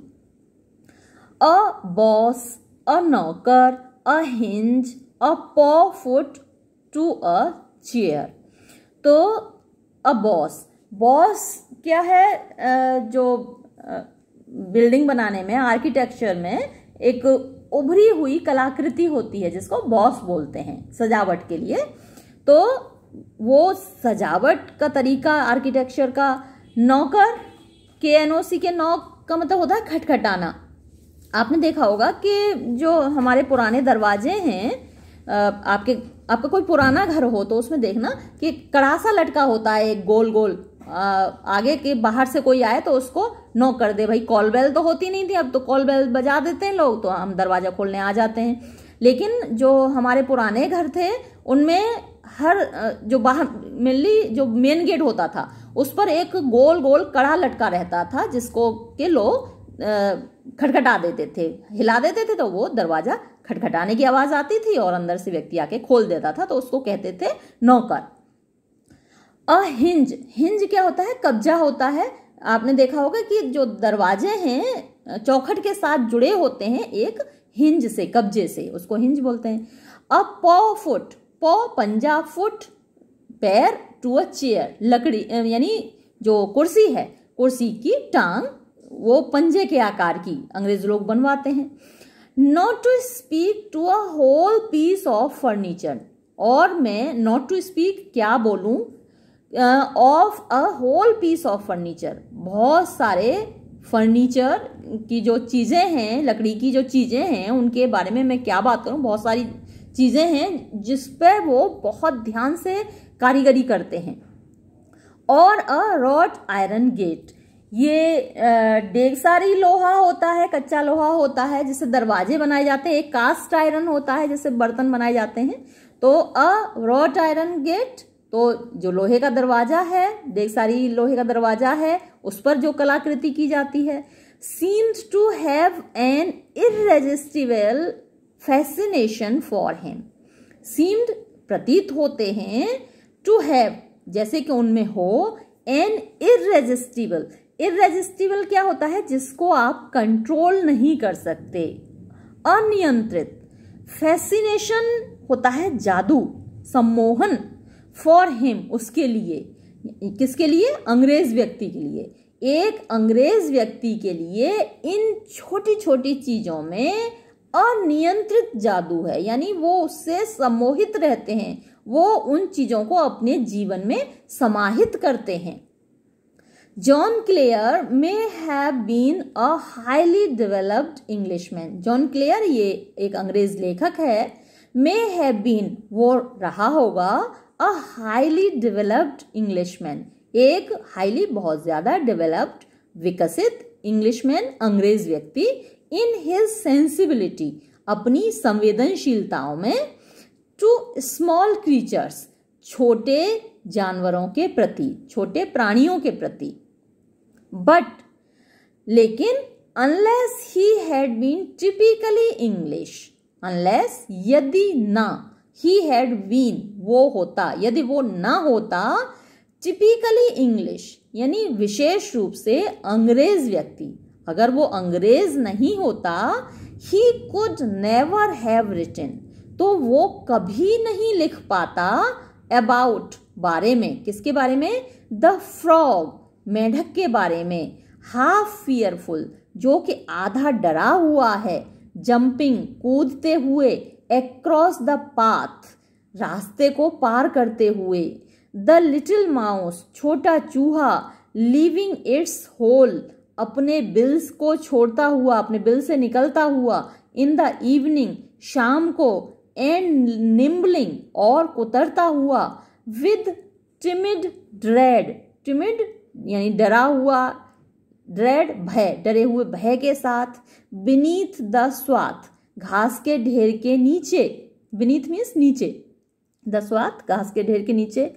अ बॉस अ नौकर अ हिंज अ पॉ फुट टू अ चेयर तो अ बॉस बॉस क्या है? जो बिल्डिंग बनाने में आर्किटेक्चर में, एक उभरी हुई कलाकृति होती है, जिसको बॉस बोलते हैं, सजावट के लिए। तो वो सजावट का तरीका आर्किटेक्चर का नौकर के एनओसी के नौ का मतलब होता है खटखटाना। आपने देखा होगा कि जो हमारे पुराने दरवाजे हैं आपके आपका कोई पुराना घर हो तो उसमें देखना कि कड़ासा लटका होता है गोल गोल। आगे के बाहर से कोई आए तो उसको नो कर दे। भाई कॉल बेल तो होती नहीं थी, अब तो कॉल बेल बजा देते हैं लोग तो हम दरवाज़ा खोलने आ जाते हैं। लेकिन जो हमारे पुराने घर थे, उनमें हर जो बाहर मेनली जो मेन गेट होता था, उस पर एक गोल गोल कड़ा लटका रहता था, जिसको के लोग खटखटा देते थे। हिला देते थे तो वो दरवाज़ा खटखटाने की आवाज़ आती थी और अंदर से व्यक्ति आके खोल देता था तो उसको कहते थे, नौकर। अ, हिंज। हिंज क्या होता है? कब्जा होता है। आपने देखा होगा कि जो दरवाजे हैं, चौखट के साथ जुड़े होते हैं एक हिंज से, कब्जे से। उसको हिंज बोलते हैं। अ, पौ फुट। पौ पंजा फुट, पैर टू अ चेयर। लकड़ी यानी जो कुर्सी है, कुर्सी की टांग, वो पंजे के आकार की। अंग्रेज़ लोग बनवाते हैं। Not to speak to a whole piece of furniture और मैं नॉट टू स्पीक क्या बोलूँ? Of a whole piece of furniture बहुत सारे फर्नीचर की जो चीज़ें हैं, लकड़ी की जो चीज़ें हैं, उनके बारे में मैं क्या बात करूँ? बहुत सारी चीज़ें हैं जिस पर वो बहुत ध्यान से कारीगरी करते हैं. और अ रॉट आयरन गेट ये डेगसारी लोहा होता है, कच्चा लोहा होता है जिससे दरवाजे बनाए जाते हैं, एक कास्ट आयरन होता है जिससे बर्तन बनाए जाते हैं। तो अ रॉट आयरन गेट तो जो लोहे का दरवाज़ा है, डेगसारी लोहे का दरवाज़ा है, उस पर जो कलाकृति की जाती है। Seemed to have an irresistible fascination for him seemed प्रतीत होते हैं टू हैव जैसे कि उनमें हो एन इरेजिस्टिबल इरेजिस्टिबल क्या होता है? जिसको आप कंट्रोल नहीं कर सकते। अनियंत्रित। फैसिनेशन होता है जादू, सम्मोहन फॉर हिम उसके लिए। किसके लिए? अंग्रेज़ व्यक्ति के लिए। एक अंग्रेज़ व्यक्ति के लिए इन छोटी छोटी चीज़ों में अनियंत्रित जादू है। यानी वो उससे सम्मोहित रहते हैं। वो उन चीज़ों को अपने जीवन में समाहित करते हैं। John Clare may have been a highly developed Englishman John Clare ये एक अंग्रेज़ लेखक है। मे हैव बीन वो रहा होगा अ हाईली डेवलप्ड इंग्लिशमैन एक हाईली बहुत ज़्यादा डेवलप्ड विकसित इंग्लिशमैन अंग्रेज़ व्यक्ति इन हिज सेंसिबिलिटी अपनी संवेदनशीलताओं में टू स्मॉल क्रीचर्स छोटे जानवरों के प्रति, छोटे प्राणियों के प्रति। बट लेकिन unless he had been typically English unless यदि ना ही हैड बीन वो होता, यदि वो ना होता टिपिकली इंग्लिश यानी विशेष रूप से अंग्रेज़ व्यक्ति, अगर वो अंग्रेज़ नहीं होता he could never have written तो वो कभी नहीं लिख पाता अबाउट बारे में, किसके बारे में? द फ्रॉग मेढक के बारे में हाफ़ फियरफुल जो कि आधा डरा हुआ है जंपिंग कूदते हुए एक्रॉस द पाथ रास्ते को पार करते हुए। द लिटिल माउस छोटा चूहा लिविंग इट्स होल अपने बिल्स को छोड़ता हुआ, अपने बिल से निकलता हुआ इन द इवनिंग शाम को एंड निम्बलिंग और कुतरता हुआ विद टिमिड ड्रेड टिमिड यानी डरा हुआ ड्रेड भय, डरे हुए भय के साथ बिनीथ द स्वाथ घास के ढेर के नीचे बिनीथ मीन्स नीचे, द स्वाथ घास के ढेर के नीचे,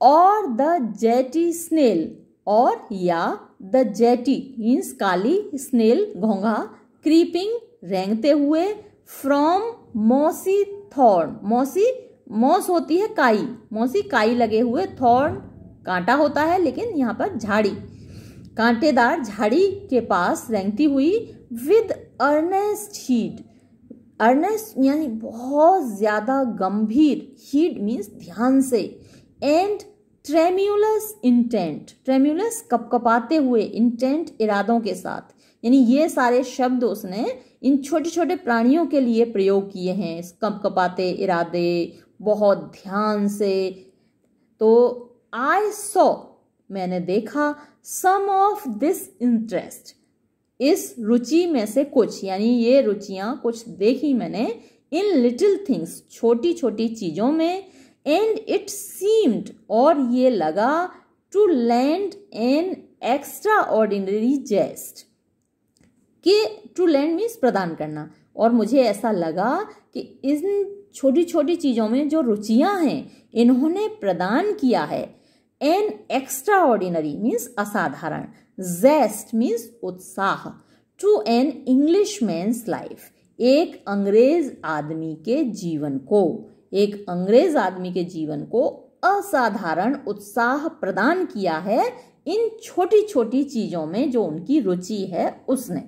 और द जेटी स्नेल, और या द जेटी मीन्स काली स्नेल, घोंघा क्रीपिंग रेंगते हुए फ्रॉम मोसी थॉर्न मोसी मोस होती है काई मोसी काई लगे हुए थॉर्न कांटा होता है, लेकिन यहाँ पर झाड़ी। कांटेदार झाड़ी के पास रेंगती हुई विद अर्नेस्ट हीड अर्नेस्ट यानी बहुत ज़्यादा गंभीर हीट मीन्स ध्यान से एंड ट्रेम्यूलस इंटेंट ट्रेम्यूलस कपकपाते हुए इंटेंट इरादों के साथ। यानी ये सारे शब्द उसने इन छोटे छोटे प्राणियों के लिए प्रयोग किए हैं, कपकपाते, इरादे, बहुत ध्यान से। तो आई सो मैंने देखा सम ऑफ़ दिस इंटरेस्ट इस रुचि में से कुछ, यानी ये रुचियाँ कुछ देखी मैंने, इन लिटिल थिंग्स छोटी छोटी चीज़ों में एंड इट सीम्ड और ये लगा to lend an extraordinary zest कि टू लैंड मीन्स प्रदान करना, और मुझे ऐसा लगा कि इन छोटी छोटी चीज़ों में जो रुचियाँ हैं, इन्होंने प्रदान किया है। एन एक्स्ट्रा ऑर्डिनरी मीन्स असाधारण जेस्ट मीन्स उत्साह to an English men's life एक अंग्रेज़ आदमी के जीवन को एक अंग्रेज़ आदमी के जीवन को असाधारण उत्साह प्रदान किया है इन छोटी छोटी चीज़ों में जो उनकी रुचि है उसने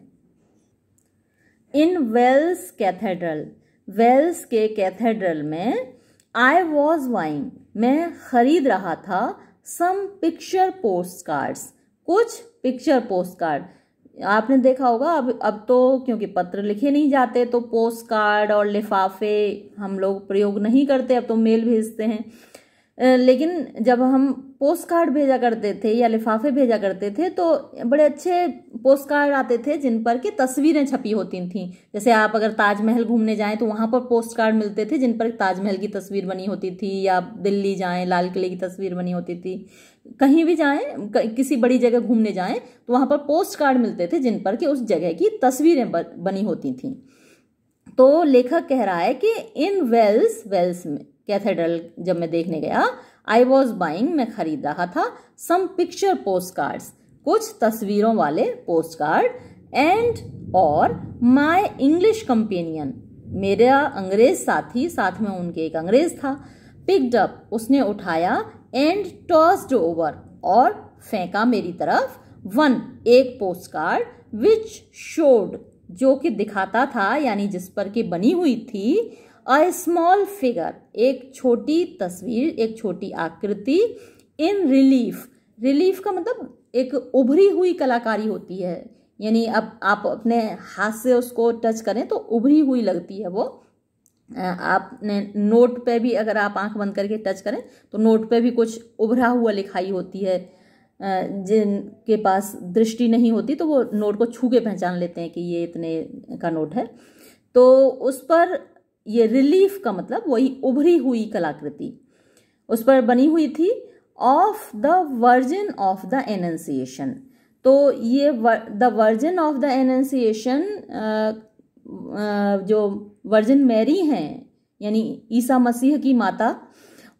इन वेल्स कैथेड्रल वेल्स के कैथेड्रल में आई वॉज़ वाइंग मैं खरीद रहा था सम पिक्चर पोस्ट कार्ड्स कुछ पिक्चर पोस्ट कार्ड आपने देखा होगा, अब अब तो क्योंकि पत्र लिखे नहीं जाते तो पोस्ट कार्ड और लिफाफे हम लोग प्रयोग नहीं करते, अब तो मेल भेजते हैं। लेकिन जब हम पोस्ट कार्ड भेजा करते थे या लिफाफे भेजा करते थे तो बड़े अच्छे पोस्ट कार्ड आते थे जिन पर की तस्वीरें छपी होती थी। जैसे आप अगर ताजमहल घूमने जाएँ तो वहाँ पर पोस्ट कार्ड मिलते थे जिन पर ताजमहल की तस्वीर बनी होती थी या दिल्ली जाएँ, लाल किले की तस्वीर बनी होती थी। कहीं भी जाएँ किसी बड़ी जगह घूमने जाएँ तो वहाँ पर पोस्ट कार्ड मिलते थे जिन पर कि उस जगह की तस्वीरें बनी होती थी। तो लेखक कह रहा है कि इन वेल्स वेल्स में कैथेड्रल जब मैं देखने गया आई वॉज़ बाइंग मैं खरीद रहा था सम पिक्चर पोस्ट कार्ड्स कुछ तस्वीरों वाले पोस्ट कार्ड एंड और माई इंग्लिश कंपेनियन मेरा अंग्रेज़ साथी, साथ में उनके एक अंग्रेज़ था पिक्ड अप उसने उठाया एंड टॉस्ड ओवर और फेंका मेरी तरफ़ वन एक पोस्ट कार्ड विच शोड जो कि दिखाता था, यानी जिस पर कि बनी हुई थी अ स्मॉल फिगर एक छोटी तस्वीर, एक छोटी आकृति इन रिलीफ रिलीफ का मतलब एक उभरी हुई कलाकारी होती है। यानी अब आप अपने हाथ से उसको टच करें तो उभरी हुई लगती है वो। आपने नोट पे भी अगर आप आँख बंद करके टच करें तो नोट पे भी कुछ उभरा हुआ लिखाई होती है। जिनके पास दृष्टि नहीं होती तो वो नोट को छू के पहचान लेते हैं कि ये इतने का नोट है। तो उस पर ये रिलीफ का मतलब वही उभरी हुई कलाकृति। उस पर बनी हुई थी of the virgin of the annunciation तो ये the virgin of the annunciation जो वर्जन मैरी हैं, यानी ईसा मसीह की माता,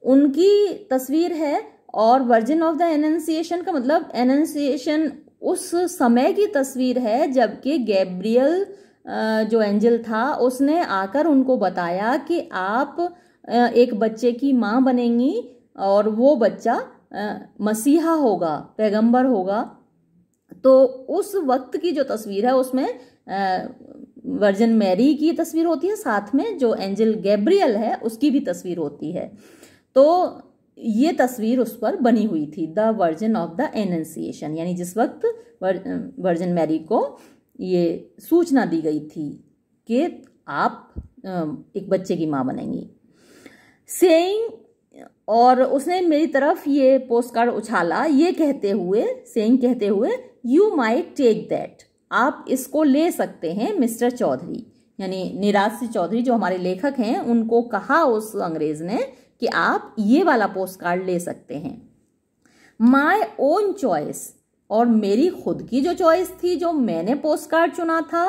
उनकी तस्वीर है और वर्जन ऑफ़ द एनंसिएशन का मतलब एनंसिएशन उस समय की तस्वीर है जबकि गैब्रियल जो एंजल था, उसने आकर उनको बताया कि आप एक बच्चे की माँ बनेंगी और वो बच्चा मसीहा होगा, पैगंबर होगा। तो उस वक्त की जो तस्वीर है, उसमें वर्जन मैरी की तस्वीर होती है, साथ में जो एंजल गैब्रियल है, उसकी भी तस्वीर होती है। तो ये तस्वीर उस पर बनी हुई थी, the virgin of the annunciation यानी जिस वक्त वर्जन मैरी को ये सूचना दी गई थी कि आप एक बच्चे की माँ बनेंगी। सेइंग, और उसने मेरी तरफ़ ये पोस्ट कार्ड उछाला। ये कहते हुए, सेइंग कहते हुए यू माइट टेक दैट आप इसको ले सकते हैं, मिस्टर चौधरी। यानी सिंह चौधरी, जो हमारे लेखक हैं, उनको कहा उस अंग्रेज़ ने कि आप ये वाला पोस्ट कार्ड ले सकते हैं। माई ओन चॉइस और मेरी खुद की जो चॉइस थी, जो मैंने पोस्ट कार्ड चुना था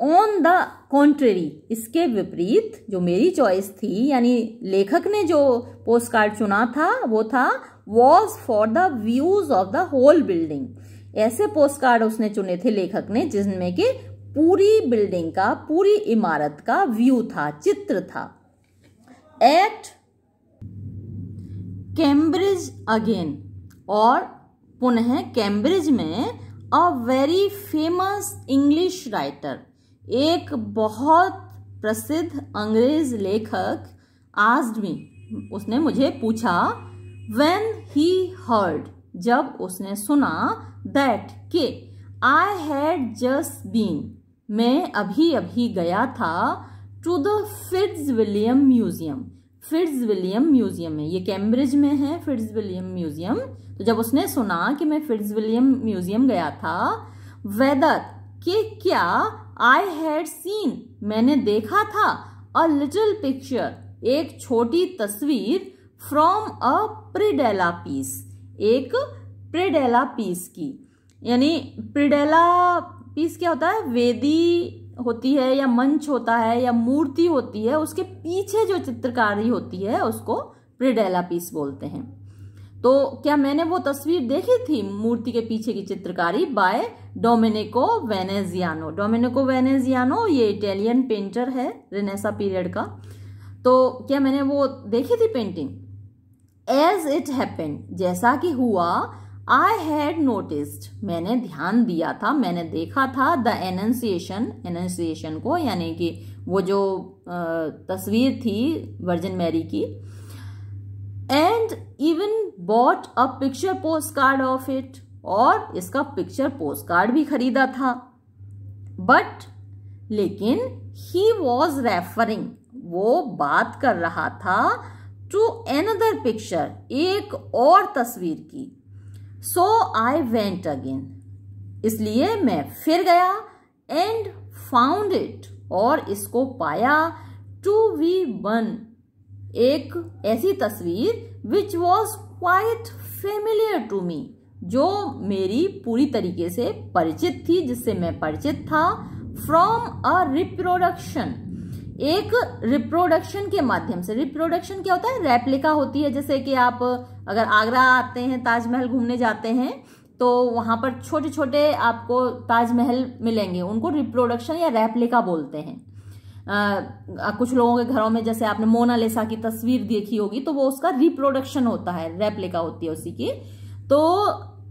ऑन द कॉन्ट्रेरी इसके विपरीत जो मेरी चॉइस थी, यानी लेखक ने जो पोस्ट कार्ड चुना था, वो था was for the views of the whole building ऐसे पोस्ट कार्ड उसने चुने थे लेखक ने जिसमें कि पूरी बिल्डिंग का, पूरी इमारत का व्यू था, चित्र था। एट कैम्ब्रिज अगेन और पुनः कैम्ब्रिज में a very famous English writer, एक बहुत प्रसिद्ध अंग्रेज़ लेखक आज मी। उसने मुझे पूछा वेन ही हर्ड जब उसने सुना दैट के आई हैड जस्ट बीन मैं अभी अभी गया था to the Fitzwilliam museum Fitzwilliam museum में ये कैम्ब्रिज में है फिट्स विलियम म्यूज़ियम तो जब उसने सुना कि मैं फिट्स विलियम म्यूज़ियम गया था, वेदर, कि क्या आई हैड सीन मैंने देखा था अ लिटिल पिक्चर एक छोटी तस्वीर फ्रॉम अ प्रिडेला पीस एक प्रिडेला पीस की। यानी प्रिडेला पीस क्या होता है? वेदी होती है या मंच होता है या मूर्ति होती है, उसके पीछे जो चित्रकारी होती है, उसको प्रिडेला पीस बोलते हैं। तो क्या मैंने वो तस्वीर देखी थी मूर्ति के पीछे की चित्रकारी by Domenico Veneziano? Domenico Veneziano, ये इटालियन पेंटर है रेनेसा पीरियड का। तो क्या मैंने वो देखी थी पेंटिंग एज इट हैपेंड जैसा कि हुआ आई हैड नोटिस्ड मैंने ध्यान दिया था, मैंने देखा था द एनंसिएशन एनंसिएशन को, यानी कि वो जो तस्वीर थी वर्जिन मैरी की and even bought a picture postcard of it और इसका पिक्चर पोस्ट कार्ड भी खरीदा था। बट लेकिन ही वॉज़ रेफरिंग वो बात कर रहा था टू एनदर पिक्चर एक और तस्वीर की। सो आई वेंट अगेन इसलिए मैं फिर गया एंड फाउंड इट और इसको पाया टू वी वन एक ऐसी तस्वीर which was quite familiar to me जो मेरी पूरी तरीके से परिचित थी, जिससे मैं परिचित था फ्रॉम अ रिप्रोडक्शन एक रिप्रोडक्शन के माध्यम से रिप्रोडक्शन क्या होता है? रेप्लिका होती है, जैसे कि आप अगर आगरा आते हैं, ताजमहल घूमने जाते हैं तो वहाँ पर छोटे छोटे आपको ताजमहल मिलेंगे, उनको रिप्रोडक्शन या रेप्लिका बोलते हैं। आ, कुछ लोगों के घरों में जैसे आपने मोनालिसा की तस्वीर देखी होगी तो वो उसका रिप्रोडक्शन होता है रेप्लिका होती है उसी की। तो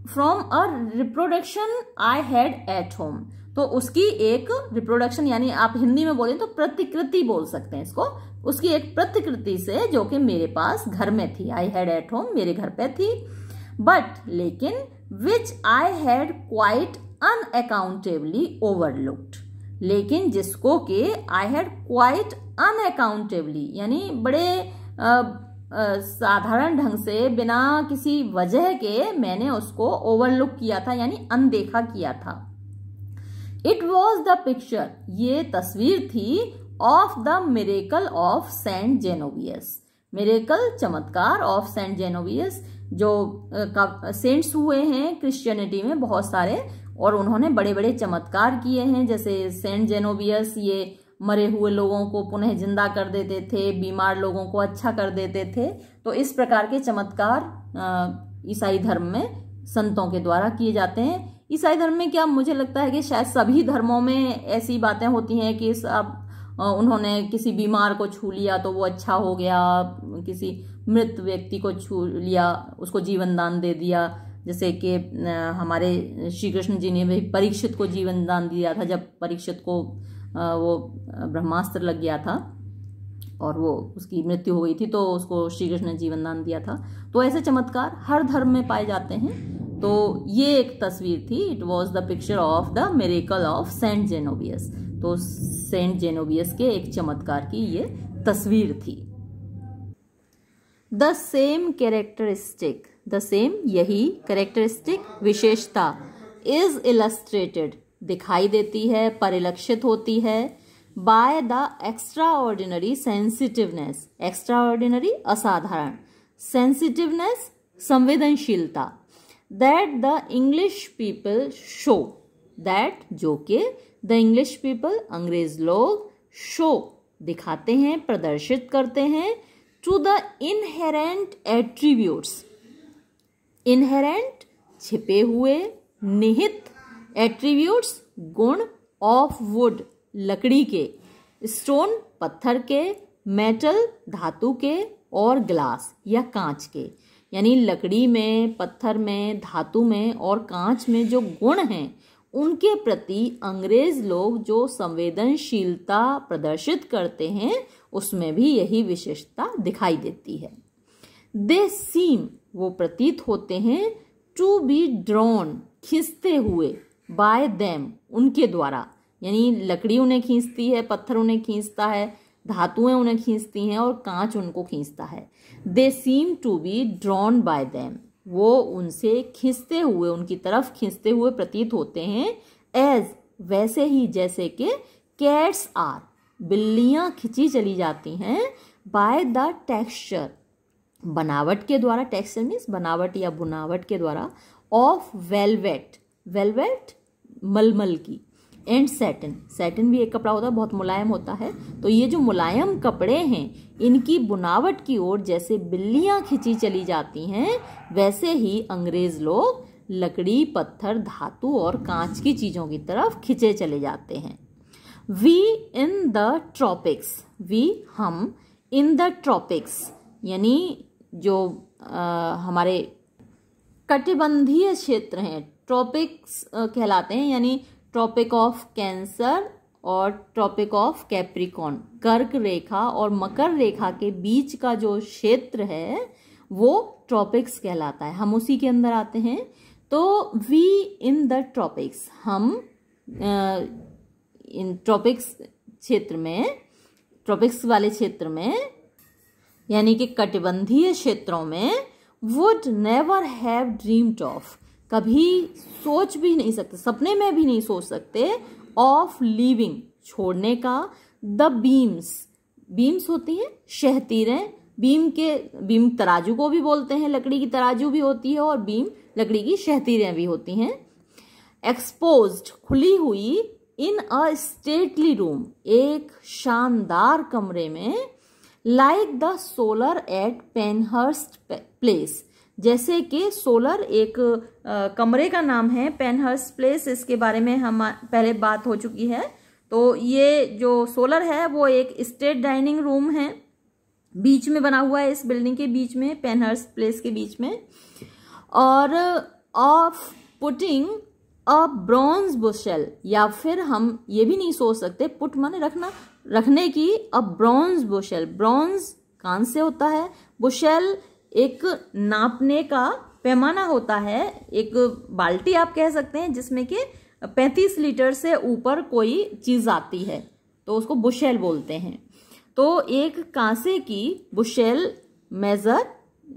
from a reproduction I had at home तो उसकी एक रिप्रोडक्शन यानी आप हिंदी में बोलें तो प्रतिकृति बोल सकते हैं इसको। उसकी एक प्रतिकृति से जो कि मेरे पास घर में थी आई हैड एट होम मेरे घर पे थी। बट लेकिन which I had quite unaccountably overlooked लेकिन जिसको के आई हैड क्वाइट अनअकाउंटेबली यानी बड़े साधारण ढंग से बिना किसी वजह के मैंने उसको ओवरलुक किया था, यानी अनदेखा किया था। इट वॉज़ द पिक्चर ये तस्वीर थी of the miracle of Saint Genovius miracle चमत्कार ऑफ़ सेंट जेनोवियस जो सेंट्स हुए हैं क्रिश्चियनिटी में बहुत सारे और उन्होंने बड़े बड़े चमत्कार किए हैं, जैसे सेंट जेनोबियस ये मरे हुए लोगों को पुनः ज़िंदा कर देते थे, बीमार लोगों को अच्छा कर देते थे। तो इस प्रकार के चमत्कार ईसाई धर्म में संतों के द्वारा किए जाते हैं। ईसाई धर्म में क्या मुझे लगता है कि शायद सभी धर्मों में ऐसी बातें होती हैं कि अब उन्होंने किसी बीमार को छू लिया तो वो अच्छा हो गया, किसी मृत व्यक्ति को छू लिया, उसको जीवन दान दे दिया। जैसे कि हमारे श्री कृष्ण जी ने भी परीक्षित को जीवन दान दिया था, जब परीक्षित को वो ब्रह्मास्त्र लग गया था और वो, उसकी मृत्यु हो गई थी तो उसको श्री कृष्ण ने जीवन दान दिया था। तो ऐसे चमत्कार हर धर्म में पाए जाते हैं। तो ये एक तस्वीर थी it was the picture of the miracle of Saint Zenobius तो सेंट जेनोबियस के एक चमत्कार की ये तस्वीर थी। The same characteristic the same यही करेक्टरिस्टिक विशेषता इज़ इलस्ट्रेटेड दिखाई देती है, परिलक्षित होती है by the extraordinary sensitiveness extraordinary असाधारण. सेंसिटिवनेस संवेदनशीलता. That the English people show that जो कि द इंग्लिश पीपल अंग्रेज़ लोग शो दिखाते हैं, प्रदर्शित करते हैं to the inherent attributes inherent, छिपे हुए, निहित एट्रीब्यूट्स गुण ऑफ़ वुड लकड़ी के स्टोन पत्थर के मेटल धातु के और ग्लास या कांच के। यानी लकड़ी में, पत्थर में, धातु में और कांच में जो गुण हैं, उनके प्रति अंग्रेज़ लोग जो संवेदनशीलता प्रदर्शित करते हैं, उसमें भी यही विशेषता दिखाई देती है। दे सीम वो प्रतीत होते हैं टू बी ड्रॉन खींचते हुए बाय देम उनके द्वारा। यानी लकड़ी उन्हें खींचती है, पत्थर उन्हें खींचता है, धातुएँ उन्हें खींचती हैं और कांच उनको खींचता है। They seem to be drawn by them वो उनसे खींचते हुए, उनकी तरफ़ खींचते हुए प्रतीत होते हैं एज वैसे ही जैसे कि कैट्स आर बिल्लियाँ खिंची चली जाती हैं बाय द टेक्सचर बनावट के द्वारा टेक्सचर मीन्स बनावट या बुनावट के द्वारा ऑफ़ वेलवेट वेलवेट मलमल की एंड सैटिन सैटिन भी एक कपड़ा होता है, बहुत मुलायम होता है। तो ये जो मुलायम कपड़े हैं, इनकी बुनावट की ओर जैसे बिल्लियाँ खिंची चली जाती हैं, वैसे ही अंग्रेज़ लोग लकड़ी, पत्थर, धातु और कांच की चीज़ों की तरफ़ खिंचे चले जाते हैं। We in the tropics we हम इन द ट्रॉपिक्स यानी जो आ, हमारे कटिबंधीय क्षेत्र हैं ट्रॉपिक्स कहलाते हैं यानी ट्रॉपिक ऑफ़ कैंसर और ट्रॉपिक ऑफ़ कैप्रिकॉन कर्क रेखा और मकर रेखा के बीच का जो क्षेत्र है वो ट्रॉपिक्स कहलाता है। हम उसी के अंदर आते हैं। तो वी इन द ट्रॉपिक्स हम इन ट्रॉपिक्स क्षेत्र में ट्रॉपिक्स वाले क्षेत्र में यानी कि कटिबंधीय क्षेत्रों में would never have dreamed of कभी सोच भी नहीं सकते, सपने में भी नहीं सोच सकते ऑफ़ लिविंग छोड़ने का। द बीम्स बीम्स होती हैं, शहतीरें बीम के बीम तराजू को भी बोलते हैं, लकड़ी की तराजू भी होती है और बीम लकड़ी की शहतीरें भी होती हैं। एक्सपोज खुली हुई इन अ स्टेटली रूम एक शानदार कमरे में like the solar at Penshurst Place जैसे कि सोलर एक आ, कमरे का नाम है पेनहर्स्ट प्लेस इसके बारे में हम पहले बात हो चुकी है। तो ये जो सोलर है वो एक स्टेट डाइनिंग रूम है। बीच में बना हुआ है इस बिल्डिंग के बीच में पेनहर्स्ट प्लेस के बीच में। और of putting a bronze bushel या फिर हम ये भी नहीं सोच सकते पुट माने रखना। रखने की अ ब्रॉन्ज बुशेल ब्रॉन्ज कान से होता है बुशेल एक नापने का पैमाना होता है, एक बाल्टी आप कह सकते हैं, जिसमें कि पैंतीस लीटर से ऊपर कोई चीज़ आती है तो उसको बुशेल बोलते हैं। तो एक कांसे की बुशेल मेजर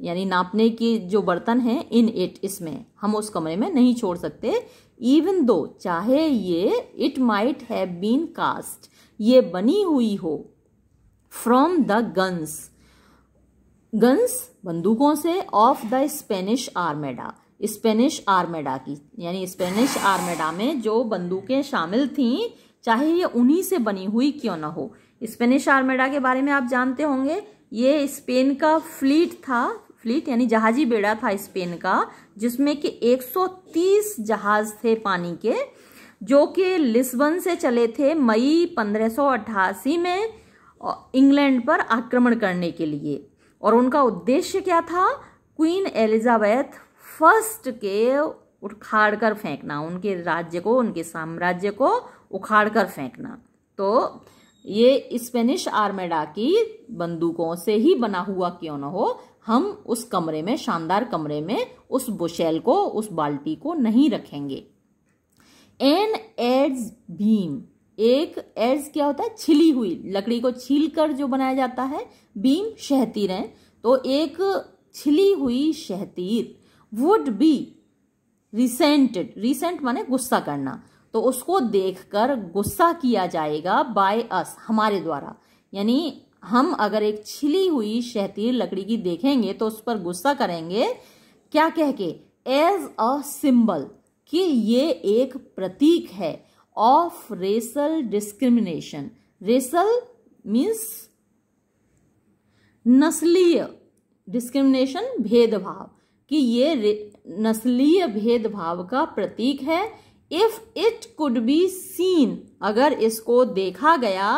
यानी नापने की जो बर्तन है इन इट इसमें, हम उस कमरे में नहीं छोड़ सकते। इवन दो चाहे ये it might have been cast ये बनी हुई हो। फ्रॉम द गन्स गन्स बंदूकों से of the Spanish Armada Spanish Armada की, यानी स्पेनिश आर्मेडा में जो बंदूकें शामिल थीं, चाहे ये उन्हीं से बनी हुई क्यों ना हो। स्पेनिश आर्मेडा के बारे में आप जानते होंगे, ये स्पेन का फ्लीट था। फ्लीट यानी जहाजी बेड़ा था स्पेन का, जिसमें कि 130 जहाज़ थे पानी के। जो कि लिस्बन से चले थे मई 1588 में इंग्लैंड पर आक्रमण करने के लिए। और उनका उद्देश्य क्या था? क्वीन एलिजाबेथ फ़र्स्ट के उखाड़ कर फेंकना, उनके राज्य को, उनके साम्राज्य को उखाड़ कर फेंकना। तो ये स्पेनिश आर्मेडा की बंदूकों से ही बना हुआ क्यों ना हो, हम उस कमरे में, शानदार कमरे में उस बुशेल को, उस बाल्टी को नहीं रखेंगे। एन एड्स भीम एक एड्स क्या होता है? छिली हुई। लकड़ी को छील कर जो बनाया जाता है बीम शहतीर है। तो एक छिली हुई शहतीर वुड बी रिसेंटेड रिसेंट माने गुस्सा करना। तो उसको देखकर गुस्सा किया जाएगा बाय अस हमारे द्वारा। यानी हम अगर एक छिली हुई शहतीर लकड़ी की देखेंगे तो उस पर गुस्सा करेंगे, क्या कह के? एज अ सिंबल कि ये एक प्रतीक है of racial discrimination racial means नस्लीय डिस्क्रिमिनेशन भेदभाव। कि ये नस्लीय भेदभाव का प्रतीक है। If it could be seen अगर इसको देखा गया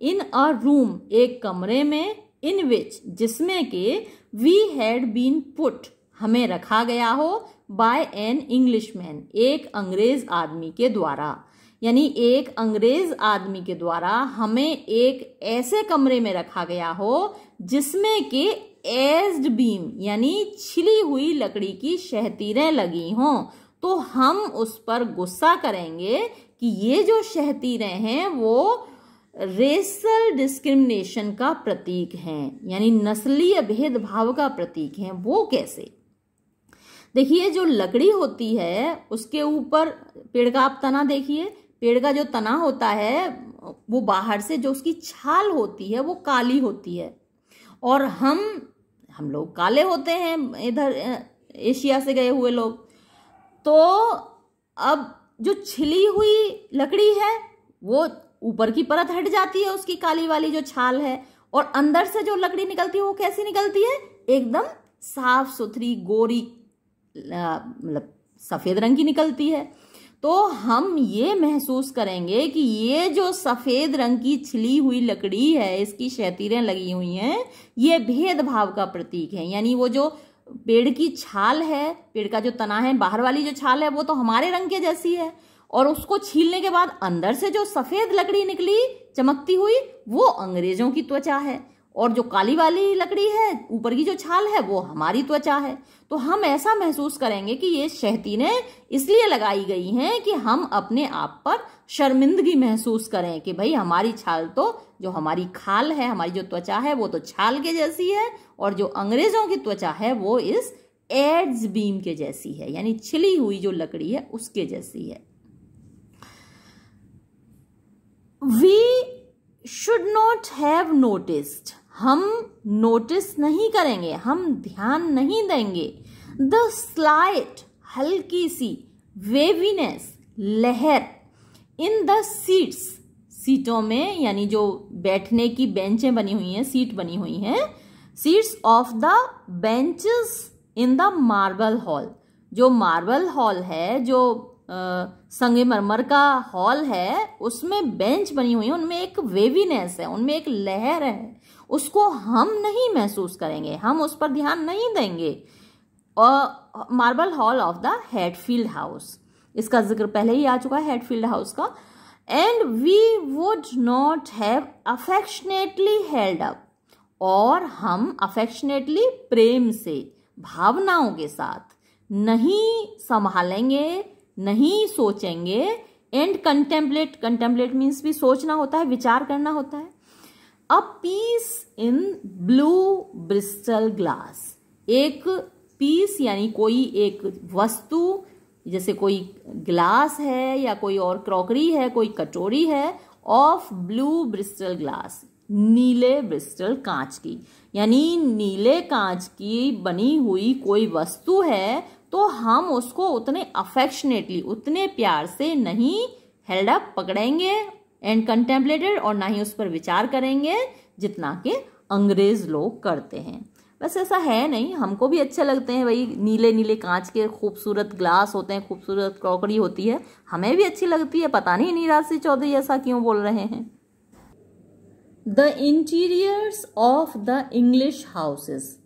इन अ रूम एक कमरे में इन विच जिसमें के वी हैड बीन पुट हमें रखा गया हो बाय एन इंग्लिश मैन एक अंग्रेज़ आदमी के द्वारा। यानी एक अंग्रेज़ आदमी के द्वारा हमें एक ऐसे कमरे में रखा गया हो जिसमें के एज्ड बीम, यानी छिली हुई लकड़ी की शहतीरें लगी हों। तो हम उस पर गुस्सा करेंगे कि ये जो शहतीरें हैं, वो रेसल डिस्क्रिमिनेशन का प्रतीक हैं, यानी नस्लीय भेदभाव का प्रतीक हैं। वो कैसे? देखिए, जो लकड़ी होती है, उसके ऊपर पेड़ का आप तना देखिए, पेड़ का जो तना होता है, वो बाहर से जो उसकी छाल होती है, वो काली होती है। और हम हम लोग काले होते हैं, इधर एशिया से गए हुए लोग। तो अब जो छिली हुई लकड़ी है, वो ऊपर की परत हट जाती है उसकी काली वाली जो छाल है, और अंदर से जो लकड़ी निकलती है, वो कैसी निकलती है? एकदम साफ़ सुथरी गोरी मतलब सफ़ेद रंग की निकलती है। तो हम ये महसूस करेंगे कि ये जो सफ़ेद रंग की छिली हुई लकड़ी है, इसकी शैतीरें लगी हुई हैं, ये भेदभाव का प्रतीक है। यानी वो जो पेड़ की छाल है, पेड़ का जो तना है, बाहर वाली जो छाल है, वो तो हमारे रंग के जैसी है। और उसको छीलने के बाद अंदर से जो सफ़ेद लकड़ी निकली, चमकती हुई, वो अंग्रेज़ों की त्वचा है। और जो काली वाली लकड़ी है, ऊपर की जो छाल है, वो हमारी त्वचा है। तो हम ऐसा महसूस करेंगे कि ये शहतीने इसलिए लगाई गई हैं कि हम अपने आप पर शर्मिंदगी महसूस करें कि भाई हमारी छाल तो जो हमारी खाल है, हमारी जो त्वचा है, वो तो छाल के जैसी है और जो अंग्रेज़ों की त्वचा है, वो इस एड्स बीम के जैसी है, यानी छिली हुई जो लकड़ी है, उसके जैसी है। We should not have noticed हम नोटिस नहीं करेंगे, हम ध्यान नहीं देंगे। द स्लाइट हल्की सी वेवीनेस लहर। इन द सीट्स सीटों में, यानी जो बैठने की बेंचें बनी हुई हैं सीट बनी हुई हैं seats of the benches in the marble hall जो मार्बल हॉल है, जो संगमरमर का हॉल है, उसमें बेंच बनी हुई है, उनमें एक वेवीनेस है, उनमें एक लहर है। उसको हम नहीं महसूस करेंगे, हम उस पर ध्यान नहीं देंगे। और marble hall of the Hatfield House इसका ज़िक्र पहले ही आ चुका है हेडफील्ड हाउस का। And we would not have affectionately held up और हम अफेक्शनेटली प्रेम से, भावनाओं के साथ नहीं संभालेंगे, नहीं सोचेंगे। एंड कंटेम्पलेट कंटेम्पलेट मीन्स भी सोचना होता है, विचार करना होता है। A piece in blue Bristol glass एक पीस यानी कोई एक वस्तु, जैसे कोई ग्लास है या कोई और क्रॉकरी है, कोई कटोरी है ऑफ़ ब्लू ब्रिस्टल ग्लास नीले ब्रिस्टल कांच की. यानी नीले कांच की बनी हुई कोई वस्तु है तो हम उसको उतने अफेक्शनेटली उतने प्यार से नहीं हेल्ड अप पकड़ेंगे एंड कंटेम्पलेटेड और ना ही उस पर विचार करेंगे जितना कि अंग्रेज़ लोग करते हैं। बस ऐसा है नहीं, हमको भी अच्छे लगते हैं भाई नीले नीले कांच के खूबसूरत ग्लास होते हैं, खूबसूरत क्रॉकरी होती है, हमें भी अच्छी लगती है। पता नहीं नीराज सिंह चौधरी ऐसा क्यों बोल रहे हैं। The interiors of the English houses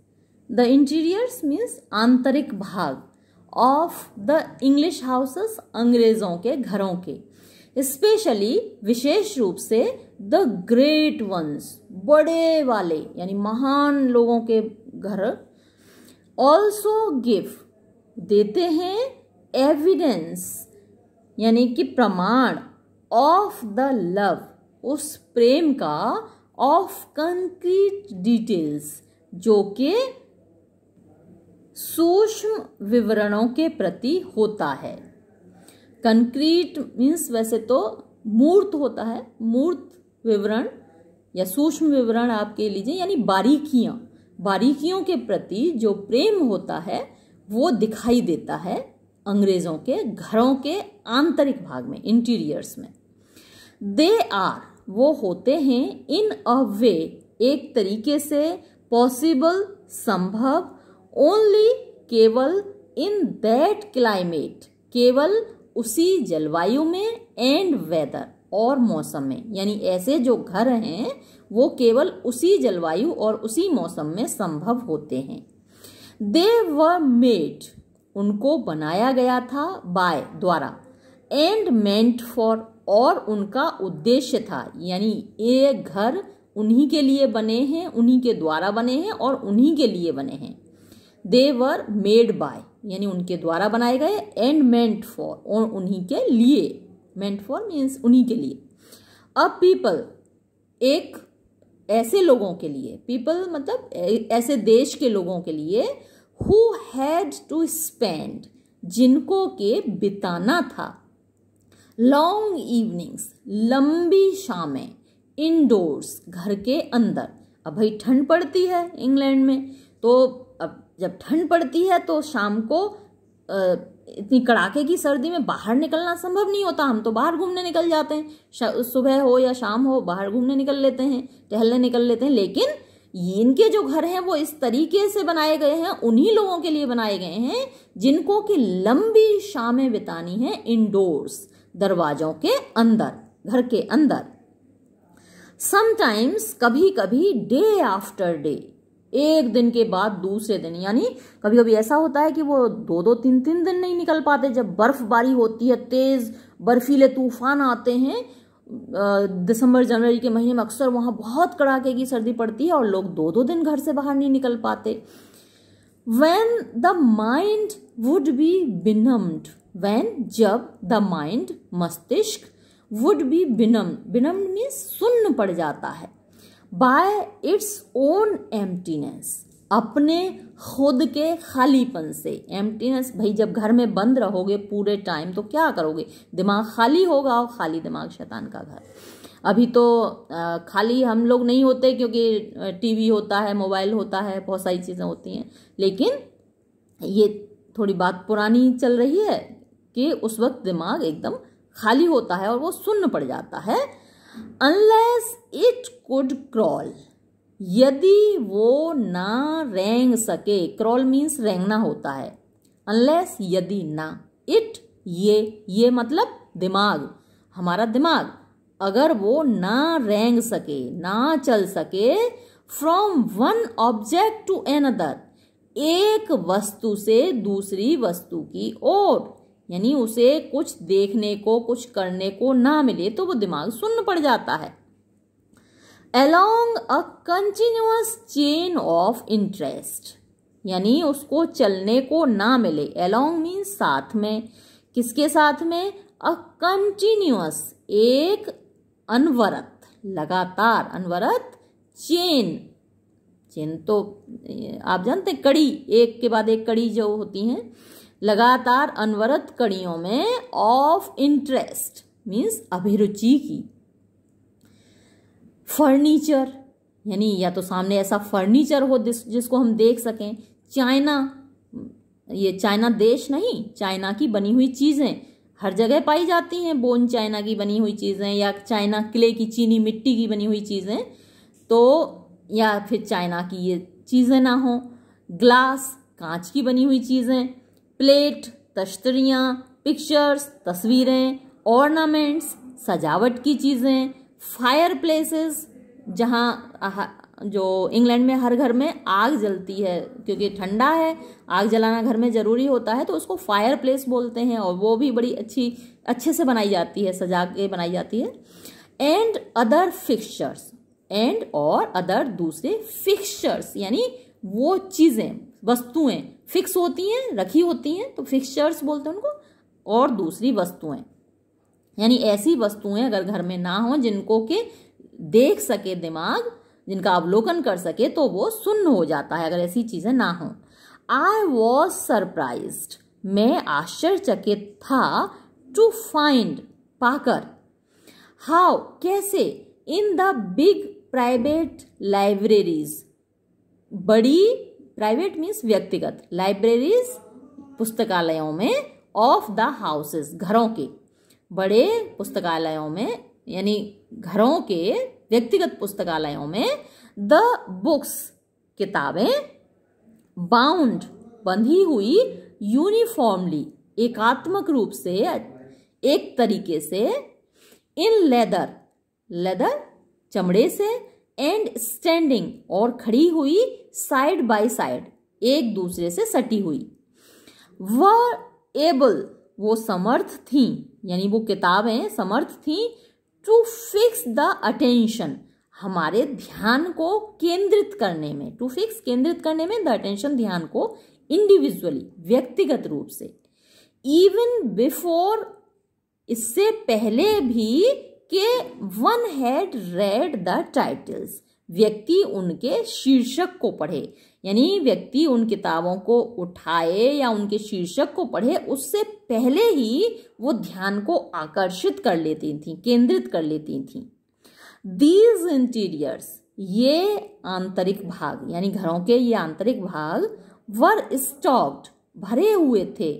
the interiors means आंतरिक भाग ऑफ़ द इंग्लिश हाउसेस अंग्रेज़ों के घरों के। स्पेशली विशेष रूप से द ग्रेट वंस बड़े वाले, यानी महान लोगों के घर ऑल्सो गिव देते हैं एविडेंस यानी कि प्रमाण ऑफ़ द लव उस प्रेम का ऑफ़ कंक्रीट डिटेल्स जो कि सूक्ष्म विवरणों के प्रति होता है। कंक्रीट मीन्स वैसे तो मूर्त होता है, मूर्त विवरण या सूक्ष्म विवरण आप कह लीजिए, यानी बारीकियाँ। बारीकियों के प्रति जो प्रेम होता है, वो दिखाई देता है अंग्रेज़ों के घरों के आंतरिक भाग में इंटीरियर्स में। दे आर वो होते हैं इन अ वे एक तरीके से पॉसिबल संभव ओनली केवल इन दैट क्लाइमेट केवल उसी जलवायु में एंड वेदर और मौसम में, यानी ऐसे जो घर हैं, वो केवल उसी जलवायु और उसी मौसम में संभव होते हैं। दे व मेड उनको बनाया गया था बाय द्वारा एंड मेंट फॉर और उनका उद्देश्य था, यानी ये घर उन्हीं के लिए बने हैं, उन्हीं के द्वारा बने हैं और उन्हीं के लिए बने हैं। दे वर मेड बाय यानी उनके द्वारा बनाए गए एंड मेंट फॉर और उन्हीं के लिए। मेंट फॉर मीन्स उन्हीं के लिए। अब पीपल एक ऐसे लोगों के लिए पीपल मतलब ऐसे देश के लोगों के लिए हु हैड टू स्पेंड जिनको के बिताना था। लॉन्ग इवनिंग्स लंबी शामें इंडोर्स घर के अंदर। अब भाई ठंड पड़ती है इंग्लैंड में तो जब ठंड पड़ती है तो शाम को इतनी कड़ाके की सर्दी में बाहर निकलना संभव नहीं होता। हम तो बाहर घूमने निकल जाते हैं। सुबह हो या शाम हो, बाहर घूमने निकल लेते हैं, टहलने निकल लेते हैं। लेकिन इनके जो घर हैं, वो इस तरीके से बनाए गए हैं, उन्हीं लोगों के लिए बनाए गए हैं, जिनको कि लंबी शामें बितानी है इंडोर्स दरवाजों के अंदर, घर के अंदर। समटाइम्स कभी कभी डे आफ्टर डे एक दिन के बाद दूसरे दिन। यानी कभी कभी ऐसा होता है कि वो दो दो तीन तीन दिन नहीं निकल पाते। जब बर्फबारी होती है, तेज बर्फीले तूफ़ान आते हैं दिसंबर, जनवरी के महीने में अक्सर वहाँ बहुत कड़ाके की सर्दी पड़ती है और लोग दो दो दिन घर से बाहर नहीं निकल पाते। When the mind would be benumbed when जब द माइंड मस्तिष्क would be benumb benumb means सुन्न पड़ जाता है। बाय इट्स ओन एम्प्टीनेस अपने खुद के खालीपन से। एम्प्टीनेस भाई, जब घर में बंद रहोगे पूरे टाइम तो क्या करोगे? दिमाग खाली होगा और खाली दिमाग शैतान का घर। अभी तो खाली हम लोग नहीं होते क्योंकि टीवी होता है मोबाइल होता है, बहुत सारी चीज़ें होती हैं। लेकिन ये थोड़ी बात पुरानी चल रही है कि उस वक्त दिमाग एकदम खाली होता है और वो सुन्न पड़ जाता है। अनलेस इट कुड क्रॉल यदि वो ना रेंग सके क्रॉल मीन्स रेंगना होता है। अनलेस यदि ना इट ये ये मतलब दिमाग, हमारा दिमाग। अगर वो ना रेंग सके, ना चल सके from one object to another एक वस्तु से दूसरी वस्तु की ओर। यानी उसे कुछ देखने को, कुछ करने को ना मिले तो वो दिमाग सुन्न पड़ जाता है। Along a continuous chain of interest यानी उसको चलने को ना मिले। अलोंग मीन साथ में। किसके साथ में? अ कंटिन्यूस एक अनवरत, लगातार अनवरत चेन चेन तो आप जानते हैं, कड़ी, एक के बाद एक कड़ी जो होती हैं। लगातार अनवरत कड़ियों में ऑफ़ इंटरेस्ट मीन्स अभिरुचि की। फर्नीचर यानी या तो सामने ऐसा फर्नीचर हो जिस, जिसको हम देख सकें। चाइना ये चाइना देश नहीं चाइना की बनी हुई चीज़ें। हर जगह पाई जाती हैं बोन चाइना की बनी हुई चीज़ें या चाइना किले की, चीनी मिट्टी की बनी हुई चीज़ें। तो या फिर चाइना की ये चीज़ें ना हो। ग्लास कांच की बनी हुई चीज़ें। प्लेट, तश्तरियाँ पिक्चर्स तस्वीरें ऑर्नामेंट्स सजावट की चीज़ें फायर प्लेसेस जहाँ जो इंग्लैंड में हर घर में आग जलती है, क्योंकि ठंडा है, आग जलाना घर में ज़रूरी होता है तो उसको फायर प्लेस बोलते हैं, और वो भी बड़ी अच्छी, अच्छे से बनाई जाती है, सजा के बनाई जाती है। एंड अदर फिक्सचर्स एंड और अदर दूसरे फिक्सचर्स यानी वो चीज़ें, वस्तुएँ फिक्स होती हैं, रखी होती हैं तो फिक्सचर्स बोलते हैं उनको, और दूसरी वस्तुएँ। यानी ऐसी वस्तुएँ अगर घर में ना हो, जिनको के देख सके दिमाग, जिनका अवलोकन कर सके तो वो सुन्न हो जाता है, अगर ऐसी चीज़ें ना हो। आई वॉज़ सरप्राइज़ मैं आश्चर्यचकित था टू फाइंड पाकर। हाउ कैसे? In the big private libraries बड़ी प्राइवेट मीन्स व्यक्तिगत। लाइब्रेरीज पुस्तकालयों में ऑफ़ द हाउसेस घरों के। बड़े पुस्तकालयों में, यानी घरों के, व्यक्तिगत पुस्तकालयों में द बुक्स किताबें बाउंड बंधी हुई यूनिफॉर्मली एकात्मक रूप से, एक तरीके से इन लेदर लेदर चमड़े से एंड स्टैंडिंग और खड़ी हुई साइड बाय साइड एक दूसरे से सटी हुई। वह एबल वो समर्थ थी, यानी वो किताबें समर्थ थी टू फिक्स द अटेंशन हमारे ध्यान को केंद्रित करने में टू फिक्स केंद्रित करने में द अटेंशन ध्यान को इंडिविजुअली व्यक्तिगत रूप से। इवन बिफोर इससे पहले भी के one had read the titles व्यक्ति उनके शीर्षक को पढ़े। यानी व्यक्ति उन किताबों को उठाए या उनके शीर्षक को पढ़े, उससे पहले ही वो ध्यान को आकर्षित कर लेती थी, केंद्रित कर लेती थी। दीज इंटीरियर्स ये आंतरिक भाग, यानी घरों के ये आंतरिक भाग वर स्टॉक्ड भरे हुए थे।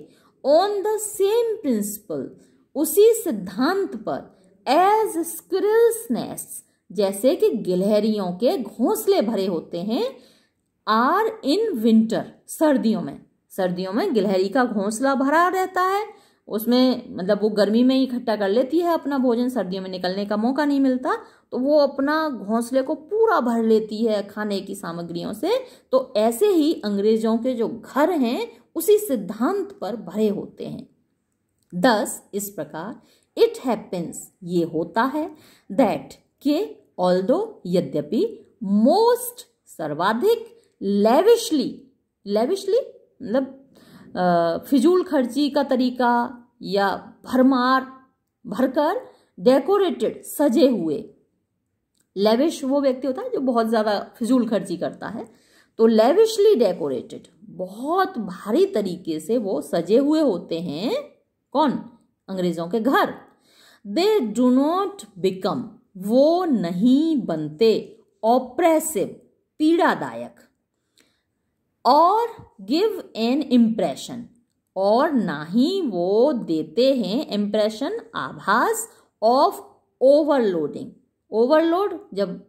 ऑन द सेम प्रिंसिपल उसी सिद्धांत पर एज स्क्रिल्स नेस्ट जैसे कि गिलहरियों के घोंसले भरे होते हैं आर इन विंटर सर्दियों में। सर्दियों में गिलहरी का घोंसला भरा रहता है, उसमें मतलब वो गर्मी में ही इकट्ठा कर लेती है अपना भोजन, सर्दियों में निकलने का मौका नहीं मिलता तो वो अपना घोंसले को पूरा भर लेती है खाने की सामग्रियों से तो ऐसे ही अंग्रेज़ों के जो घर हैं, उसी सिद्धांत पर भरे होते हैं। दस इस प्रकार इट हैपन्स ये होता है दैट के ऑल्दो यद्यपि मोस्ट सर्वाधिक लेविशली लेविशली मतलब फिजूल खर्ची का तरीका या भरमार, भरकर डेकोरेटेड सजे हुए लेविश वो व्यक्ति होता है जो बहुत ज़्यादा फिजूल खर्ची करता है तो लेविशली डेकोरेटेड बहुत भारी तरीके से वो सजे हुए होते हैं, कौन? अंग्रेज़ों के घर। दे डू नॉट बिकम वो नहीं बनते ऑप्रेसिव पीड़ादायक। और गिव एन इम्प्रेशन और ना ही वो देते हैं इम्प्रेशन आभास ऑफ़ ओवरलोडिंग ओवरलोड जब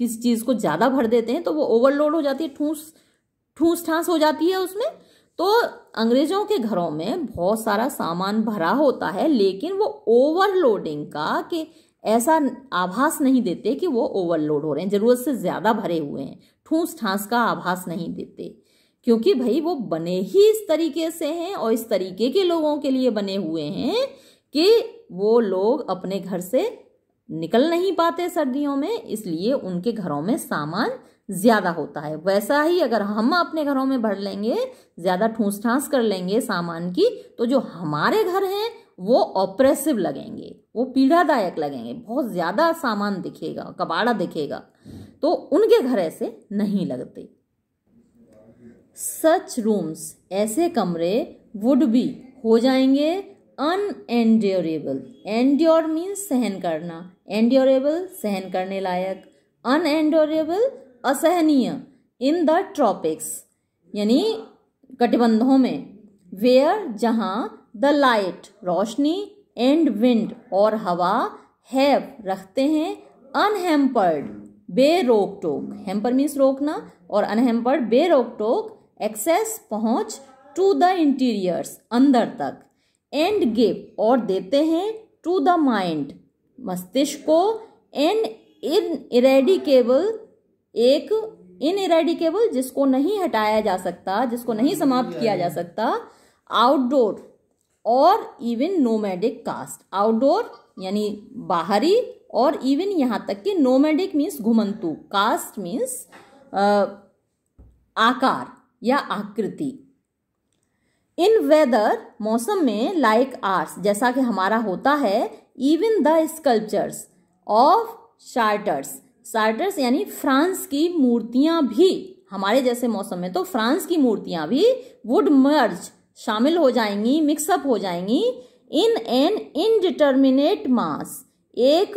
किसी चीज़ को ज़्यादा भर देते हैं तो वो ओवरलोड हो जाती है, ठूस ठूस ठास हो जाती है उसमें। तो अंग्रेज़ों के घरों में बहुत सारा सामान भरा होता है, लेकिन वो ओवरलोडिंग का कि ऐसा आभास नहीं देते कि वो ओवरलोड हो रहे हैं। ज़रूरत से ज़्यादा भरे हुए हैं। ठूस ठास का आभास नहीं देते। क्योंकि भाई वो बने ही इस तरीके से हैं और इस तरीके के लोगों के लिए बने हुए हैं कि वो लोग अपने घर से निकल नहीं पाते सर्दियों में, इसलिए उनके घरों में सामान ज़्यादा होता है। वैसा ही अगर हम अपने घरों में भर लेंगे, ज़्यादा ठूस ठास कर लेंगे सामान की तो जो हमारे घर हैं, वो ऑपरेसिव लगेंगे, वो पीड़ादायक लगेंगे। बहुत ज़्यादा सामान दिखेगा, कबाड़ा दिखेगा तो उनके घर ऐसे नहीं लगते। सच रूम्स ऐसे कमरे वुड बी हो जाएँगे अन अनएंड्योरेबल एंड्योर मीन्स सहन करना एंड्योरेबल सहन करने लायक। अनएंड्योरेबल असहनीय इन द ट्रॉपिक्स यानी कटिबंधों में वेयर जहाँ द लाइट रोशनी एंड विंड और हवा हैव रखते हैं अनहेम्पर्ड बे रोक टोक हेम्पर मीन्स रोकना और अनहेम्पर्ड बे रोक टोक एक्सेस पहुँच टू द इंटीरियर्स अंदर तक एंड गिव और देते हैं टू द माइंड मस्तिष्क को एंड इन इरेडिकेबल एक इन इरेडिकेबल जिसको नहीं हटाया जा सकता जिसको नहीं समाप्त किया जा सकता आउटडोर और इवन नोमैडिक कास्ट आउटडोर यानी बाहरी और इवन यहाँ तक कि नोमैडिक मीन्स घुमंतु कास्ट मीन्स आकार या आकृति। इन वेदर मौसम में लाइक आर्ट्स जैसा कि हमारा होता है even the sculptures of Chartres Chartres यानी फ्रांस की मूर्तियाँ भी, हमारे जैसे मौसम में तो फ्रांस की मूर्तियाँ भी वुड मर्ज शामिल हो जाएँगी मिक्सअप हो जाएँगी इन एन इनडिटर्मिनेट मास एक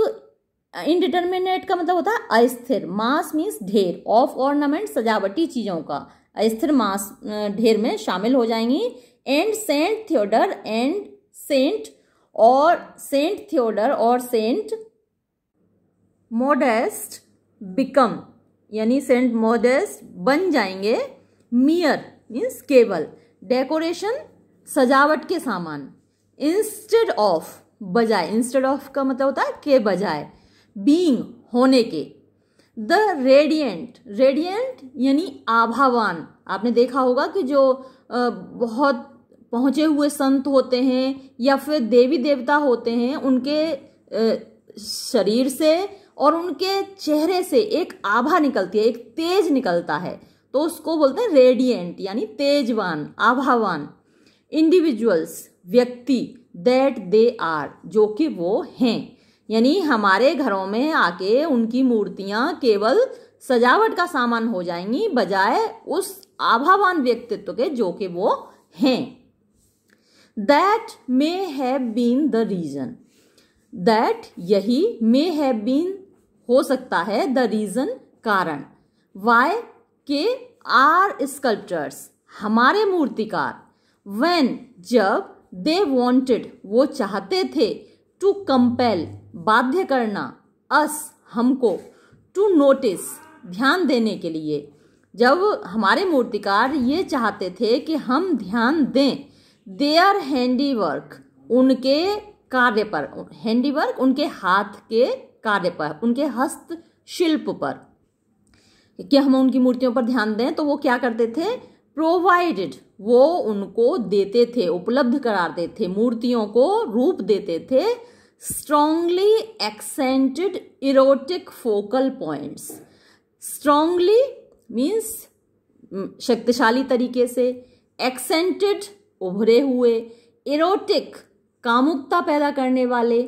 इनडिटर्मिनेट का मतलब होता है अस्थिर मास मीन्स ढेर ऑफ़ ऑर्नामेंट सजावटी चीज़ों का। अस्थिर मास ढेर में शामिल हो जाएँगी। And Saint Theodore and Saint और सेंट थियोडर और सेंट मोडेस्ट बिकम यानी सेंट मोडेस्ट बन जाएँगे मियर मीन्स केवल डेकोरेशन सजावट के सामान इंस्टेड ऑफ़ बजाय इंस्टेड ऑफ़ का मतलब होता है के बजाय बीइंग होने के द रेडियंट रेडियंट यानी आभावान, आपने देखा होगा कि जो बहुत पहुँचे हुए संत होते हैं या फिर देवी देवता होते हैं, उनके शरीर से और उनके चेहरे से एक आभा निकलती है, एक तेज निकलता है। तो उसको बोलते हैं रेडियंट यानी तेजवान, आभावान। इंडिविजुअल्स व्यक्ति दैट दे आर जो कि वो हैं। यानी हमारे घरों में आके उनकी मूर्तियाँ केवल सजावट का सामान हो जाएँगी, बजाय उस आभावान व्यक्तित्व के, जो कि वो हैं। That may have been the reason that यही मे हैव बीन हो सकता है द रीजन कारण। वाई के आर स्कल्प्टर्स हमारे मूर्तिकार। वेन जब दे वॉन्टेड वो चाहते थे टू कंपेल बाध्य करना अस हमको टू नोटिस ध्यान देने के लिए। जब हमारे मूर्तिकार ये चाहते थे कि हम ध्यान दें देयर हैंडीवर्क उनके कार्य पर हैंडीवर्क उनके हाथ के कार्य पर, उनके हस्तशिल्प पर। कि हम उनकी मूर्तियों पर ध्यान दें तो वो क्या करते थे? प्रोवाइडेड वो उनको देते थे, उपलब्ध कराते थे, मूर्तियों को रूप देते थे strongly accented erotic focal points strongly means शक्तिशाली तरीके से। एक्सेंटेड उभरे हुए। इरोटिक कामुकता पैदा करने वाले।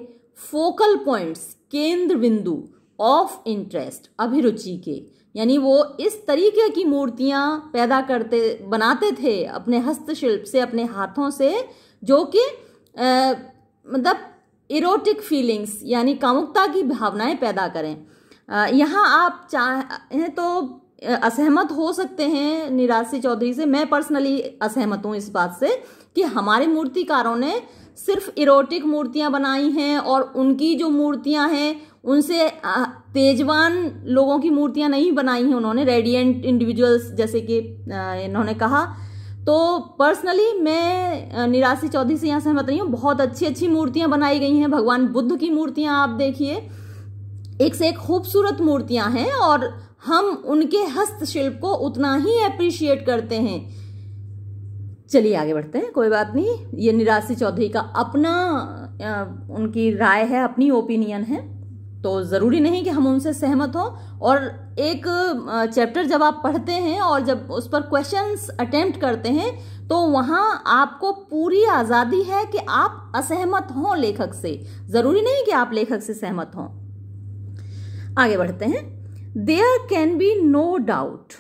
फोकल पॉइंट्स केंद्र बिंदु ऑफ़ इंटरेस्ट अभिरुचि के। यानी वो इस तरीके की मूर्तियाँ पैदा करते, बनाते थे अपने हस्तशिल्प से, अपने हाथों से, जो कि मतलब इरोटिक फीलिंग्स यानी कामुकता की भावनाएँ पैदा करें। यहाँ आप चाहें तो असहमत हो सकते हैं निराशी चौधरी से। मैं पर्सनली असहमत हूँ इस बात से कि हमारे मूर्तिकारों ने सिर्फ़ इरोटिक मूर्तियाँ बनाई हैं और उनकी जो मूर्तियाँ हैं, उनसे तेजवान लोगों की मूर्तियाँ नहीं बनाई हैं उन्होंने रेडियंट इंडिविजुअल्स जैसे कि इन्होंने कहा। तो पर्सनली मैं निराशी चौधरी से यहाँ सहमत नहीं हूँ। बहुत अच्छी अच्छी मूर्तियाँ बनाई गई हैं। भगवान बुद्ध की मूर्तियाँ आप देखिए। एक से एक खूबसूरत मूर्तियाँ हैं और हम उनके हस्तशिल्प को उतना ही अप्रिशिएट करते हैं। चलिए आगे बढ़ते हैं। कोई बात नहीं, ये निराशी चौधरी का अपना उनकी राय है, अपनी ओपिनियन है। तो ज़रूरी नहीं कि हम उनसे सहमत हों। और एक चैप्टर जब आप पढ़ते हैं और जब उस पर क्वेश्चंस अटेम्प्ट करते हैं तो वहाँ आपको पूरी आज़ादी है कि आप असहमत हों लेखक से। ज़रूरी नहीं कि आप लेखक से सहमत हों। आगे बढ़ते हैं। There can be no doubt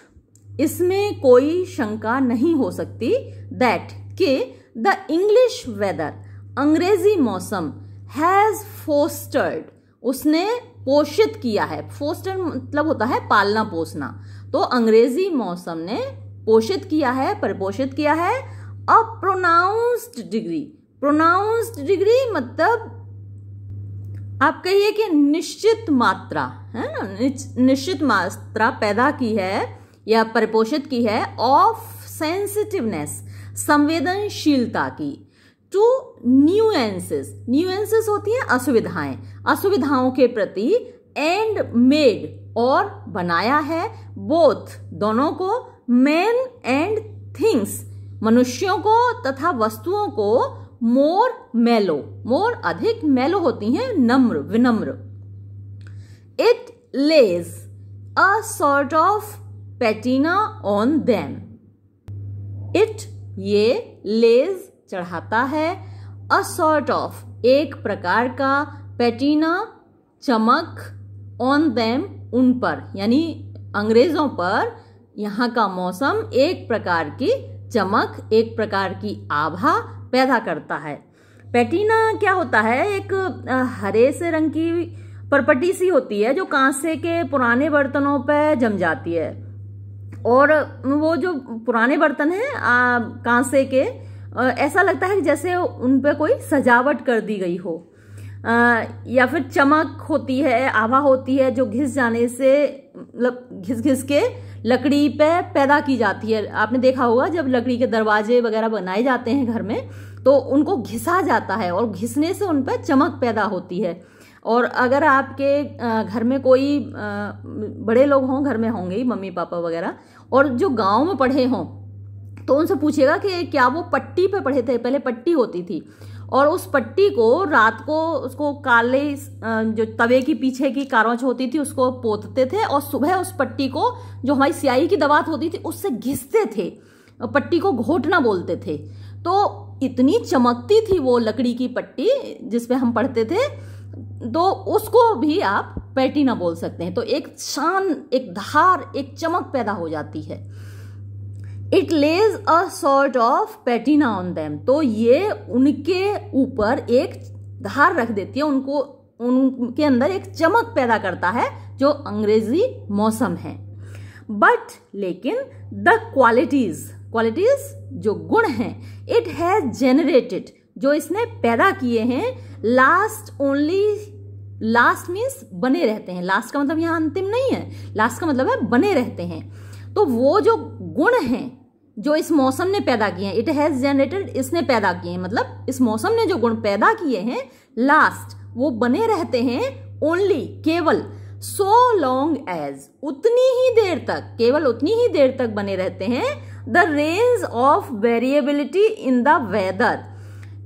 इसमें कोई शंका नहीं हो सकती दैट के द इंग्लिश वेदर अंग्रेज़ी मौसम हैज़ फोस्टर्ड उसने पोषित किया है। फोस्टर मतलब होता है पालना पोसना तो अंग्रेज़ी मौसम ने पोषित किया है, परिपोषित किया है। A pronounced degree pronounced degree मतलब आप कहिए कि निश्चित मात्रा, है ना? निश्चित मात्रा पैदा की है। या परिपोषित की है ऑफ़ सेंसिटिवनेस संवेदनशीलता की। टू न्यूएंसेस न्यूएंसेस होती हैं असुविधाएँ। असुविधाओं के प्रति एंड मेड और बनाया है बोथ दोनों को मैन एंड थिंग्स मनुष्यों को तथा वस्तुओं को मोर मेलो मोर अधिक मेलो होती हैं, नम्र, विनम्र। It lays a sort of patina on them it ये लेज चढ़ाता है। अ सॉर्ट ऑफ़ एक प्रकार का पेटिना चमक ऑन देम उन पर। यानी अंग्रेज़ों पर यहाँ का मौसम एक प्रकार की चमक, एक प्रकार की आभा पैदा करता है। पेटिना क्या होता है? एक हरे से रंग की परपटी सी होती है जो कांसे के पुराने बर्तनों पर जम जाती है। और वो जो पुराने बर्तन हैं कांसे के ऐसा लगता है कि जैसे उन पर कोई सजावट कर दी गई हो। आ, या फिर चमक होती है आभा होती है जो घिस जाने से मतलब घिस घिस के लकड़ी पे पैदा की जाती है। आपने देखा होगा जब लकड़ी के दरवाजे वगैरह बनाए जाते हैं घर में तो उनको घिसा जाता है और घिसने से उन पर चमक पैदा होती है। और अगर आपके घर में कोई बड़े लोग हों, घर में होंगे ही मम्मी पापा वगैरह, और जो गाँव में पढ़े हों तो उनसे पूछेगा कि क्या वो पट्टी पे पढ़े थे, पहले पट्टी होती थी, और उस पट्टी को रात को उसको काले जो तवे की पीछे की कारवाच होती थी, उसको पोतते थे, और सुबह उस पट्टी को, जो हमारी स्याही की दवात होती थी, उससे घिसते थे पट्टी को घोटना बोलते थे। तो इतनी चमकती थी वो लकड़ी की पट्टी जिसपे हम पढ़ते थे तो उसको भी आप पैटीना बोल सकते हैं। तो एक शान, एक धार, एक चमक पैदा हो जाती है। It lays a sort of patina on them तो ये उनके ऊपर एक धार रख देती है, उनको, उनके अंदर एक चमक पैदा करता है, जो अंग्रेज़ी मौसम है। बट लेकिन द क्वालिटीज क्वालिटीज जो गुण हैं इट हैज़ जेनरेटेड जो इसने पैदा किए हैं लास्ट ओनली लास्ट मीन्स बने रहते हैं। लास्ट का मतलब यहाँ अंतिम नहीं है। लास्ट का मतलब है बने रहते हैं। तो वो जो गुण हैं, जो इस मौसम ने पैदा किए हैं इट हैज़ जनरेटेड इसने पैदा किए हैं। मतलब इस मौसम ने जो गुण पैदा किए हैं लास्ट वो बने रहते हैं ओनली केवल। सो लॉन्ग एज उतनी ही देर तक, केवल उतनी ही देर तक बने रहते हैं। The range of variability in the weather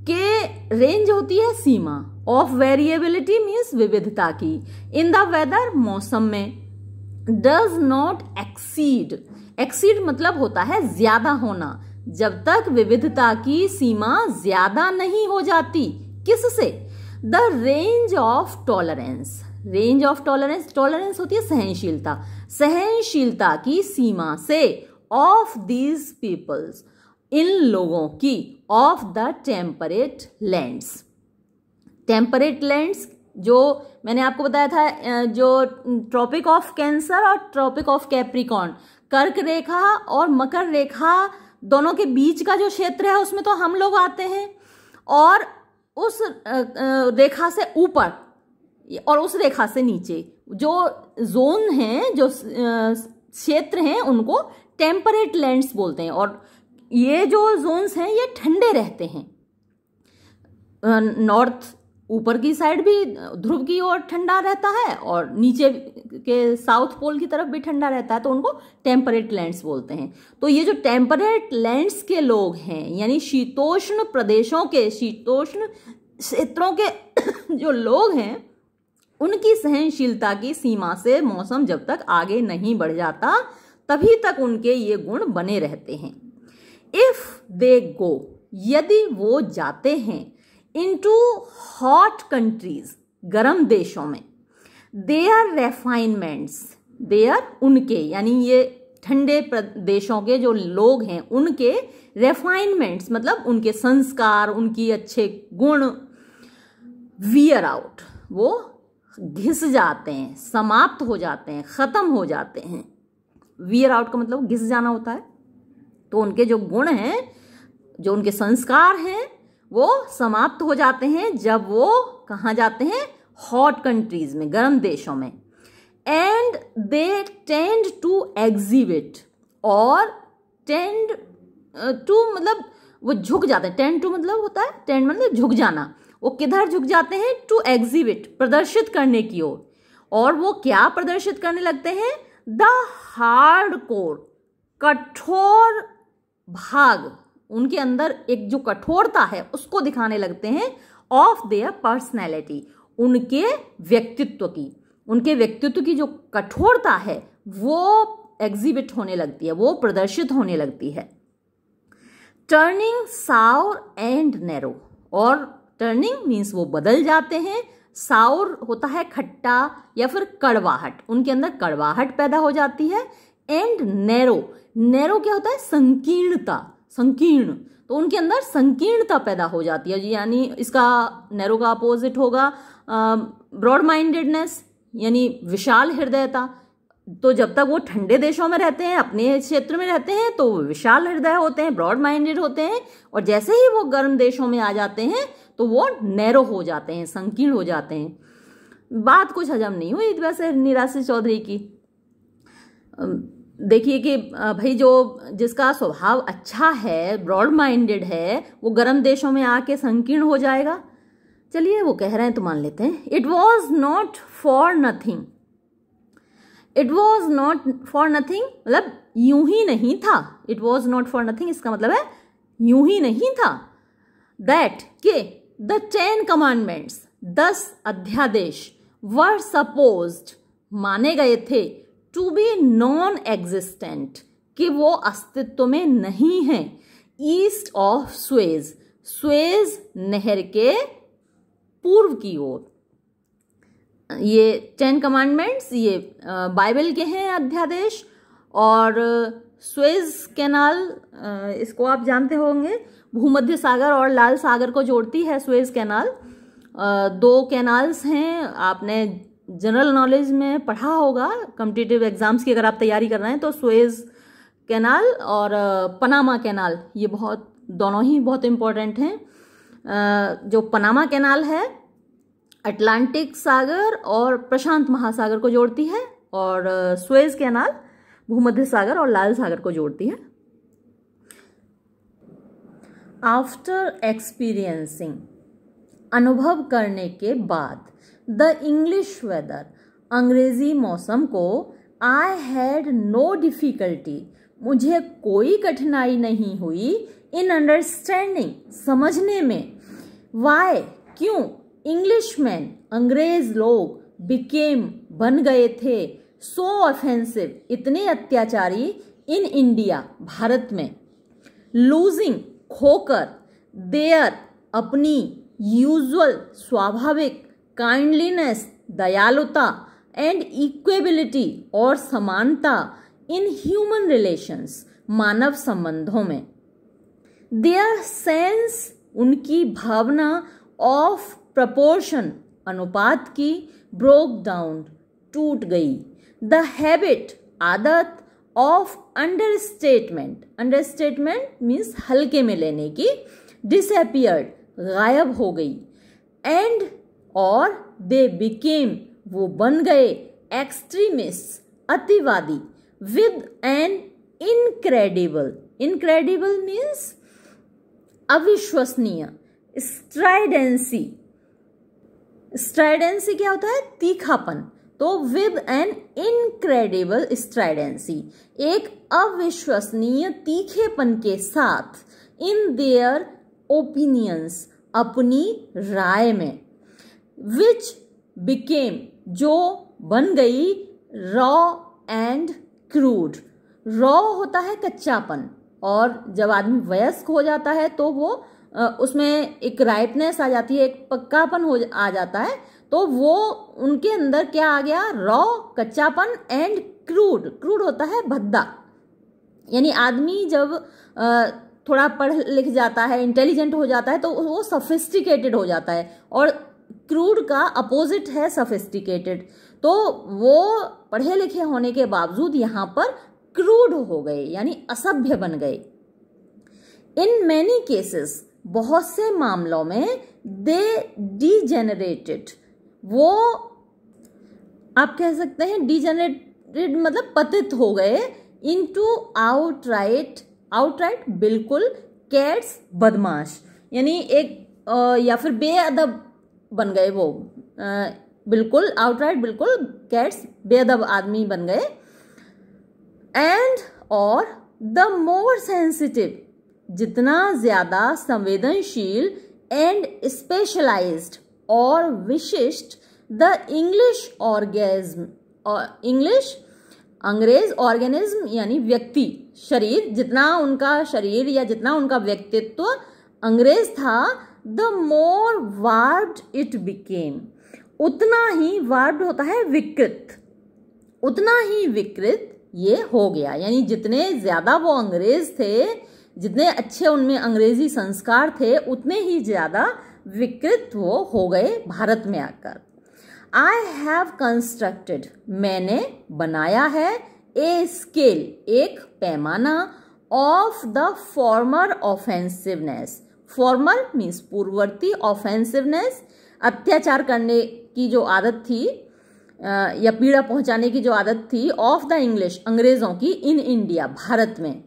के रेंज होती है सीमा। ऑफ़ वेरिएबिलिटी मीन्स विविधता की। इन द वेदर मौसम में डज नॉट एक्सीड एक्सीड मतलब होता है ज़्यादा होना। जब तक विविधता की सीमा ज़्यादा नहीं हो जाती, किससे? The range of tolerance range of tolerance tolerance होती है सहनशीलता। सहनशीलता की सीमा से। ऑफ़ दीज पीपल्स इन लोगों की of the temperate lands temperate lands जो मैंने आपको बताया था जो ट्रॉपिक ऑफ़ कैंसर और ट्रॉपिक ऑफ़ कैप्रिकॉन कर्क रेखा और मकर रेखा दोनों के बीच का जो क्षेत्र है, उसमें तो हम लोग आते हैं और उस रेखा से ऊपर और उस रेखा से नीचे जो जोन हैं, जो क्षेत्र हैं, उनको टेम्परेट लैंड्स बोलते हैं और ये जो जोन्स हैं, ये ठंडे रहते हैं। नॉर्थ ऊपर की साइड भी ध्रुव की ओर ठंडा रहता है और नीचे के साउथ पोल की तरफ़ भी ठंडा रहता है तो उनको टेम्परेट लैंड्स बोलते हैं। तो ये जो टेम्परेट लैंड्स के लोग हैं, यानी शीतोष्ण प्रदेशों के, शीतोष्ण क्षेत्रों के <coughs> जो लोग हैं, उनकी सहनशीलता की सीमा से मौसम जब तक आगे नहीं बढ़ जाता, तभी तक उनके ये गुण बने रहते हैं। इफ़ दे गो यदि वो जाते हैं इनटू हॉट कंट्रीज़ गर्म देशों में देयर रेफाइनमेंट्स देयर उनके, यानी ये ठंडे प्रदेशों के जो लोग हैं, उनके रेफाइनमेंट्स मतलब उनके संस्कार, उनकी अच्छे गुण वियर आउट वो घिस जाते हैं, समाप्त हो जाते हैं, खत्म हो जाते हैं। वियर आउट का मतलब घिस जाना होता है। तो उनके जो गुण हैं जो उनके संस्कार हैं वो समाप्त हो जाते हैं जब वो कहाँ जाते हैं? हॉट कंट्रीज़ में गर्म देशों में। And they tend to exhibit और टेंड टू मतलब वो झुक जाते हैं। टेंड टू मतलब होता है? टेंड मतलब झुक जाना। वो किधर झुक जाते हैं? टू एग्जिबिट प्रदर्शित करने की ओर। और, और वो क्या प्रदर्शित करने लगते हैं? द हार्ड कोर कठोर भाग, उनके अंदर एक जो कठोरता है, उसको दिखाने लगते हैं ऑफ़ देयर पर्सनैलिटी उनके व्यक्तित्व की। उनके व्यक्तित्व की जो कठोरता है, वो एग्जिबिट होने लगती है, वो प्रदर्शित होने लगती है। टर्निंग साउर एंड नैरो और टर्निंग मीन्स वो बदल जाते हैं साउर होता है खट्टा या फिर कड़वाहट, उनके अंदर कड़वाहट पैदा हो जाती है एंड नैरो। नैरो क्या होता है? संकीर्णता। संकीर्ण। तो उनके अंदर संकीर्णता पैदा हो जाती है। यानी इसका नैरो का अपोजिट होगा। ब्रॉड माइंडेडनेस यानी विशाल हृदयता। तो जब तक वो ठंडे देशों में रहते हैं, अपने क्षेत्र में रहते हैं तो विशाल हृदय होते हैं ब्रॉड माइंडेड होते हैं। और जैसे ही वो गर्म देशों में आ जाते हैं तो वो नैरो हो जाते हैं, संकीर्ण हो जाते हैं। बात कुछ हजम नहीं हुई वैसे निराशी चौधरी की। देखिए कि भाई जो जिसका स्वभाव अच्छा है ब्रॉड माइंडेड है, वो गर्म देशों में आके संकीर्ण हो जाएगा। चलिए, वो कह रहे हैं तो मान लेते हैं। It was not for nothing it was not for nothing मतलब यूँ ही नहीं था। It was not for nothing इसका मतलब है यूँ ही नहीं था। दैट के द टेन कमांडमेंट्स दस अध्यादेश वर सपोज्ड माने गए थे। टू बी नॉन एग्जिस्टेंट कि वो अस्तित्व में नहीं है। ईस्ट ऑफ़ स्वेज स्वेज नहर के पूर्व की ओर। ये टेन कमांडमेंट्स ये बाइबल के हैं अध्यादेश, और स्वेज कैनाल इसको आप जानते होंगे, भूमध्य सागर और लाल सागर को जोड़ती है स्वेज कैनाल। दो कैनाल्स हैं, आपने जनरल नॉलेज में पढ़ा होगा कम्पिटिटिव एग्ज़ाम्स की अगर आप तैयारी कर रहे हैं तो स्वेज कैनाल और पनामा कैनाल ये बहुत, दोनों ही बहुत इम्पोर्टेंट हैं। जो पनामा कैनाल है अटलांटिक सागर और प्रशांत महासागर को जोड़ती है और स्वेज कैनाल भूमध्य सागर और लाल सागर को जोड़ती है। आफ्टर एक्सपीरियंसिंग अनुभव करने के बाद द इंग्लिश वेदर अंग्रेज़ी मौसम को आई हैड नो डिफ़िकल्टी मुझे कोई कठिनाई नहीं हुई इन अंडरस्टैंडिंग समझने में. वाई क्यों? इंग्लिश मैन अंग्रेज़ लोग बिकेम बन गए थे. सो so ऑफेंसिव इतने अत्याचारी इन इंडिया भारत में. लूजिंग खोकर देयर अपनी यूजुअल स्वाभाविक काइंडलीनेस दयालुता एंड इक्वेबिलिटी और समानता इन ह्यूमन रिलेशंस मानव संबंधों में। देयर सेंस उनकी भावना ऑफ़ प्रपोर्शन अनुपात की ब्रोक डाउन टूट गई। द हैबिट आदत of understatement understatement means हल्के में लेने की डिसअपियर्ड गायब हो गई। एंड और दे बिकेम वो बन गए extremist अतिवादी with an incredible incredible means अविश्वसनीय स्ट्राइडेंसी स्ट्राइडेंसी क्या होता है? तीखापन। तो विद एन इनक्रेडिबल स्ट्राइडेंसी एक अविश्वसनीय तीखेपन के साथ इन देयर ओपिनियंस अपनी राय में। विच बिकेम जो बन गई रॉ एंड क्रूड रॉ होता है कच्चापन, और जब आदमी वयस्क हो जाता है तो वो उसमें एक राइपनेस आ जाती है, एक पक्कापन हो आ जाता है तो वो उनके अंदर क्या आ गया? रॉ कच्चापन एंड क्रूड क्रूड होता है भद्दा। यानी आदमी जब थोड़ा पढ़ लिख जाता है इंटेलिजेंट हो जाता है तो वो सफिस्टिकेटेड हो जाता है, और क्रूड का अपोजिट है सफिस्टिकेटेड तो वो पढ़े लिखे होने के बावजूद यहाँ पर क्रूड हो गए यानी असभ्य बन गए। इन मैनी केसेस बहुत से मामलों में दे डीजेनरेटेड वो आप कह सकते हैं डीजेनरेटेड मतलब पतित हो गए इनटू आउटराइट आउटराइट बिल्कुल कैट्स बदमाश. यानी एक आ, या फिर बेअदब बन गए वो। आ, बिल्कुल आउटराइट बिल्कुल कैट्स बेअदब आदमी बन गए। एंड और द मोर सेंसिटिव जितना ज़्यादा संवेदनशील एंड स्पेशलाइज्ड और विशिष्ट द इंग्लिश ऑर्गेज्म इंग्लिश अंग्रेज़ ऑर्गेनिज्म यानी व्यक्ति शरीर जितना उनका शरीर या जितना उनका व्यक्तित्व अंग्रेज़ था the more weird it became उतना ही वार्ड होता है विकृत। उतना ही विकृत ये हो गया। यानी जितने ज़्यादा वो अंग्रेज़ थे, जितने अच्छे उनमें अंग्रेज़ी संस्कार थे, उतने ही ज़्यादा विकृत वो हो गए भारत में आकर। आई हैव कंस्ट्रक्टेड मैंने बनाया है ए स्केल एक पैमाना of the former offensiveness former means पूर्ववर्ती ऑफेंसिवनेस अत्याचार करने की जो आदत थी या पीड़ा पहुँचाने की जो आदत थी ऑफ़ द इंग्लिश अंग्रेज़ों की इन इंडिया भारत में।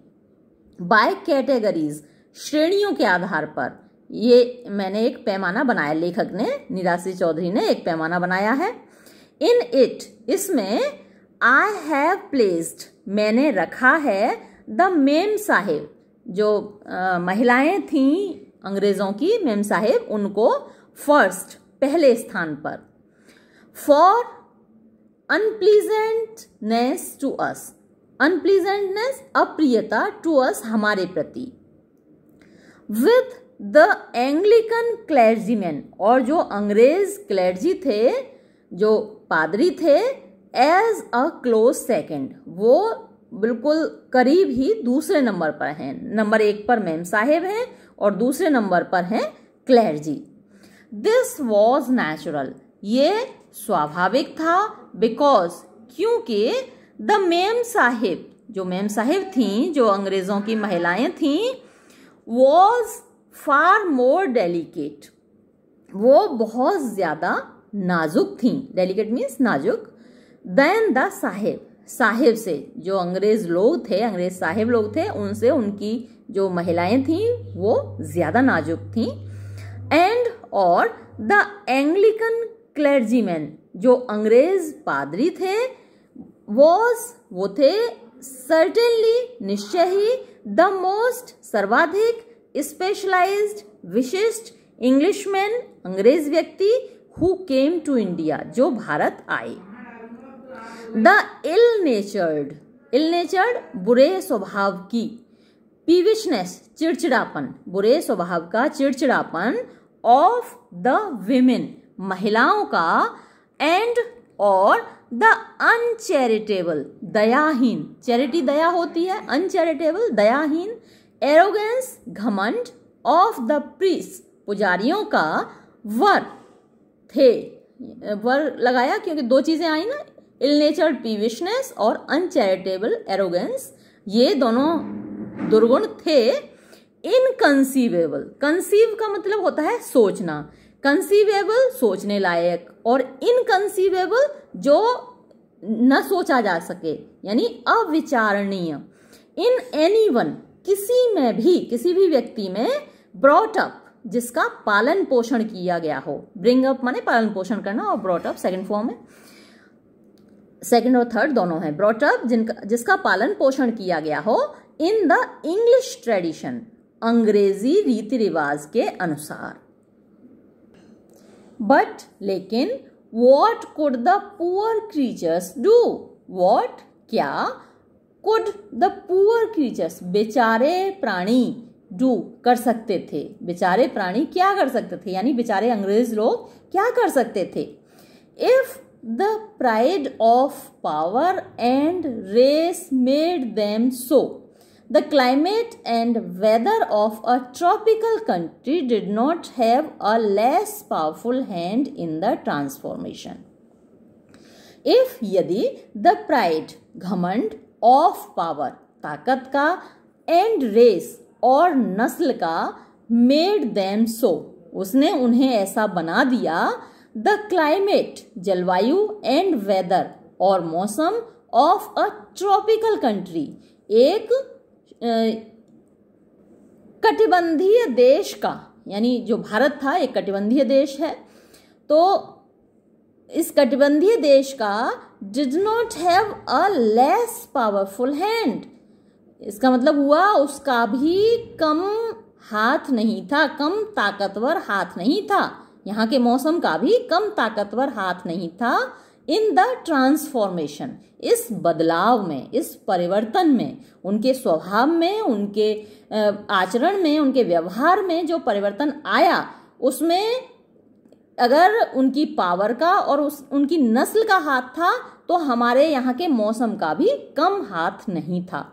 बाय कैटेगरीज श्रेणियों के आधार पर ये मैंने एक पैमाना बनाया लेखक ने निराशी चौधरी ने एक पैमाना बनाया है। इन इट इसमें आई हैव प्लेस्ड मैंने रखा है द मेम साहेब जो आ, महिलाएँ थीं अंग्रेज़ों की मेम साहेब उनको फ़र्स्ट पहले स्थान पर। For unpleasantness to us unpleasantness अप्रियता to us हमारे प्रति। विथ द एंग्लिकन क्लैर्जीमैन और जो अंग्रेज़ क्लैर्जी थे, जो पादरी थे एज अ क्लोज सेकेंड वो बिल्कुल करीब ही दूसरे नंबर पर हैं। नंबर एक पर मेम साहेब हैं और दूसरे नंबर पर हैं क्लैर्जी दिस वॉज़ नेचुरल ये स्वाभाविक था बिकॉज़ क्योंकि द मेम साहिब, जो मेम साहिब थी, जो अंग्रेज़ों की महिलाएँ थी वॉज़ फार मोर डेलिकेट वो बहुत ज़्यादा नाजुक थी। डेलिकेट मीन्स नाजुक। Then the sahib. साहिब से जो अंग्रेज़ लोग थे, अंग्रेज़ साहिब लोग थे, उनसे उनकी जो महिलाएँ थी, वो ज़्यादा नाजुक थी। एंड और द एंग्लिकन क्लर्जीमैन जो अंग्रेज़ पादरी थे वॉज़ वो थे सर्टेनली निश्चय ही द मोस्ट सर्वाधिक स्पेशलाइज्ड विशिष्ट इंग्लिशमैन अंग्रेज़ व्यक्ति हु केम टू इंडिया जो भारत आए। द इल नेचर्ड इल नेचर्ड बुरे स्वभाव की पीविशनेस चिड़चिड़ापन। बुरे स्वभाव का चिड़चिड़ापन ऑफ़ द विमेन महिलाओं का एंड और द अनचैरिटेबल दयाहीन। चैरिटी दया होती है अनचैरिटेबल दयाहीन। एरोगेंस घमंड ऑफ़ द प्रीस पुजारियों का वर थे। वर लगाया क्योंकि दो चीज़ें आई ना इल नेचर पीविशनेस और अनचैरिटेबल एरोगेंस ये दोनों दुर्गुण थे इनकंसीवेबल कंसीव का मतलब होता है सोचना। कंसीवेबल सोचने लायक और इनकंसीवेबल जो न सोचा जा सके, यानी अविचारणीय। इन एनी वन किसी में भी, किसी भी व्यक्ति में ब्रॉट अप जिसका पालन पोषण किया गया हो। ब्रिंग अप माने पालन पोषण करना और ब्रॉट अप सेकंड फॉर्म है सेकंड और थर्ड दोनों है। ब्रॉट अप जिनका, जिसका पालन पोषण किया गया हो इन द इंग्लिश ट्रेडिशन, अंग्रेज़ी रीति रिवाज के अनुसार। बट लेकिन what could the poor creatures do what क्या? कुड द पुअर क्रीचर्स बेचारे प्राणी डू कर सकते थे? बेचारे प्राणी क्या कर सकते थे? यानी बेचारे अंग्रेज़ लोग क्या कर सकते थे? If the pride of power and race made them so the climate and weather of a tropical country did not have a less powerful hand in the transformation if यदि द प्राइड घमंड of power ताकत का and race और नस्ल का made them सो उसने उन्हें ऐसा बना दिया द क्लाइमेट जलवायु एंड वेदर और मौसम ऑफ़ अ ट्रॉपिकल कंट्री एक कटिबंधीय देश का, यानी जो भारत था, एक कटिबंधीय देश है। तो इस कटिबंधीय देश का did not have a less powerful hand इसका मतलब हुआ, उसका भी कम हाथ नहीं था, कम ताकतवर हाथ नहीं था। यहाँ के मौसम का भी कम ताकतवर हाथ नहीं था। इन द ट्रांसफॉर्मेशन, इस बदलाव में, इस परिवर्तन में, उनके स्वभाव में, उनके आचरण में, उनके व्यवहार में जो परिवर्तन आया, उसमें अगर उनकी पावर का और उस, उनकी नस्ल का हाथ था तो हमारे यहाँ के मौसम का भी कम हाथ नहीं था।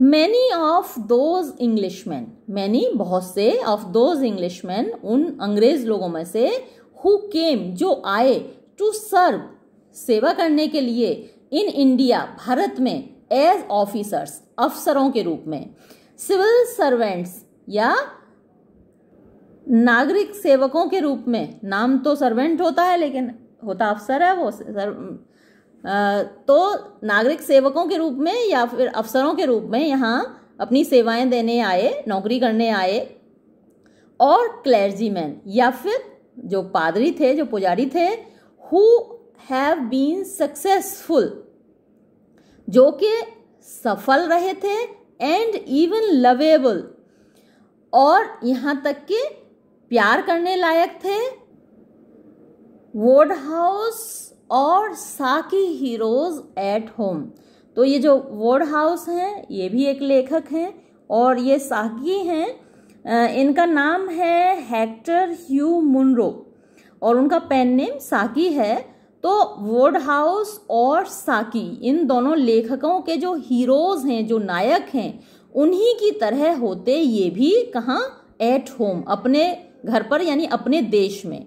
Many of those Englishmen many बहुत से ऑफ़ दोज इंग्लिशमैन उन अंग्रेज़ लोगों में से हु केम जो आए टू सर्व सेवा करने के लिए इन इंडिया भारत में एज ऑफिसर्स अफसरों के रूप में। सिविल सर्वेंट्स या नागरिक सेवकों के रूप में। नाम तो सर्वेंट होता है लेकिन होता अफसर है वो सर, तो नागरिक सेवकों के रूप में या फिर अफसरों के रूप में यहाँ अपनी सेवाएँ देने आए नौकरी करने आए। और क्लर्जीमैन या फिर जो पादरी थे जो पुजारी थे हु हैव बीन सक्सेसफुल जो कि सफल रहे थे एंड इवन लवेबल और यहाँ तक कि प्यार करने लायक थे वोड हाउस और साकी हीरोज एट होम तो ये जो वोड हाउस हैं, ये भी एक लेखक हैं, और ये साकी हैं इनका नाम है हेक्टर ह्यू मुनरो और उनका पेन नेम साकी है तो वोड हाउस और साकी, इन दोनों लेखकों के जो हीरोज हैं, जो नायक हैं, उन्हीं की तरह होते ये भी कहाँ? एट होम अपने घर पर, यानी अपने देश में।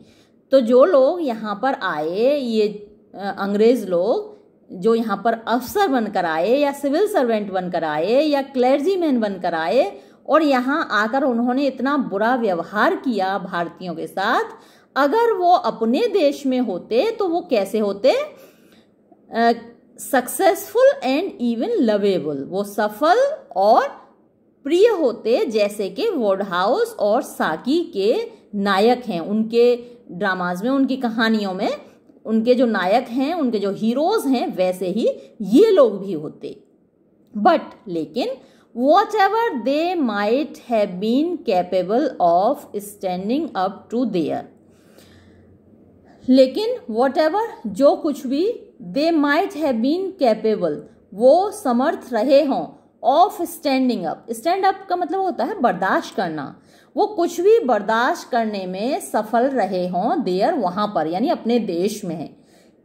तो जो लोग यहाँ पर आए, ये अंग्रेज़ लोग, जो यहाँ पर अफसर बनकर आए, या सिविल सर्वेंट बनकर आए, या क्लर्जी मैन बनकर आए, और यहाँ आकर उन्होंने इतना बुरा व्यवहार किया भारतीयों के साथ अगर वो अपने देश में होते तो वो कैसे होते? सक्सेसफुल एंड इवन लवेबल वो सफल और प्रिय होते, जैसे कि वोड हाउस और साकी के नायक हैं। उनके ड्रामाज में, उनकी कहानियों में, उनके जो नायक हैं, उनके जो हीरोज हैं, वैसे ही ये लोग भी होते। बट लेकिन whatever they might have been capable of standing up to their लेकिन वॉट एवर जो कुछ भी they might have been capable वो समर्थ रहे हों. Of standing up stand up का मतलब होता है बर्दाश्त करना. वो कुछ भी बर्दाश्त करने में सफल रहे हों देयर वहाँ पर, यानी अपने देश में है.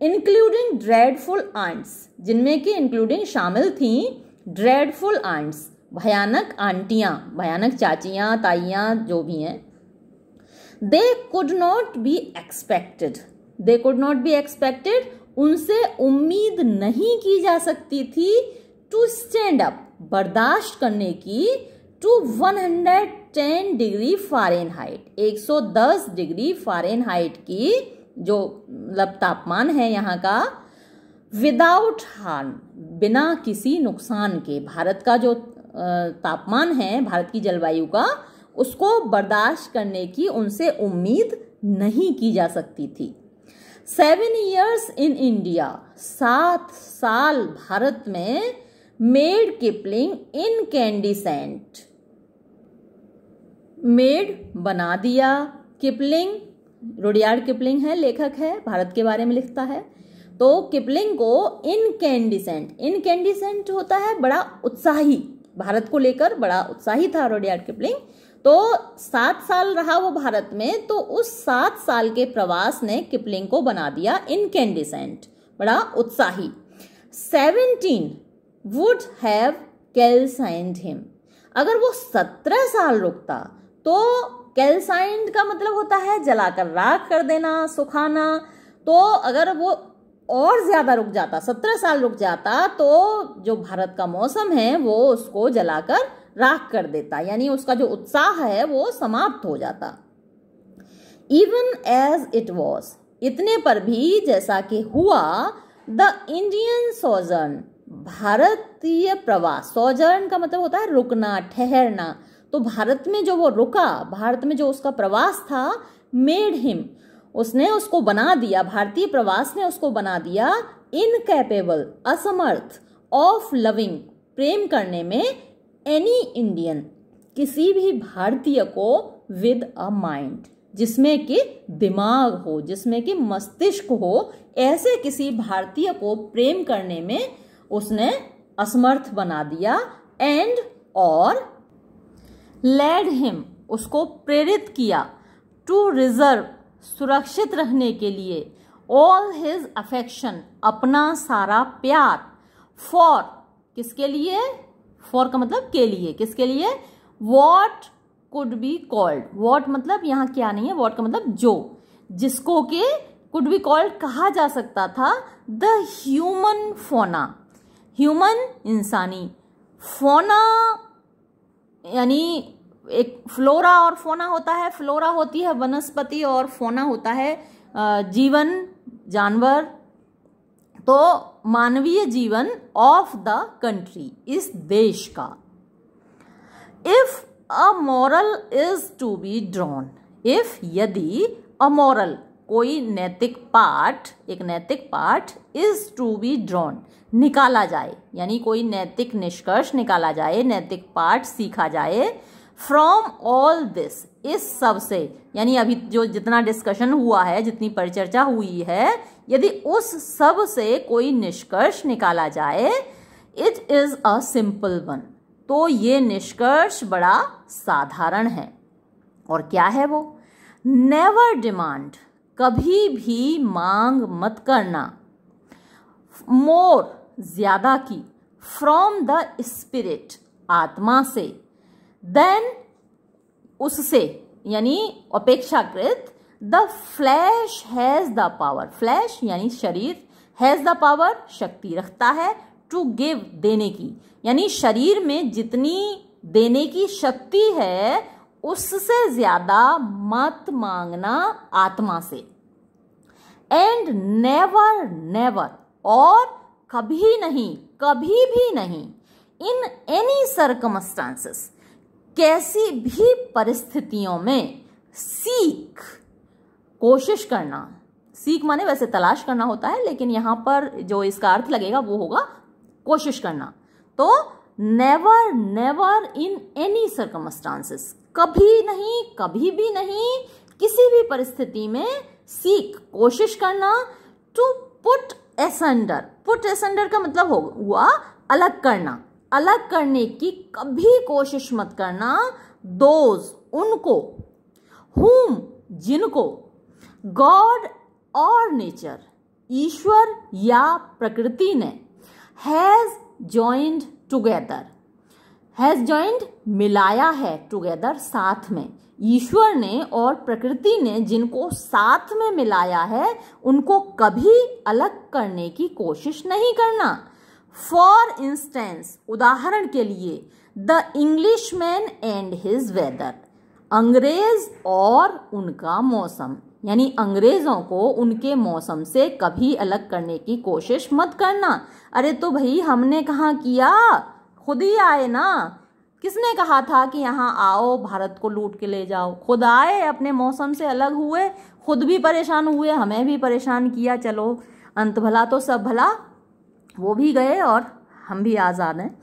इंक्लूडिंग ड्रेडफुल आंट्स जिनमें कि इंक्लूडिंग शामिल थी ड्रेडफुल आंट्स भयानक आंटियाँ, भयानक चाचियाँ, ताइयाँ, जो भी हैं. They could not be expected they could not be expected उनसे उम्मीद नहीं की जा सकती थी टू स्टैंड अप बर्दाश्त करने की to 110 degree Fahrenheit 110 degree Fahrenheit की जो मतलब तापमान है यहाँ का विदाउट हार्म बिना किसी नुकसान के, भारत का जो तापमान है, भारत की जलवायु का उसको बर्दाश्त करने की उनसे उम्मीद नहीं की जा सकती थी। सेवन ईयर्स इन इंडिया सात साल भारत में made Kipling incandescent made बना दिया किपलिंग। रुडियार्ड किपलिंग है, लेखक है, भारत के बारे में लिखता है। तो किपलिंग को इनकेंडिसेंट इनकेंडिसेंट होता है, बड़ा उत्साही। भारत को लेकर बड़ा उत्साही था रोडियार्ड किपलिंग। तो सात साल रहा वो भारत में तो उस सात साल के प्रवास ने किपलिंग को बना दिया इनकेंडिसेंट, बड़ा उत्साही। Seventeen would have calcined him. अगर वो सत्रह साल रुकता तो कैलसाइंड का मतलब होता है जलाकर राख कर देना, सुखाना। तो अगर वो और ज़्यादा रुक जाता, सत्रह साल रुक जाता तो जो भारत का मौसम है, वो उसको जलाकर राख कर देता, यानी उसका जो उत्साह है वो समाप्त हो जाता। इवन एज इट वॉज़ इतने पर भी जैसा कि हुआ द इंडियन सोजर्न भारतीय प्रवास। सोजर्न का मतलब होता है रुकना, ठहरना। तो भारत में जो वो रुका, भारत में जो उसका प्रवास था मेड हिम उसने उसको बना दिया, भारतीय प्रवास ने उसको बना दिया इनकैपेबल असमर्थ ऑफ़ लविंग प्रेम करने में एनी इंडियन किसी भी भारतीय को विद अ माइंड जिसमें कि दिमाग हो, जिसमें कि मस्तिष्क हो, ऐसे किसी भारतीय को प्रेम करने में उसने असमर्थ बना दिया एंड और लेड हिम उसको प्रेरित किया टू रिज़र्व सुरक्षित रहने के लिए ऑल हिज अफेक्शन अपना सारा प्यार फॉर किसके लिए? फॉर का मतलब के लिए। किसके लिए? What could be called what मतलब यहाँ क्या नहीं है? वॉट का मतलब जो। जिसको के कुड बी कॉल्ड कहा जा सकता था द ह्यूमन फोना ह्यूमन इंसानी। फोना यानी एक फ्लोरा और फोना होता है फ्लोरा होती है वनस्पति और फोना होता है जीवन, जानवर तो मानवीय जीवन ऑफ़ द कंट्री इस देश का। If a moral is to be drawn if यदि अमोरल कोई नैतिक पाठ, एक नैतिक पाठ इज़ टू बी ड्रॉन निकाला जाए, यानी कोई नैतिक निष्कर्ष निकाला जाए, नैतिक पाठ सीखा जाए फ्रॉम ऑल दिस इस सबसे, यानी अभी जो जितना डिस्कशन हुआ है, जितनी परिचर्चा हुई है यदि उस सबसे कोई निष्कर्ष निकाला जाए it is a simple one तो ये निष्कर्ष बड़ा साधारण है। और क्या है वो? नेवर डिमांड कभी भी मांग मत करना। मोर ज़्यादा की। फ्रॉम द स्पिरिट आत्मा से। देन उससे, यानी अपेक्षाकृत the flesh has the power flesh यानी शरीर हैज़ द पावर शक्ति रखता है टू गिव देने की। यानी शरीर में जितनी देने की शक्ति है, उससे ज़्यादा मत मांगना आत्मा से। एंड नेवर नेवर और कभी नहीं, कभी भी नहीं इन एनी सर्कमस्टांसेस कैसी भी परिस्थितियों में सीख कोशिश करना। सीख माने वैसे तलाश करना होता है, लेकिन यहाँ पर जो इसका अर्थ लगेगा वो होगा कोशिश करना। तो never never in any circumstances कभी नहीं, कभी भी नहीं, किसी भी परिस्थिति में सीख, कोशिश करना। To put asunder put asunder का मतलब हो, हुआ अलग करना। अलग करने की कभी कोशिश मत करना। दोज उनको। हुम जिनको। गॉड और नेचर, ईश्वर या प्रकृति ने has joined together has joined मिलाया है टुगेदर साथ में। ईश्वर ने और प्रकृति ने जिनको साथ में मिलाया है, उनको कभी अलग करने की कोशिश नहीं करना। फॉर इंस्टेंस उदाहरण के लिए the Englishman and his weather अंग्रेज़ और उनका मौसम। यानी अंग्रेज़ों को उनके मौसम से कभी अलग करने की कोशिश मत करना। अरे तो भाई, हमने कहा किया? खुद ही आए ना। किसने कहा था कि यहाँ आओ, भारत को लूट के ले जाओ? खुद आए, अपने मौसम से अलग हुए। खुद भी परेशान हुए, हमें भी परेशान किया, चलो। अंत भला तो सब भला। वो भी गए और हम भी आज़ाद हैं।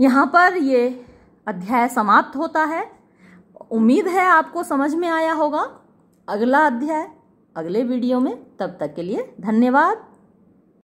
यहाँ पर ये अध्याय समाप्त होता है। उम्मीद है आपको समझ में आया होगा। अगला अध्याय अगले वीडियो में तब तक के लिए धन्यवाद।